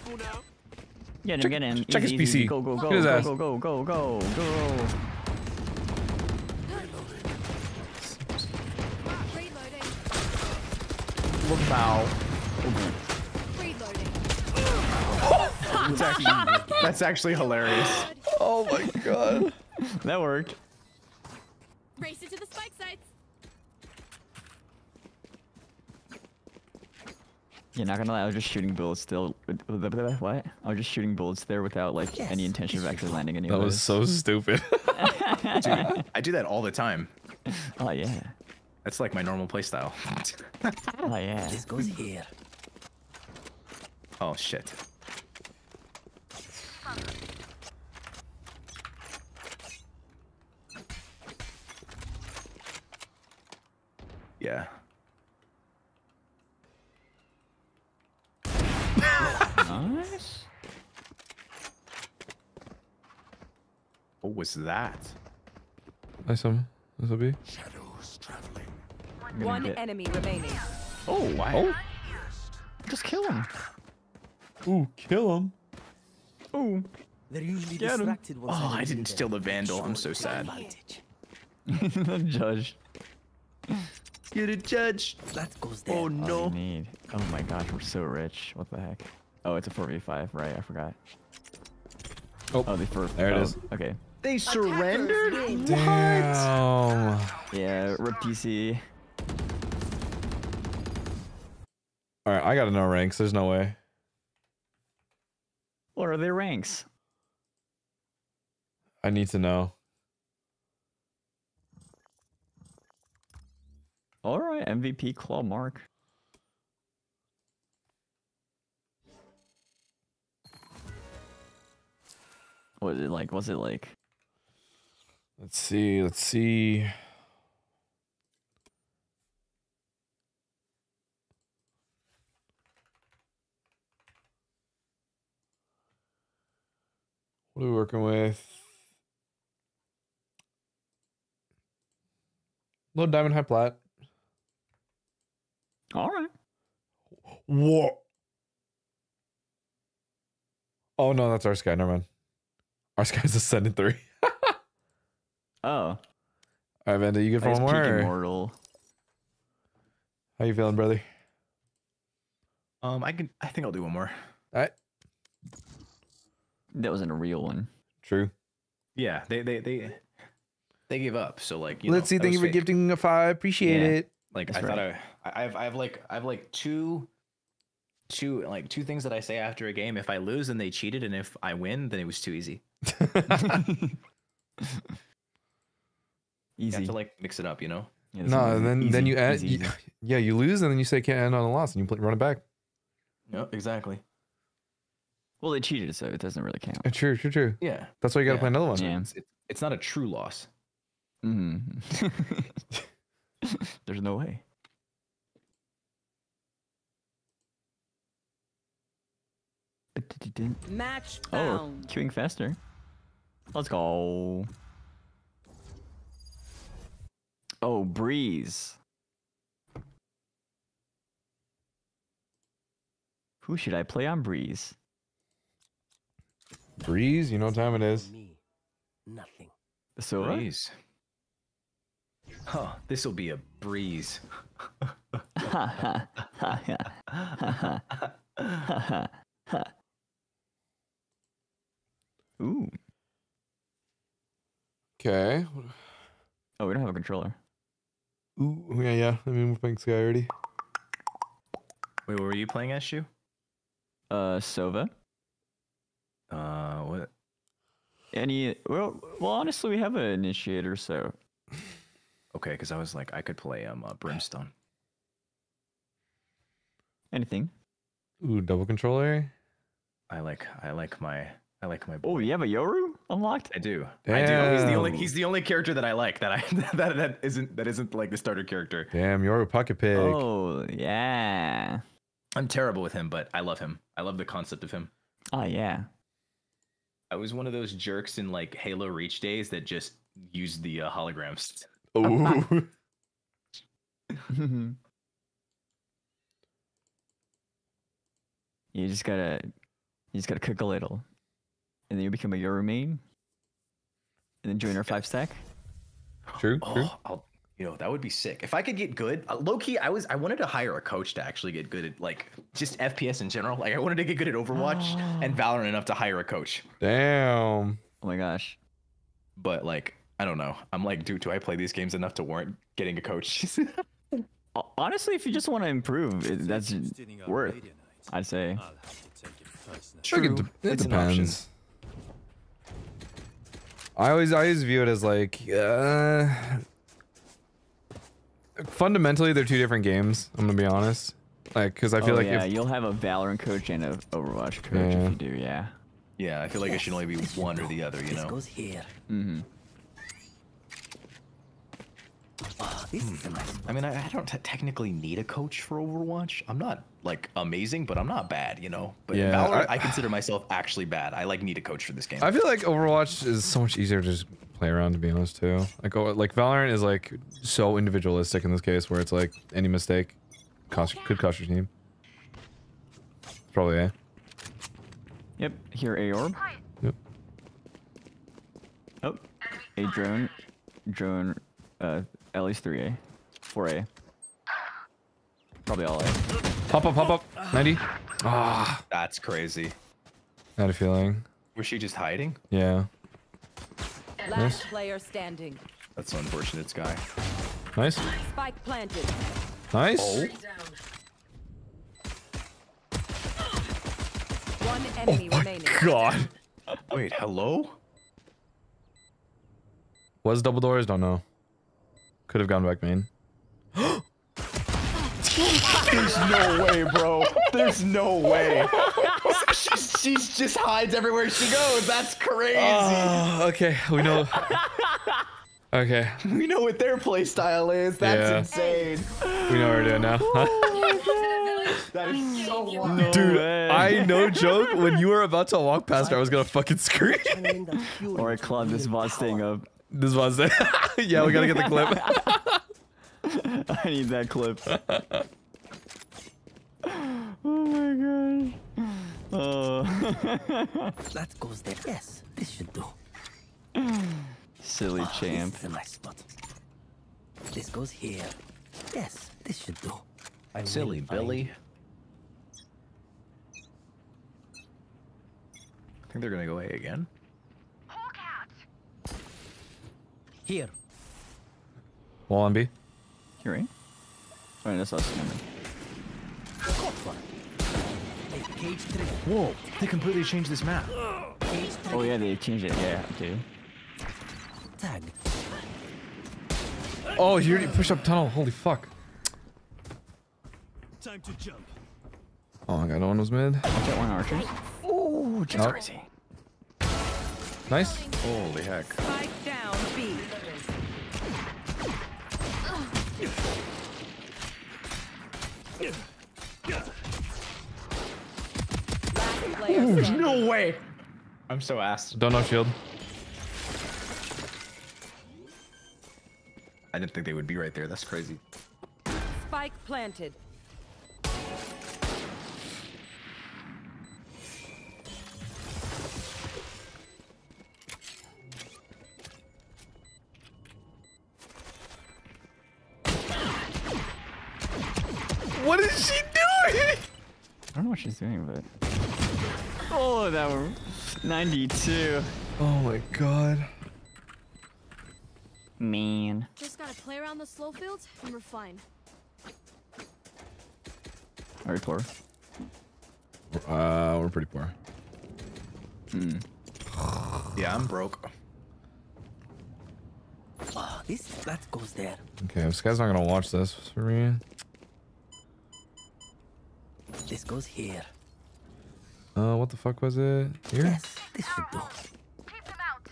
Careful now. Get him, Check- get him. check easy, his easy. PC. Go, go, go, Get his go, go, go, go, go, go. Reloading. Look bow. That's actually, that's actually hilarious. Oh my god. That worked. Race it to the spike sites. Yeah, not gonna lie, I was just shooting bullets still. What? I was just shooting bullets there without like Yes, any intention of actually landing any That was so stupid. Dude, I do that all the time. Oh yeah. That's like my normal playstyle. Oh yeah. This goes here. Oh shit. Yeah. Nice. What was that? Nice one. This will be. Shadows traveling. One get- enemy remaining. Oh, Why? Oh. just kill him. Ooh, kill him. Ooh. They're usually Get 'em. distracted once Oh, I didn't steal the vandal. I'm so sad. advantage. Judge. Get a judge. That goes there. Oh no. you need. Oh my gosh, we're so rich. What the heck? Oh, it's a 4v5, right? I forgot. Oh, Oh, they for there it oh, is. Okay. They surrendered? Damn. Yeah, rip DC. All right, I gotta know ranks. There's no way. What are their ranks? I need to know. All right, MVP Clawmark. Was it like? Was it like? Let's see. Let's see. What are we working with? Low diamond, high plat. All right. What? Oh no, that's our Skye. Never mind. Our Skye's ascendant three. Oh, All right, Vanta, you good for I one just more? immortal. How you feeling, brother? Um, I can. I think I'll do one more. All right. That wasn't a real one. True. Yeah, they they they they gave up. So like, you Let's know, see. Thank was you for fake. gifting a five. Appreciate Yeah. it. Like That's I thought. I, I have I have like I have like two two like two things that I say after a game. If I lose, then they cheated, and if I win, then it was too easy. You Easy. have to like mix it up, you know. Yeah, no, and was then then you add. easy, you- yeah, you lose, and then you say can't end on a loss, and you pl- run it back. Yep, exactly. Well, they cheated, so it doesn't really count. Uh, True, true, true. Yeah. That's why you got to Yeah. play another one. Yeah. It's, it's not a true loss. hmm There's no way. Match Oh, we're queuing faster. Let's go. Oh, Breeze. Who should I play on Breeze? Breeze, you know what time it is. Me, nothing. The Sova? Breeze. Huh, this will be a breeze. Ooh. Okay. Oh, we don't have a controller. Ooh, yeah, yeah. I mean, we're playing Skye already. Wait, what were you playing as Shu? Uh, Sova. Uh, what? Any? Well, well, honestly, we have an initiator, so Okay, because I was like, I could play um uh, Brimstone. anything. Ooh, double controller. I like, I like my, I like my. Oh, you have a Yoru unlocked? I do. I do. He's the only, he's the only character that I like that I that that isn't that isn't like the starter character. Damn, you're pocket pig. Oh, yeah. I'm terrible with him, but I love him. I love the concept of him. Oh, yeah. I was one of those jerks in like Halo Reach days that just used the uh, holograms. Ooh. you just gotta, you just gotta cook a little, and then you become a Yoru and then join our five stack. true, true. Oh, I'll, you know, that would be sick. If I could get good, uh, low key, I was, I wanted to hire a coach to actually get good at like just FPS in general. Like I wanted to get good at Overwatch and Valorant enough to hire a coach. Damn. Oh my gosh. But like, I don't know. I'm like, dude, do I play these games enough to warrant getting a coach? Honestly, if you just want to improve, that's worth. I'd say. I think It, de- it It's an option. depends. I always, I always view it as like, uh, fundamentally they're two different games. I'm gonna be honest. Like, because I feel oh, like yeah, if you'll have a Valorant coach and a Overwatch coach Yeah. if you do. Yeah. Yeah, I feel like it should only be one or the other. You This know. goes here. Mm-hmm. This is a nice I mean, I, I don't t- technically need a coach for Overwatch. I'm not like amazing, but I'm not bad, you know. But Yeah, Valorant, I- I, consider myself actually bad. I like need a coach for this game. I feel like Overwatch is so much easier to just play around, to be honest, too. Like, oh, like Valorant is like so individualistic in this case, where it's like any mistake cost could cost your team. Probably A. Yep. Here, A orb. Yep. Oh, a drone, drone, uh, at least three A, four A. Probably all A. Pop up, pop up. 90. Ah, That's crazy. I had a feeling. Was she just hiding? Yeah. Last Nice. player standing. That's so unfortunate, Skye. Nice. Spike planted. Nice. Oh. One enemy remaining. God. Wait, hello? Was double doors? Don't know. Could have gone back main. There's no way, bro. There's no way. she's, she's just hides everywhere she goes. That's crazy. Oh, okay. We know. Okay. we know what their play style is. That's Yeah. insane. We know what we're doing now. That is so wild. Dude, way. I no joke. When you were about to walk past her, I was gonna fucking scream. Or a club. This bot's staying up. This was it. yeah, we gotta get the clip. I need that clip. oh my god. Oh. That goes there. Yes, this should do. Silly Oh, champ. This is a nice spot. This goes here. Yes, this should do. I Silly will Billy. I think they're gonna go A again. Hawk out. Here. Wall on B. Here, right? Alright, that's us coming. Caught one. Hey, cage trigger. Whoa! They completely changed this map. Oh yeah, they changed it. Yeah, okay. Tag. Oh, you already pushed up tunnel. Holy fuck. Time to jump. Oh my god, no one was mid. Watch out, one archers. Oh, just crazy. Nice. Holy heck. Spike down B. Last player standing. No way! I'm so ass. Don't know shield. I didn't think they would be right there. That's crazy. Spike planted. She's doing, but. Oh, that one. 92. Oh my god. Man. Just gotta play around the slow fields and we're fine. Are we poor? Uh, we're pretty poor. Hmm. Yeah, I'm broke. Oh, this that goes there. Okay, this guy's not gonna watch this for me. This goes here. Uh, what the fuck was it? Here? Yes, this should do. Keep them out.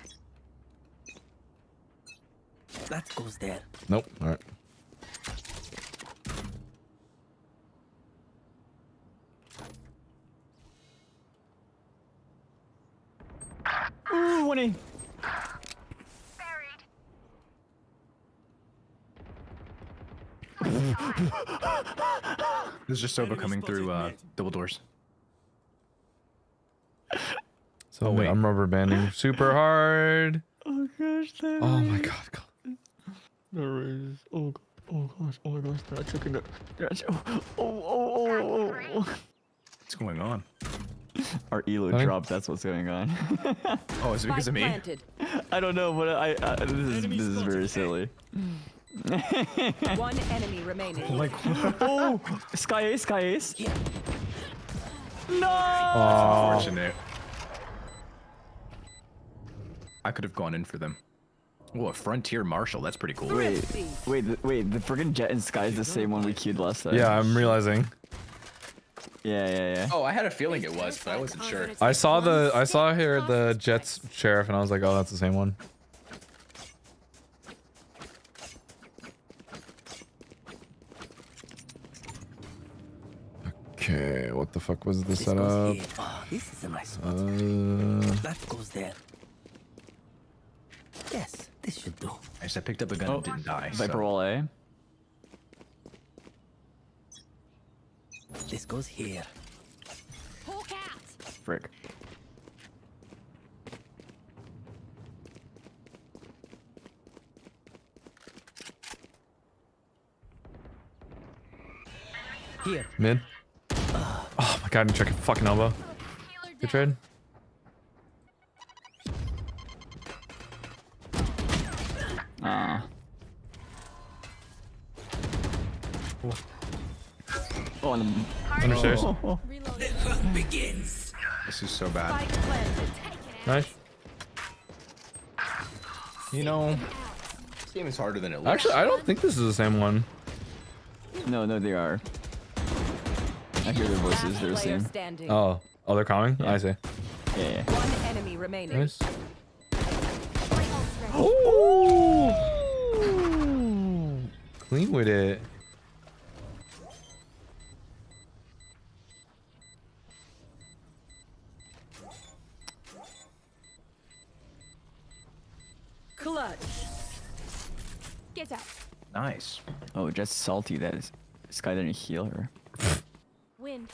That goes there. Nope. All right. Ooh, winning. This is just Sova coming through uh, double doors. So Oh, wait. I'm rubber banding super hard. Oh gosh, that Oh my god. god. There is. Oh, oh gosh, oh my gosh, they're choking it. They're ch- oh, oh, oh, oh, oh. What's going on? Our elo Nothing? dropped, that's what's going on. Oh, is it because of me? I don't know, but I, I this is this is very silly. One enemy remaining. Like, oh, Skye Ace, Skye Ace. Here. No. Oh. Unfortunate. I could have gone in for them. Oh, a frontier marshal. That's pretty cool. Wait, wait, the, wait, the friggin' Jett and Skye is the same one we queued last time. Yeah, I'm realizing. Yeah, yeah, yeah. Oh, I had a feeling it was, but I wasn't sure. I saw the I saw here the Jett's sheriff and I was like, oh, that's the same one. Okay, what the fuck was the This goes setup? Oh, this is a nice spot. Uh, That goes there. Yes, this should do. I just I picked up a gun and didn't die. Viper so- wall A. This goes here. Hawk out. Frick. Here. mid. Oh my god, I'm checking fucking elbow. Good trade. Ah. Oh, and the Understairs. Begins. This is so bad. Nice. You know, this game is harder than it looks. Actually, I don't think this is the same one. No, no, they are. I hear their voices. They're the same. standing. Oh, oh, they're coming. I see. Yeah, yeah. One enemy remaining. Nice. Clean with it. Clutch. Get out. Nice. Oh, just salty that is. This guy didn't heal her. Win.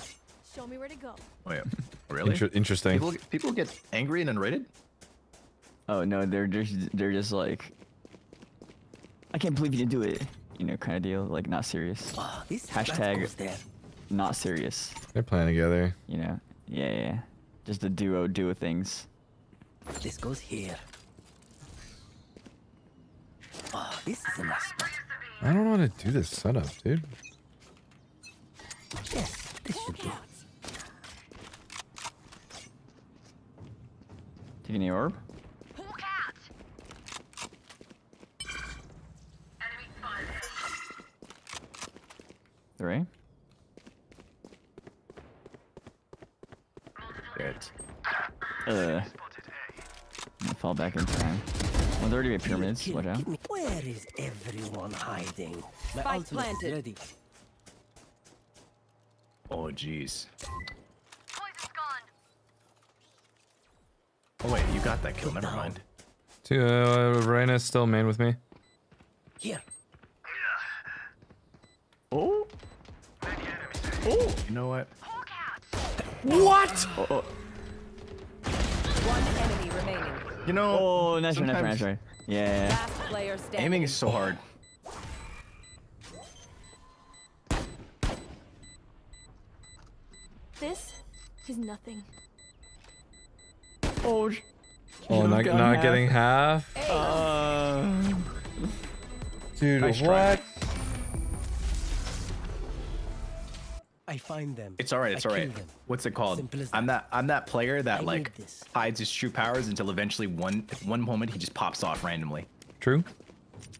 Show me where to go. Oh yeah. Really? Inter- interesting. People people get angry and unrated. Oh no, they're just they're just like. I can't believe you didn't do it. You know, kind of deal. Like not serious. Oh, Hashtag not serious. They're playing together. You know. Yeah, yeah. yeah. Just a duo duo things. This goes here. Oh, this is a nice spot. I don't know how to do this setup, dude. Yes, this should do. Taking orb. Hawk out. Enemy spotted. Three. Good. Uh. I fall back in time. 130 be pyramids. Kill, Watch out. Where is everyone hiding? My Spike ultimate is planted. ready. Oh jeez. Oh wait, you got that kill. Never mind. Two, uh, Reyna's still main with me. Here. Oh. Oh. You know what? What? Oh. oh. One enemy remaining. You know. Oh, nice one, nice one, nice sometimes one. Yeah. Last player standing. Aiming is so hard. This is nothing. Oh. Oh, not, got not half. getting half. Uh, Dude, Nice what? try. I find them. It's alright. It's I alright. them. What's it called? I'm that I'm that player that I like hides his true powers until eventually one one moment he just pops off randomly. True.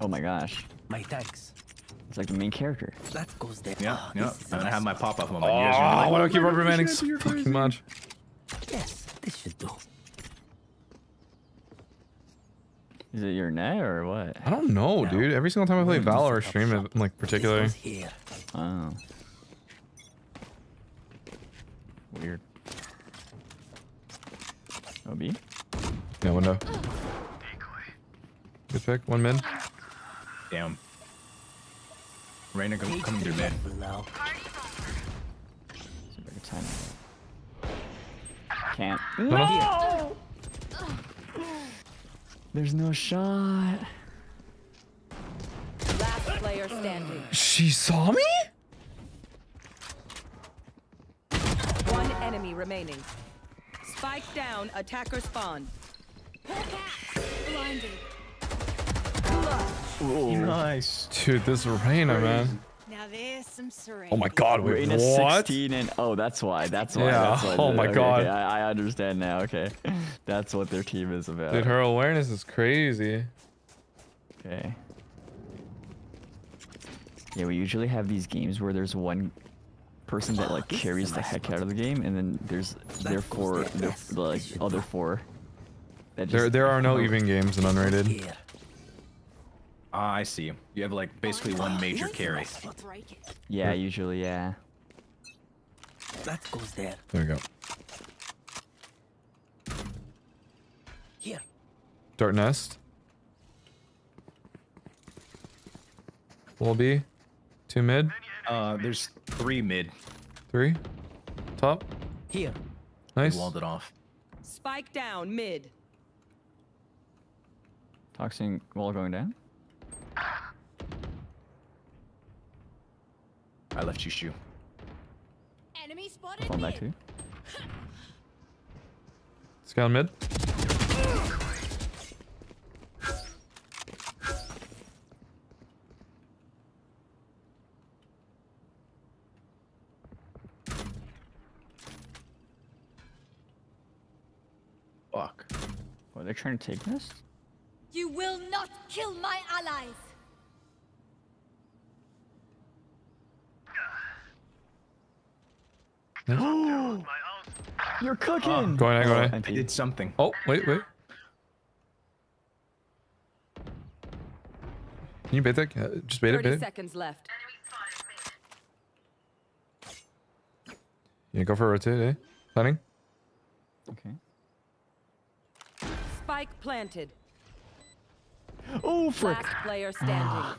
oh my gosh. My thanks. It's like the main character. That goes there. Yeah, Ah, yeah. this is a I'm gonna have my pop up moment. You guys are gonna be Oh, like, why do I "Oh keep my reprimanding goodness, so you're fucking much? Yes, this should do. Is it your net or what? I don't know, No. dude. Every single time I play Where does Valor or stream it, like particularly. This here. Oh. Weird. OB? Yeah, window. Good pick. One mid. Damn. Rainer go, coming through mid. Careful now. See if I can time it. Can't. No. There's no shot. Last player standing. She saw me? One enemy remaining. Spike down. Attacker spawn. Blinded. Nice. Dude, this Reyna, man. Now there's some serenity. Oh my god, wait, Reyna what? 16 and oh, that's why. That's why. Yeah, That's why oh my okay, God. okay, I, I understand now. Okay, that's what their team is about. Dude, her awareness is crazy. Okay. Yeah, we usually have these games where there's one person that like carries the heck out of the game, and then there's therefore the, the like other four. That There, just there are no even games in unrated. Ah, I see. You have like basically one major carry. Yeah, usually, yeah. That goes there. There we go. Here. Dart nest. Will be. Two mid. Uh, there's three mid. Three. Top. Here. Nice. Walled it off. Spike down mid. Toxin wall going down. I left you shoe. Enemy spotted Falling back mid. too. Scout mid. Fuck. Oh, they're trying to take this. You will not kill my allies. You're cooking. Going in, going Oh, in. I did something. Oh, wait, wait. Can you bait that? Uh, Just bait it, 30 bait it. seconds left. Yeah, go for a rotate, eh? Planning? Okay. Spike planted. Oh, frick. Last player standing. Ah,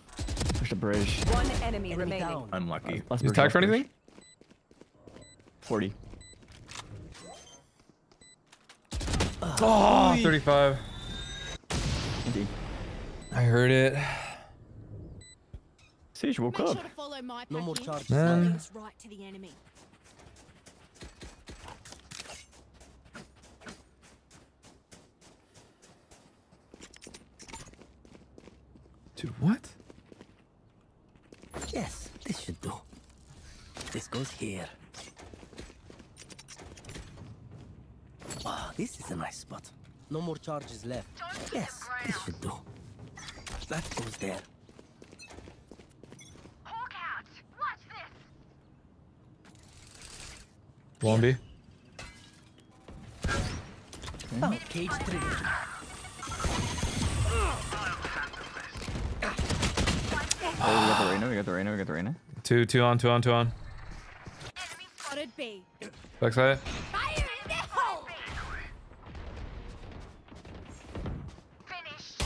push the bridge. One enemy Enemy remaining. down. Unlucky. Last He's bridge, tagged for last bridge. anything? 40. Oh, 35. Anti. I heard it. Sage woke Make up. sure to follow my No more package. charges. Man. Right to the enemy. Dude, what? Yes, this should do. This goes here. Wow, this is a nice spot. No more charges left. Yes, this should do. That goes there. Hawk out. Watch this. Won't be. Oh, cage trigger. Oh, we got the Reyna, we got the Reyna, we got the Reyna. Two, two on, two on, two on. Backside. Fire in the hole. Finish.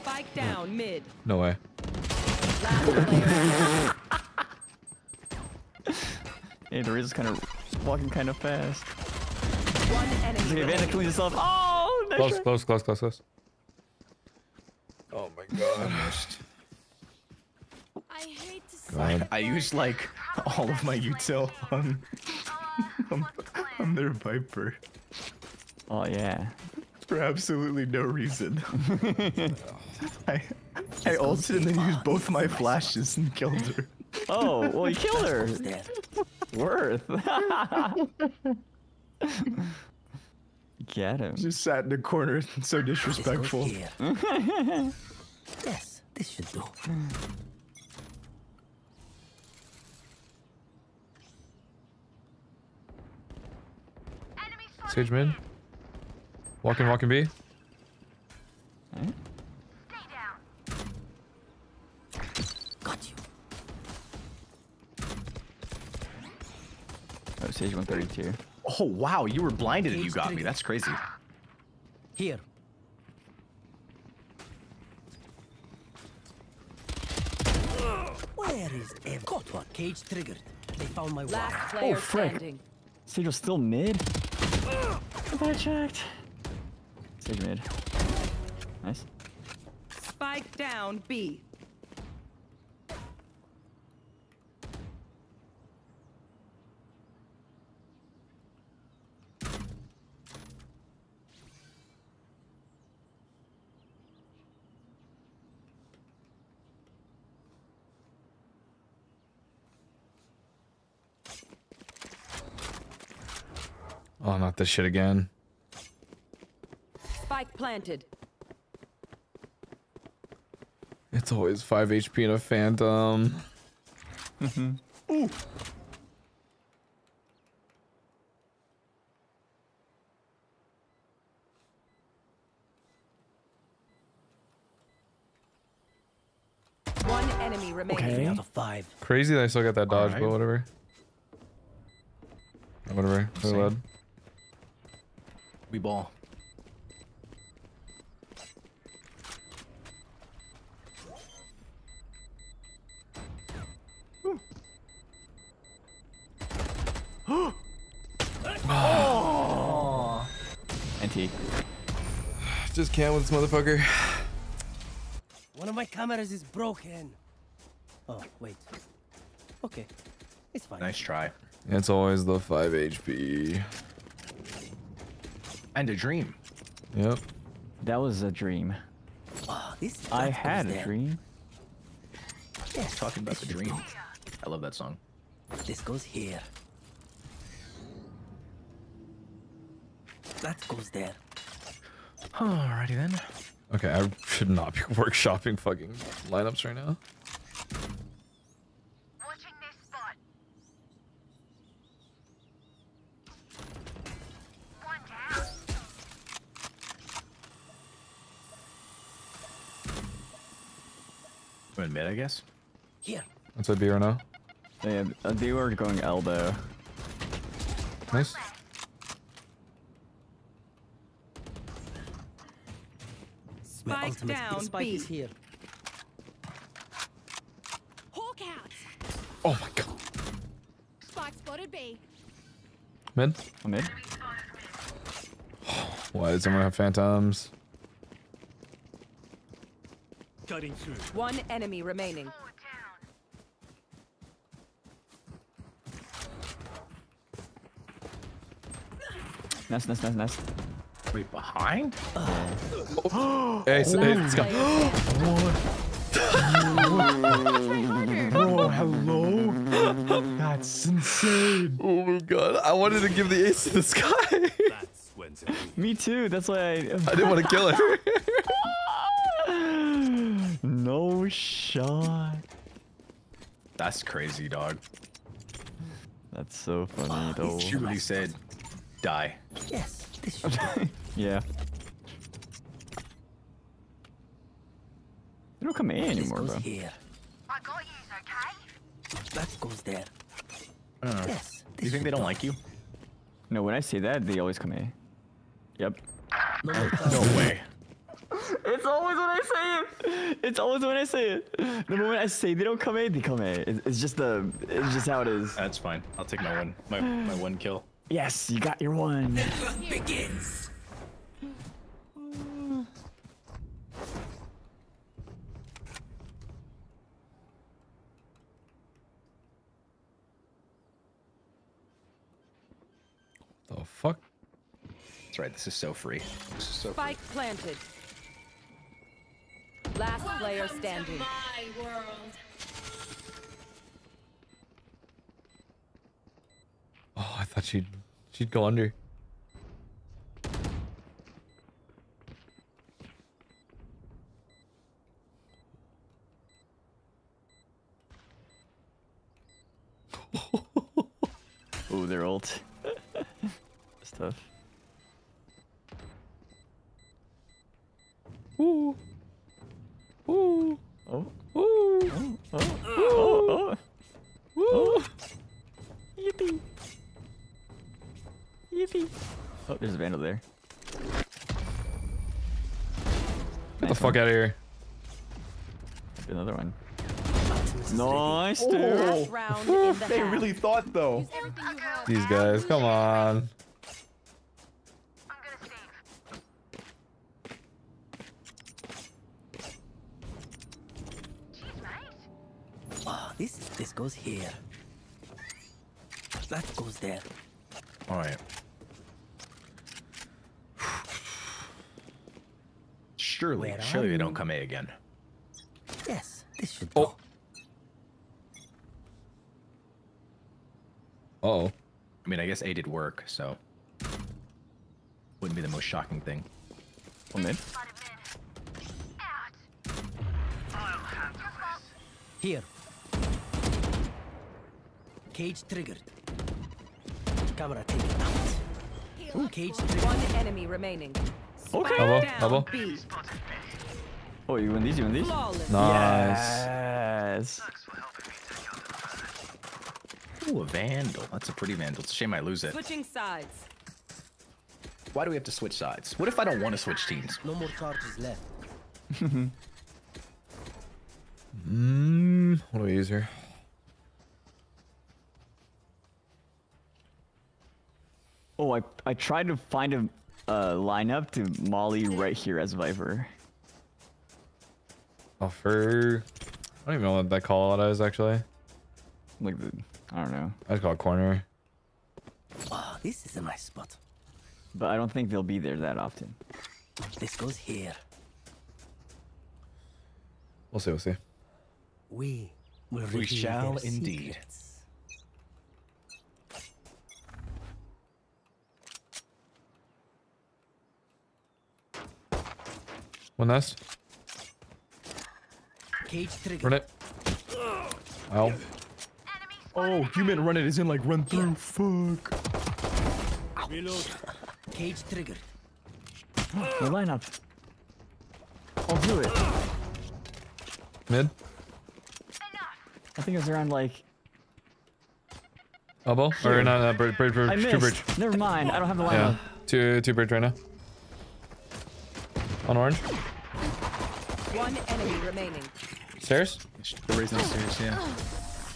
Spike down mid. No way. Last player. Hey, the Reyna's kind of walking kind of fast. One Okay, enemy. Vanna remaining. cleans himself. Oh, nice Close, try. close, close, close, close. Oh my god. I hate to say God. I used like all of my util on on, on their Viper Oh, yeah. for absolutely no reason. I I ulted and then used both my flashes and killed her. Oh, well, you killed her. Worth. Get him. Just sat in a corner, so disrespectful. yes, this should do. Enemy spotted Sage mid. Walking, walking B. Stay down. Got you. Oh, Sage 132. Oh wow, you were blinded and you got me. That's crazy. Here. Where is Ev? Got one. Cage triggered. They found my Last wire. player Oh, frick. standing. Sage was still mid? If I checked. Sage mid. Nice. Spike down B. Not this shit again. Spike planted. It's always 5 HP and a phantom. Mm-hmm. Ooh. One enemy. Okay. Out five. Crazy that I still got that dodge, right. but whatever. Whatever. They're ahead. We ball. NT. Just can't with this motherfucker. One of my cameras is broken. Oh, wait. Okay. It's fine. Nice try. It's always the 5 HP. And a dream. Yep. That was a dream. Oh, this I had a dream. Yes, Talking about this the dream. go. I love that song. This goes here. That goes there. Alrighty then. Okay, I should not be workshopping fucking lineups right now. Watching this spot. One down. I'm in mid, I guess. Here. That's a B right now. Yeah, they were going elbow. Nice. Spike down, spike B. is here. Hawk out. Oh my god. Spike spotted B. Mid? I'm mid. Why does everyone have phantoms? Cutting through. One enemy remaining. Four down. Nice, nice, nice, nice. Wait, behind? Hey, oh. so, hey, it's got- Oh, hello. That's insane. oh my god. I wanted to give the ace to this guy. That's when's it Me too. That's why I. I didn't want to kill it. no shot. That's crazy, dog. That's so funny though. He truly said, die. Yes, this should go. yeah. They don't come in anymore, goes bro. I here. got yous, okay? That goes there. I don't know. Yes. Do you think they don't like you? No, when I say that, they always come A. Yep. No, No way. It's always when I say it. It's always when I say it. The moment I say they don't come A, they come A. It's, it's just the. It's just how it is. That's fine. I'll take my one. My my one kill. Yes, you got your one. begins. the fuck? That's right. This is so free. This is so free. Spike planted. Last player standing. My world. Oh, I thought she'd she'd go under. Ooh, their ult. It's tough. Ooh. Ooh. Oh. Ooh. Oh. Oh. Oh. Ooh. Yippee. Yippee. Oh, there's a vandal there. Get the fuck out of here. Another one. Nice, dude. Last round the They really thought though. Use everything you have. These guys, come on. This this goes here. That goes there. All right. Surely, Where surely they don't come A again. Yes, this should Oh. go. Uh oh. I mean, I guess A did work, so wouldn't be the most shocking thing. One mid. Spotted mid. Out. I'll handle this. Here. Cage triggered. Camera taken out. Ooh, cage triggered. One enemy remaining. Okay. Spike Elbow, down elbow. B. Oh, you win these? You win these? Flawless. Nice. Yes. Ooh, a vandal. That's a pretty vandal. It's a shame I lose it. Switching sides. Why do we have to switch sides? What if I don't want to switch teams? No more charges left. Mmm. What do we use here? Oh, I I tried to find a uh, lineup to Molly right here as Viper. Offer. I don't even know what that call out is actually. Like the, I don't know, I just call it corner. Oh, this is a nice spot. but I don't think they'll be there that often. This goes here. We'll see. We'll see. We will We shall their indeed. secrets. One nest. Cage trigger. Run it. Ow. Oh, you meant run it as in like run through. Fuck. Reload. Cage triggered. The lineup. I'll do it. Mid. I think it was around like Elbow. Or not? Uh, bridge. Bridge. I Bridge. missed. Two bridge. Never mind. I don't have the lineup. Yeah. Two. Two bridge right now. On orange. One enemy remaining. Stairs. The raising stairs. Yeah.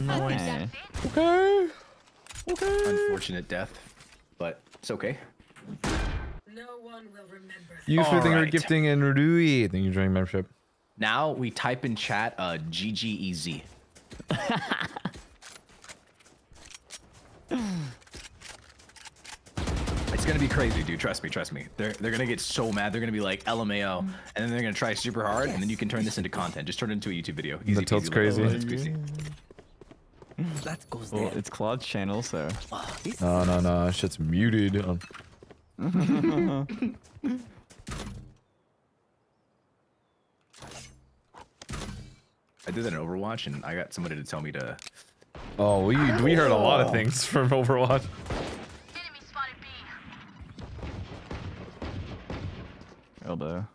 Nice. Okay. Okay. Unfortunate death, but it's okay. No one will remember. You for the Alright. gifting and Rui. Thank you for joining membership. Now we type in chat uh GGEZ. it's gonna be crazy, dude. Trust me, trust me. They're they're gonna get so mad. They're gonna be like LMAO, and then they're gonna try super hard, and then you can turn this into content. Just turn it into a YouTube video. Easy tilt's peasy, crazy. lemon squeezy. That goes Well, there. it's Claude's channel, so. Oh, No, no, no. Shit's muted. Um, I did that in Overwatch, and I got somebody to tell me to. Oh, we we heard a lot of things from Overwatch. Elbow.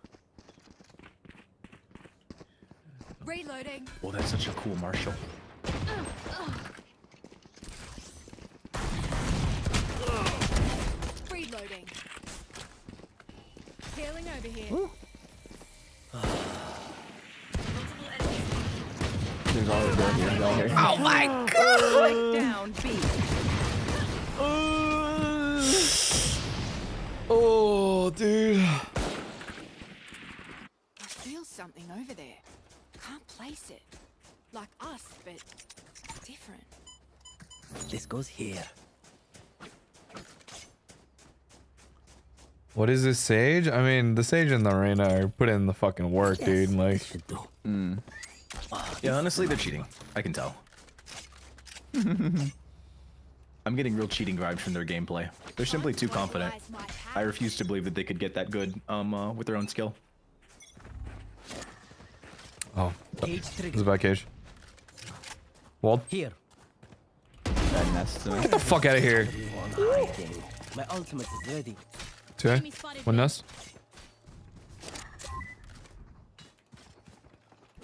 Reloading. Oh, that's such a cool Marshall. Reloading. Healing over here. There's all there. There's all here. Oh my Spike down B. Oh, dude. I feel something over there. Can't place it. Like us, but different. this goes here. What is this sage? I mean, the sage and the Reyna are putting in the fucking work, dude. Like, This should do. Mm. Yeah, honestly, they're cheating. I can tell. I'm getting real cheating vibes from their gameplay. They're simply too confident. Eyes might have I refuse to believe that they could get that good um uh, with their own skill. Cage this is trigger. back cage. Walled. Here. Bad nest. so- Get the fuck out of here. My ultimate is ready. Two. Enemy One B. nest.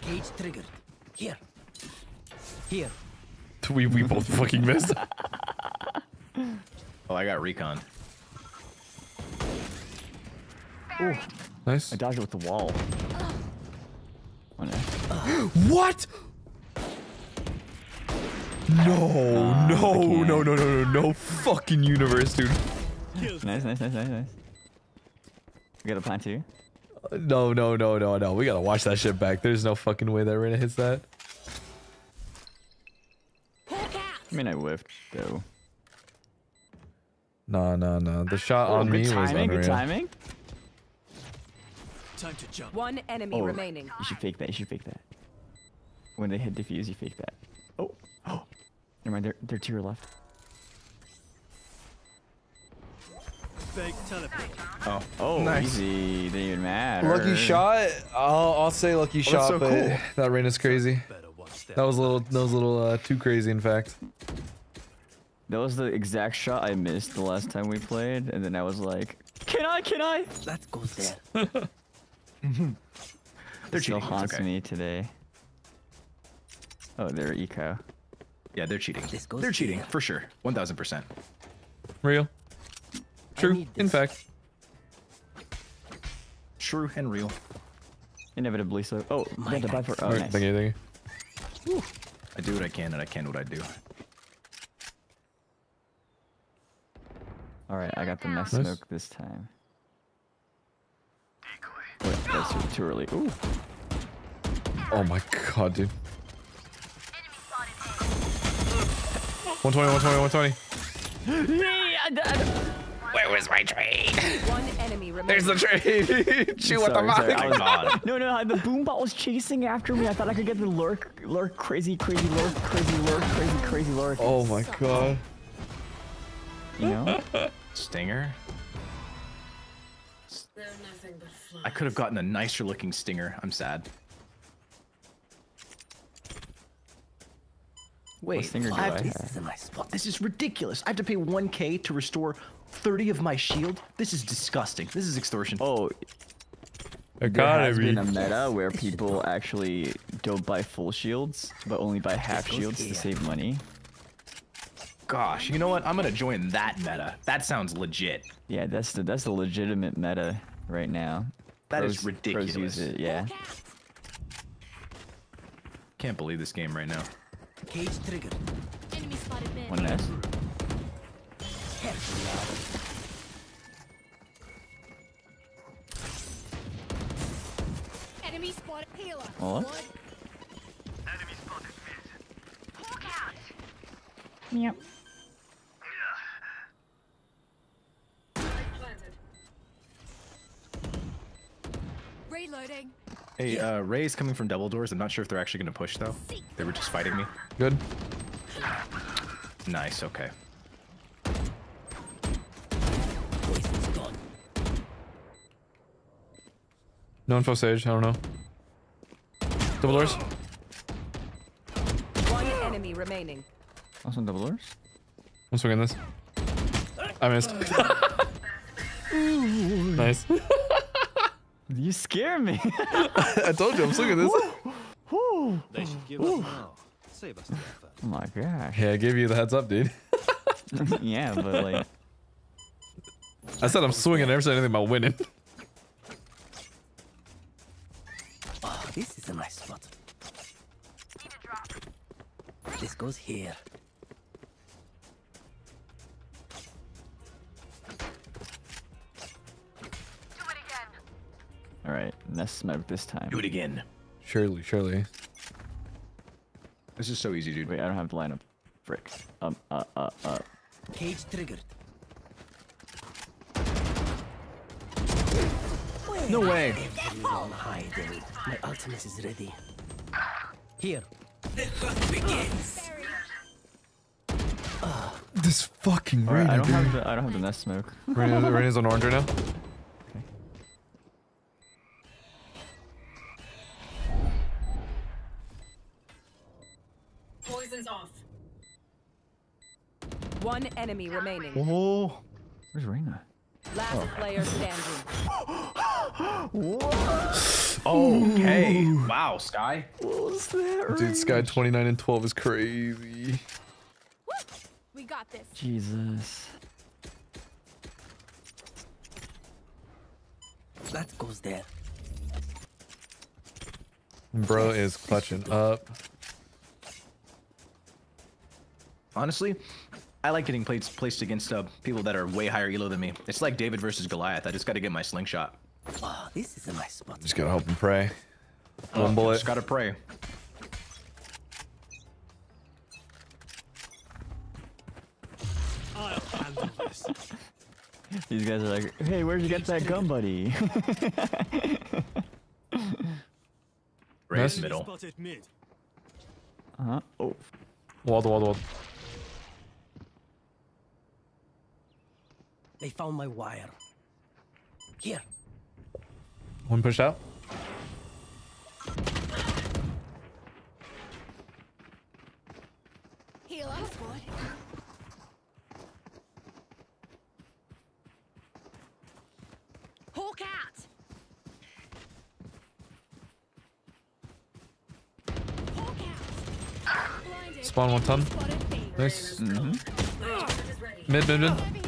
Cage triggered. Here. Here. We we both fucking missed. Oh, I got recon. Nice. I dodged it with the wall. One nest. What? No, ah, no, no, no, no, no, no fucking universe, dude. Nice, nice, nice, nice, nice. We got a plant too. No, no, no, no, no. We gotta watch that shit back. There's no fucking way that Reyna hits that. Hawk out. I mean, I whiffed though. No, no, no. The shot Oh, on good me was timing, good unreal. Time timing. to jump. One enemy Oh, remaining. you should fake that. You should fake that. When they hit defuse, you fake that. Oh, oh. Never mind. They're they're to your left. Fake teleport. Oh, Oh, Nice. easy. Didn't even matter. Lucky shot. I'll, I'll say lucky that's shot, so but cool. that Reyna's crazy. That. That was a little, that was a little uh, too crazy, in fact. That was the exact shot I missed the last time we played, and then I was like, "Can I? Can I?" That goes there. They're still cheating. Haunts okay. me today. Oh, they're eco. Yeah, they're cheating. They're cheating for sure. One thousand percent. Real. True. In fact. True and real. Inevitably so. Oh, got to buy for. Oh, Alright, nice. thank you, thank you. I do what I can, and I can what I do. All right, I got the mess Nice. smoke this time. Wait, that's too- too early. Ooh. Oh my god, dude. 120, 120, 120. Where was my trade? One enemy remaining. There's the trade. Chew what the Sorry, sorry, mic. I was- God. No, no, the boom boombot was chasing after me. I thought I could get the lurk, lurk, crazy, crazy lurk, crazy lurk, crazy, crazy lurk. Oh my god. You know? Stinger. They're nothing but flies. I could have gotten a nicer looking stinger. I'm sad. Wait, stinger do I have to- This is spot. this is ridiculous. I have to pay 1k to restore 30 of my shield. This is disgusting. This is extortion. Oh, there has Economy. been a meta where people actually don't buy full shields, but only buy half shields to save money. Gosh, you know what? I'm gonna join that meta. That sounds legit. Yeah, that's the that's the legitimate meta right now. That is Pros- ridiculous. Pros use it, yeah. Can't believe this game right now. Cage triggered. Enemy spotted mid. One S. Enemy spotted healer. What? Enemy spotted mid. Hawk out. Yep. Reloading. Hey, uh, Raze coming from double doors. I'm not sure if they're actually gonna push though. They were just fighting me. Good. Nice. Okay. Poison's gone. No info sage. I don't know. Double doors. One enemy remaining. Also double doors? I'm swinging this. I missed. nice. You scare me. I told you I'm swinging this. They should give us now. Save us the effort. Oh my gosh. Yeah, I gave you the heads up, dude. yeah, but like, I said I'm swinging. I never said anything about winning. Oh, this is a nice spot. Need a drop. This goes here. All right, nest smoke this time. Do it again. Surely, surely. This is so easy, dude. Wait, I don't have the lineup. Frick. Um, uh, uh, uh. Cage triggered. No way. Everyone hiding. My ultimate is ready. Here. The hunt begins. This fucking All right, I don't have dude. the I don't have the nest smoke. Reyna, Reyna's on orange right now. Poison's off. One enemy remaining. Oh. Where's Reyna? Last oh. player standing. Okay. Wow, Skye. What was that? Dude, Skye 29 and 12 is crazy. We got this. Jesus. That goes there. Bro is clutching up. Honestly, I like getting placed placed against uh, people that are way higher elo than me. It's like David versus Goliath. I just got to get my slingshot. Oh, this is a nice spot. Just gotta hope and pray. Oh, One bullet. Just gotta pray. I'll handle this. These guys are like, hey, where'd you get that gun, buddy? Raze Nice. middle. Uh huh. Oh, Wall to wall to wall. They found my wire. Here. One push out. Heal up. Hawk out. Spawn one ton. Nice. Mm -hmm. Mid, mid, mid.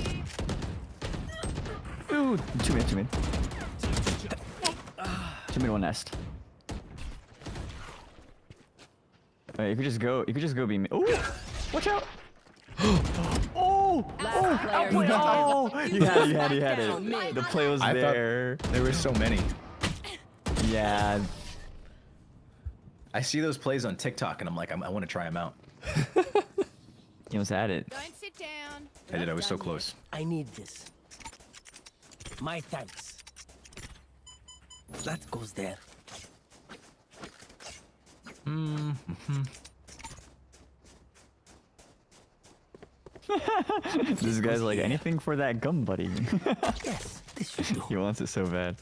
Ooh, two mid, two mid. Two mid, one nest. Alright, you could just go. You could just go be mid. Ooh, watch out! Oh, oh, Last oh, player oh, oh. no! standing. You had, it, you had, it, you had it. The play was I there. There were so many. Yeah, I see those plays on TikTok, and I'm like, I'm, I want to try them out. he almost had it. Don't sit down. I did. I was so close. I need this. My thanks. That goes there. Mm-hmm. this guy's like anything for that gum, buddy. Yes, this should do. he wants it so bad.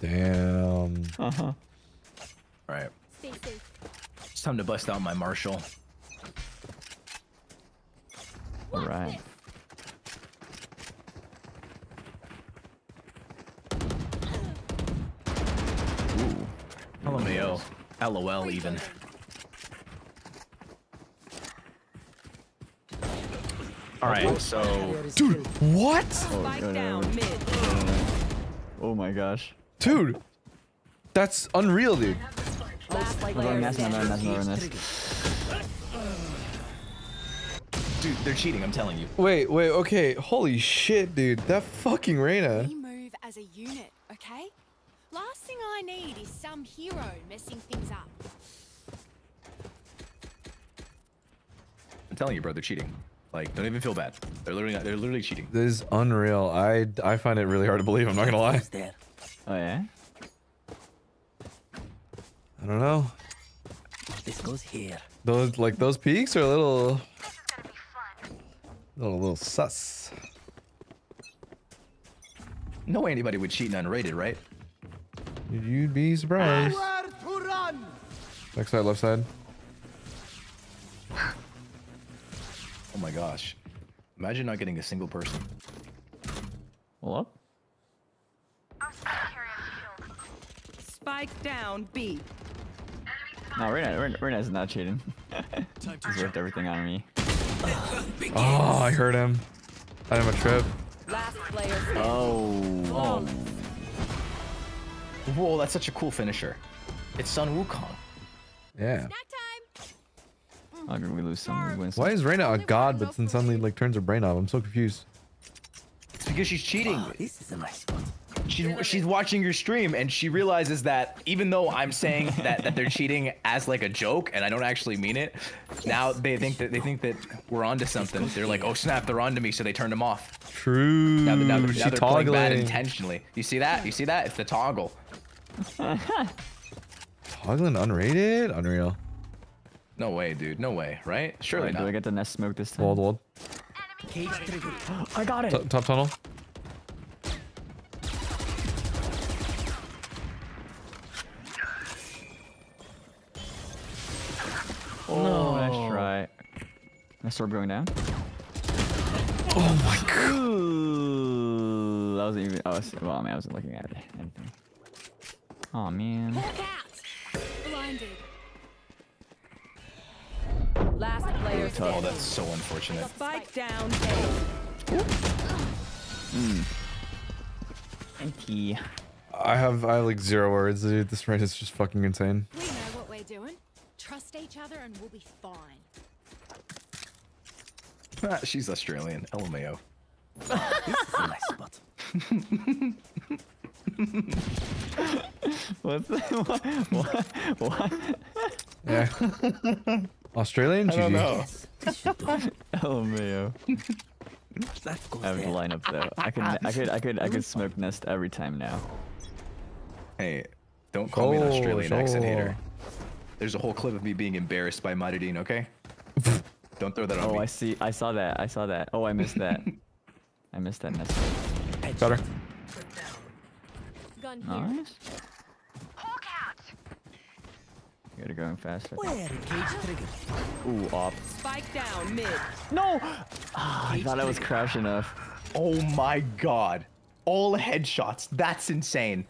Damn. Uh huh. All right. Stay safe. It's time to bust out my Marshall. All right. Ooh. LMAO. LOL even. All right, so Dude, what? Spike no, no, no. Oh, oh my gosh. Dude. That's unreal, dude. Last Another player nest, another standing. nest, another dude, they're cheating. I'm telling you. Wait, wait, okay. Holy shit, dude. That fucking Reyna. We move as a unit, okay? Last thing I need is some hero messing things up. I'm telling you, bro. They're cheating. Like, don't even feel bad. They're literally not, they're literally cheating. This is unreal. I I find it really hard to believe. I'm not gonna lie. Goes there. Oh yeah. I don't know. This goes here. Those like those peaks are a little, This is gonna be fun. little, little sus. No way anybody would cheat in unrated, right? You'd be surprised. Back side, left side. Oh my gosh. Imagine not getting a single person. Hold up. I'm still carrying shield. Spike down B. No, Reyna, Reyna, Reyna's not cheating. He's worked everything on me. Oh, I heard him. I have a trip. Last player standing. Oh. Whoa, that's such a cool finisher. It's Sun Wukong. Yeah. Snack time. How did we lose some? We win. Why is Reyna a god, but then suddenly like turns her brain off? I'm so confused. It's because she's cheating. Oh, this is a nice spot. She's she's watching your stream and she realizes that even though I'm saying that, that they're cheating as like a joke and I don't actually mean it, now they think that they think that we're onto something. They're like, oh snap, they're onto me, so they turned them off. True. Now, they're- now, they're- she now they're playing bad intentionally. You see that? You see that? It's the toggle. Toggling unrated? Unreal. No way, dude. No way, right? Surely Alright, do I get the nest smoke this time? Walled, walled. Cage. I got it. T- top tunnel. Oh, nice try. My sword going down. Oh my god. Ooh, that wasn't even. Oh, it's- well, I mean, I wasn't looking at it. Anything. Oh man. Blinded. Last player Oh, that's so unfortunate. Spike down Mm. Thank you. I have I have like zero words, dude. This raid is just fucking insane. We know what we're doing. Trust each other and we'll be fine. Ah, she's Australian. LMAO. This is a nice spot. What's what? What? What? Yeah. Australian? I don't GG. know. Yes, this should do. Oh. That goes I have the there. lineup though. I could, I could, I could, I could smoke nest every time now. Hey, don't call me an Oh, Australian accent sure. hater. There's a whole clip of me being embarrassed by Madidine, okay? don't throw that on Oh, me. I see. I saw that. I saw that. Oh, I missed that. I missed that nest. Got her. Gun here. Nice. Hawk out. You gotta go faster. Where? Cage trigger. Ooh, op. Spike down mid. No! Ah, I thought I was crouch enough. Oh my god. All headshots. That's insane.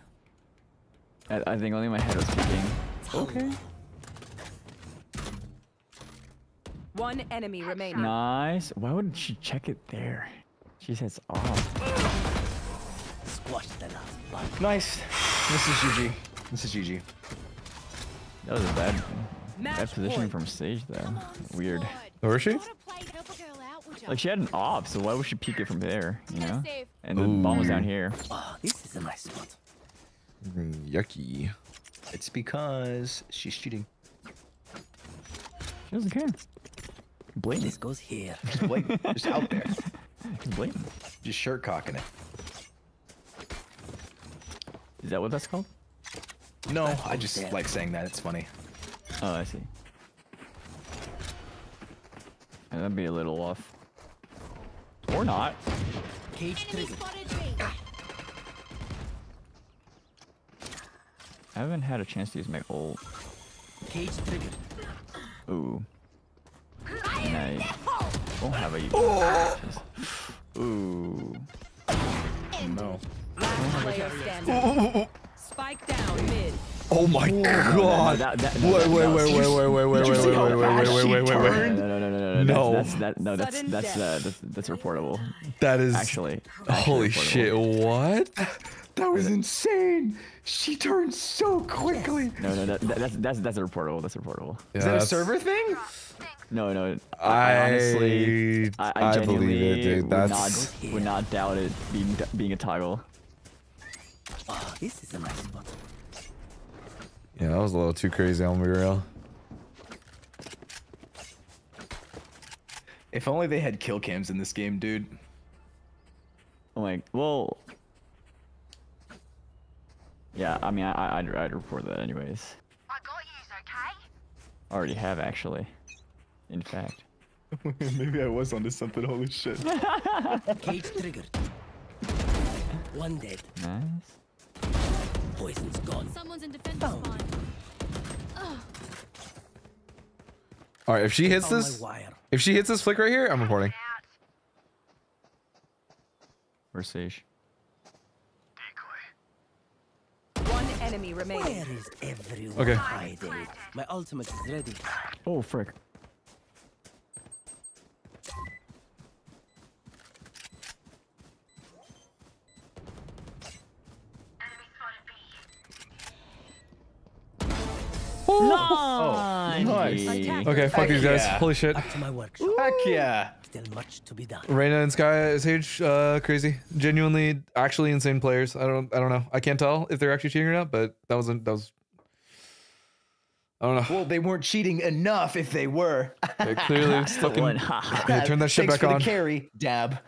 I, I think only my head was kicking. Okay. One enemy remaining. Nice. Why wouldn't she check it there? She says off. Squash the last. Nice. This is GG. This is GG. That was a bad, Match bad positioning point. from stage though. Weird. Where is she? Like she had an op, so why would she peek it from there? You know? And the bomb was down here. Oh, this is a nice spot. Mm, yucky. It's because she's cheating. She doesn't care. Blatant. This goes here. Just just out there. Blatant. Just shirt cocking it. Is that what that's called? No, I just like saying that. It's funny. Oh, I see. Yeah, that'd be a little off. Or not. Cage trigger. Ah. I haven't had a chance to use my ult. Cage trigger. Ooh. And I don't have a. Ooh. No. Last player standing. Spike down mid. Oh my god! that- that- wait, no, wait, that- wait, no, wait, wait, wait, wait, wait, Did you wait, see how wait, wait, fast wait, she wait, wait, wait, turned? No, no, no, no, no, no. No. That's that. No, that's Sudden that's uh, death. that's, that's reportable. That is Actually. Holy actually shit! reportable. What? That was insane. She turned so quickly. No, no, that, that, that's that's that's reportable. That's reportable. Is that a server thing? No, no. I- honestly, I, I, I believe it, dude. would That's- not would not doubt it being being a toggle. Oh, this is a nice spot. Yeah, that was a little too crazy. I'm gonna be real. If only they had kill cams in this game, dude. Oh I'm like, well, yeah. I mean, I, I- I'd I'd report that anyways. I got yous, okay? I already have actually. In fact. Maybe I was onto something. Holy shit. Cage triggered. One dead. Nice. Poison's gone. Someone's in defense spawn. All right, if she hits this, if she hits this flick right here, I'm reporting. Where's Sage? One enemy remaining. Where is everyone Okay. hiding? My ultimate is ready. Oh frick. Oh, nice. Nice. Okay, fuck these guys. yeah. Holy shit. Up to my workshop. Heck yeah. Still much to be done. Reyna and Skye Sage, uh, crazy. Genuinely, actually insane players. I don't, I don't know. I can't tell if they're actually cheating or not, but that wasn't. That was. I don't know. Well, they weren't cheating enough if they were. They clearly fucking. One. Yeah, turn that shit Thanks back for on. The carry, dab.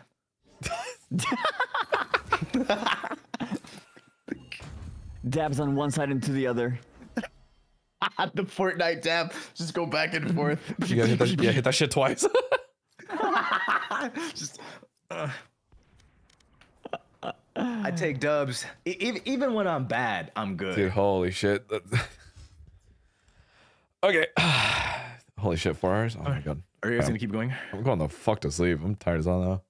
Dabs on one side and to the other. the Fortnite dab. Just go back and forth. You gotta hit that, yeah, hit that shit twice. Just. uh. I take dubs. E- even when I'm bad, I'm good. Dude, holy shit. okay. holy shit, four hours? Oh my god. Are you guys gonna keep going? I'm going the fuck to sleep. I'm tired as hell now.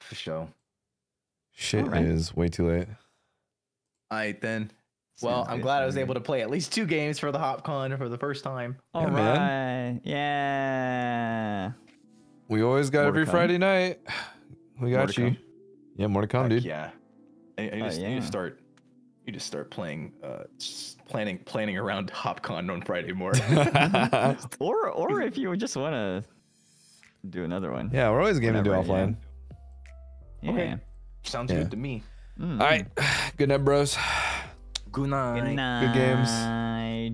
For sure. Shit Alright. is way too late. All right then. Well, I'm glad I was able to play at least two games for the HopCon for the first time. All right. man. Yeah. We always got More every. Friday night. We got to you. come. Yeah, more to come, Heck dude. Yeah. I, I Oh, just, You yeah. just start. You just start playing. Uh, just planning planning around HopCon on Friday more. Or or if you just want to do another one. yeah, we're always game to do offline. Yeah. Okay. Sounds Yeah. good to me. Mm. All right. Good night, bros. Good night. Good night. Good games.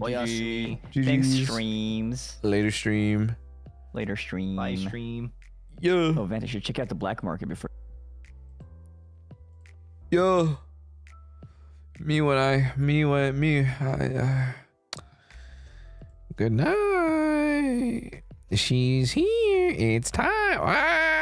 Oyasumi. GG. Thanks, streams. Later stream. Later stream. Live stream. Yo. Oh, Vantage, you should check out the black market before. Yo. Me when I, me when, me, I, uh, good night. She's here. It's time. Ah!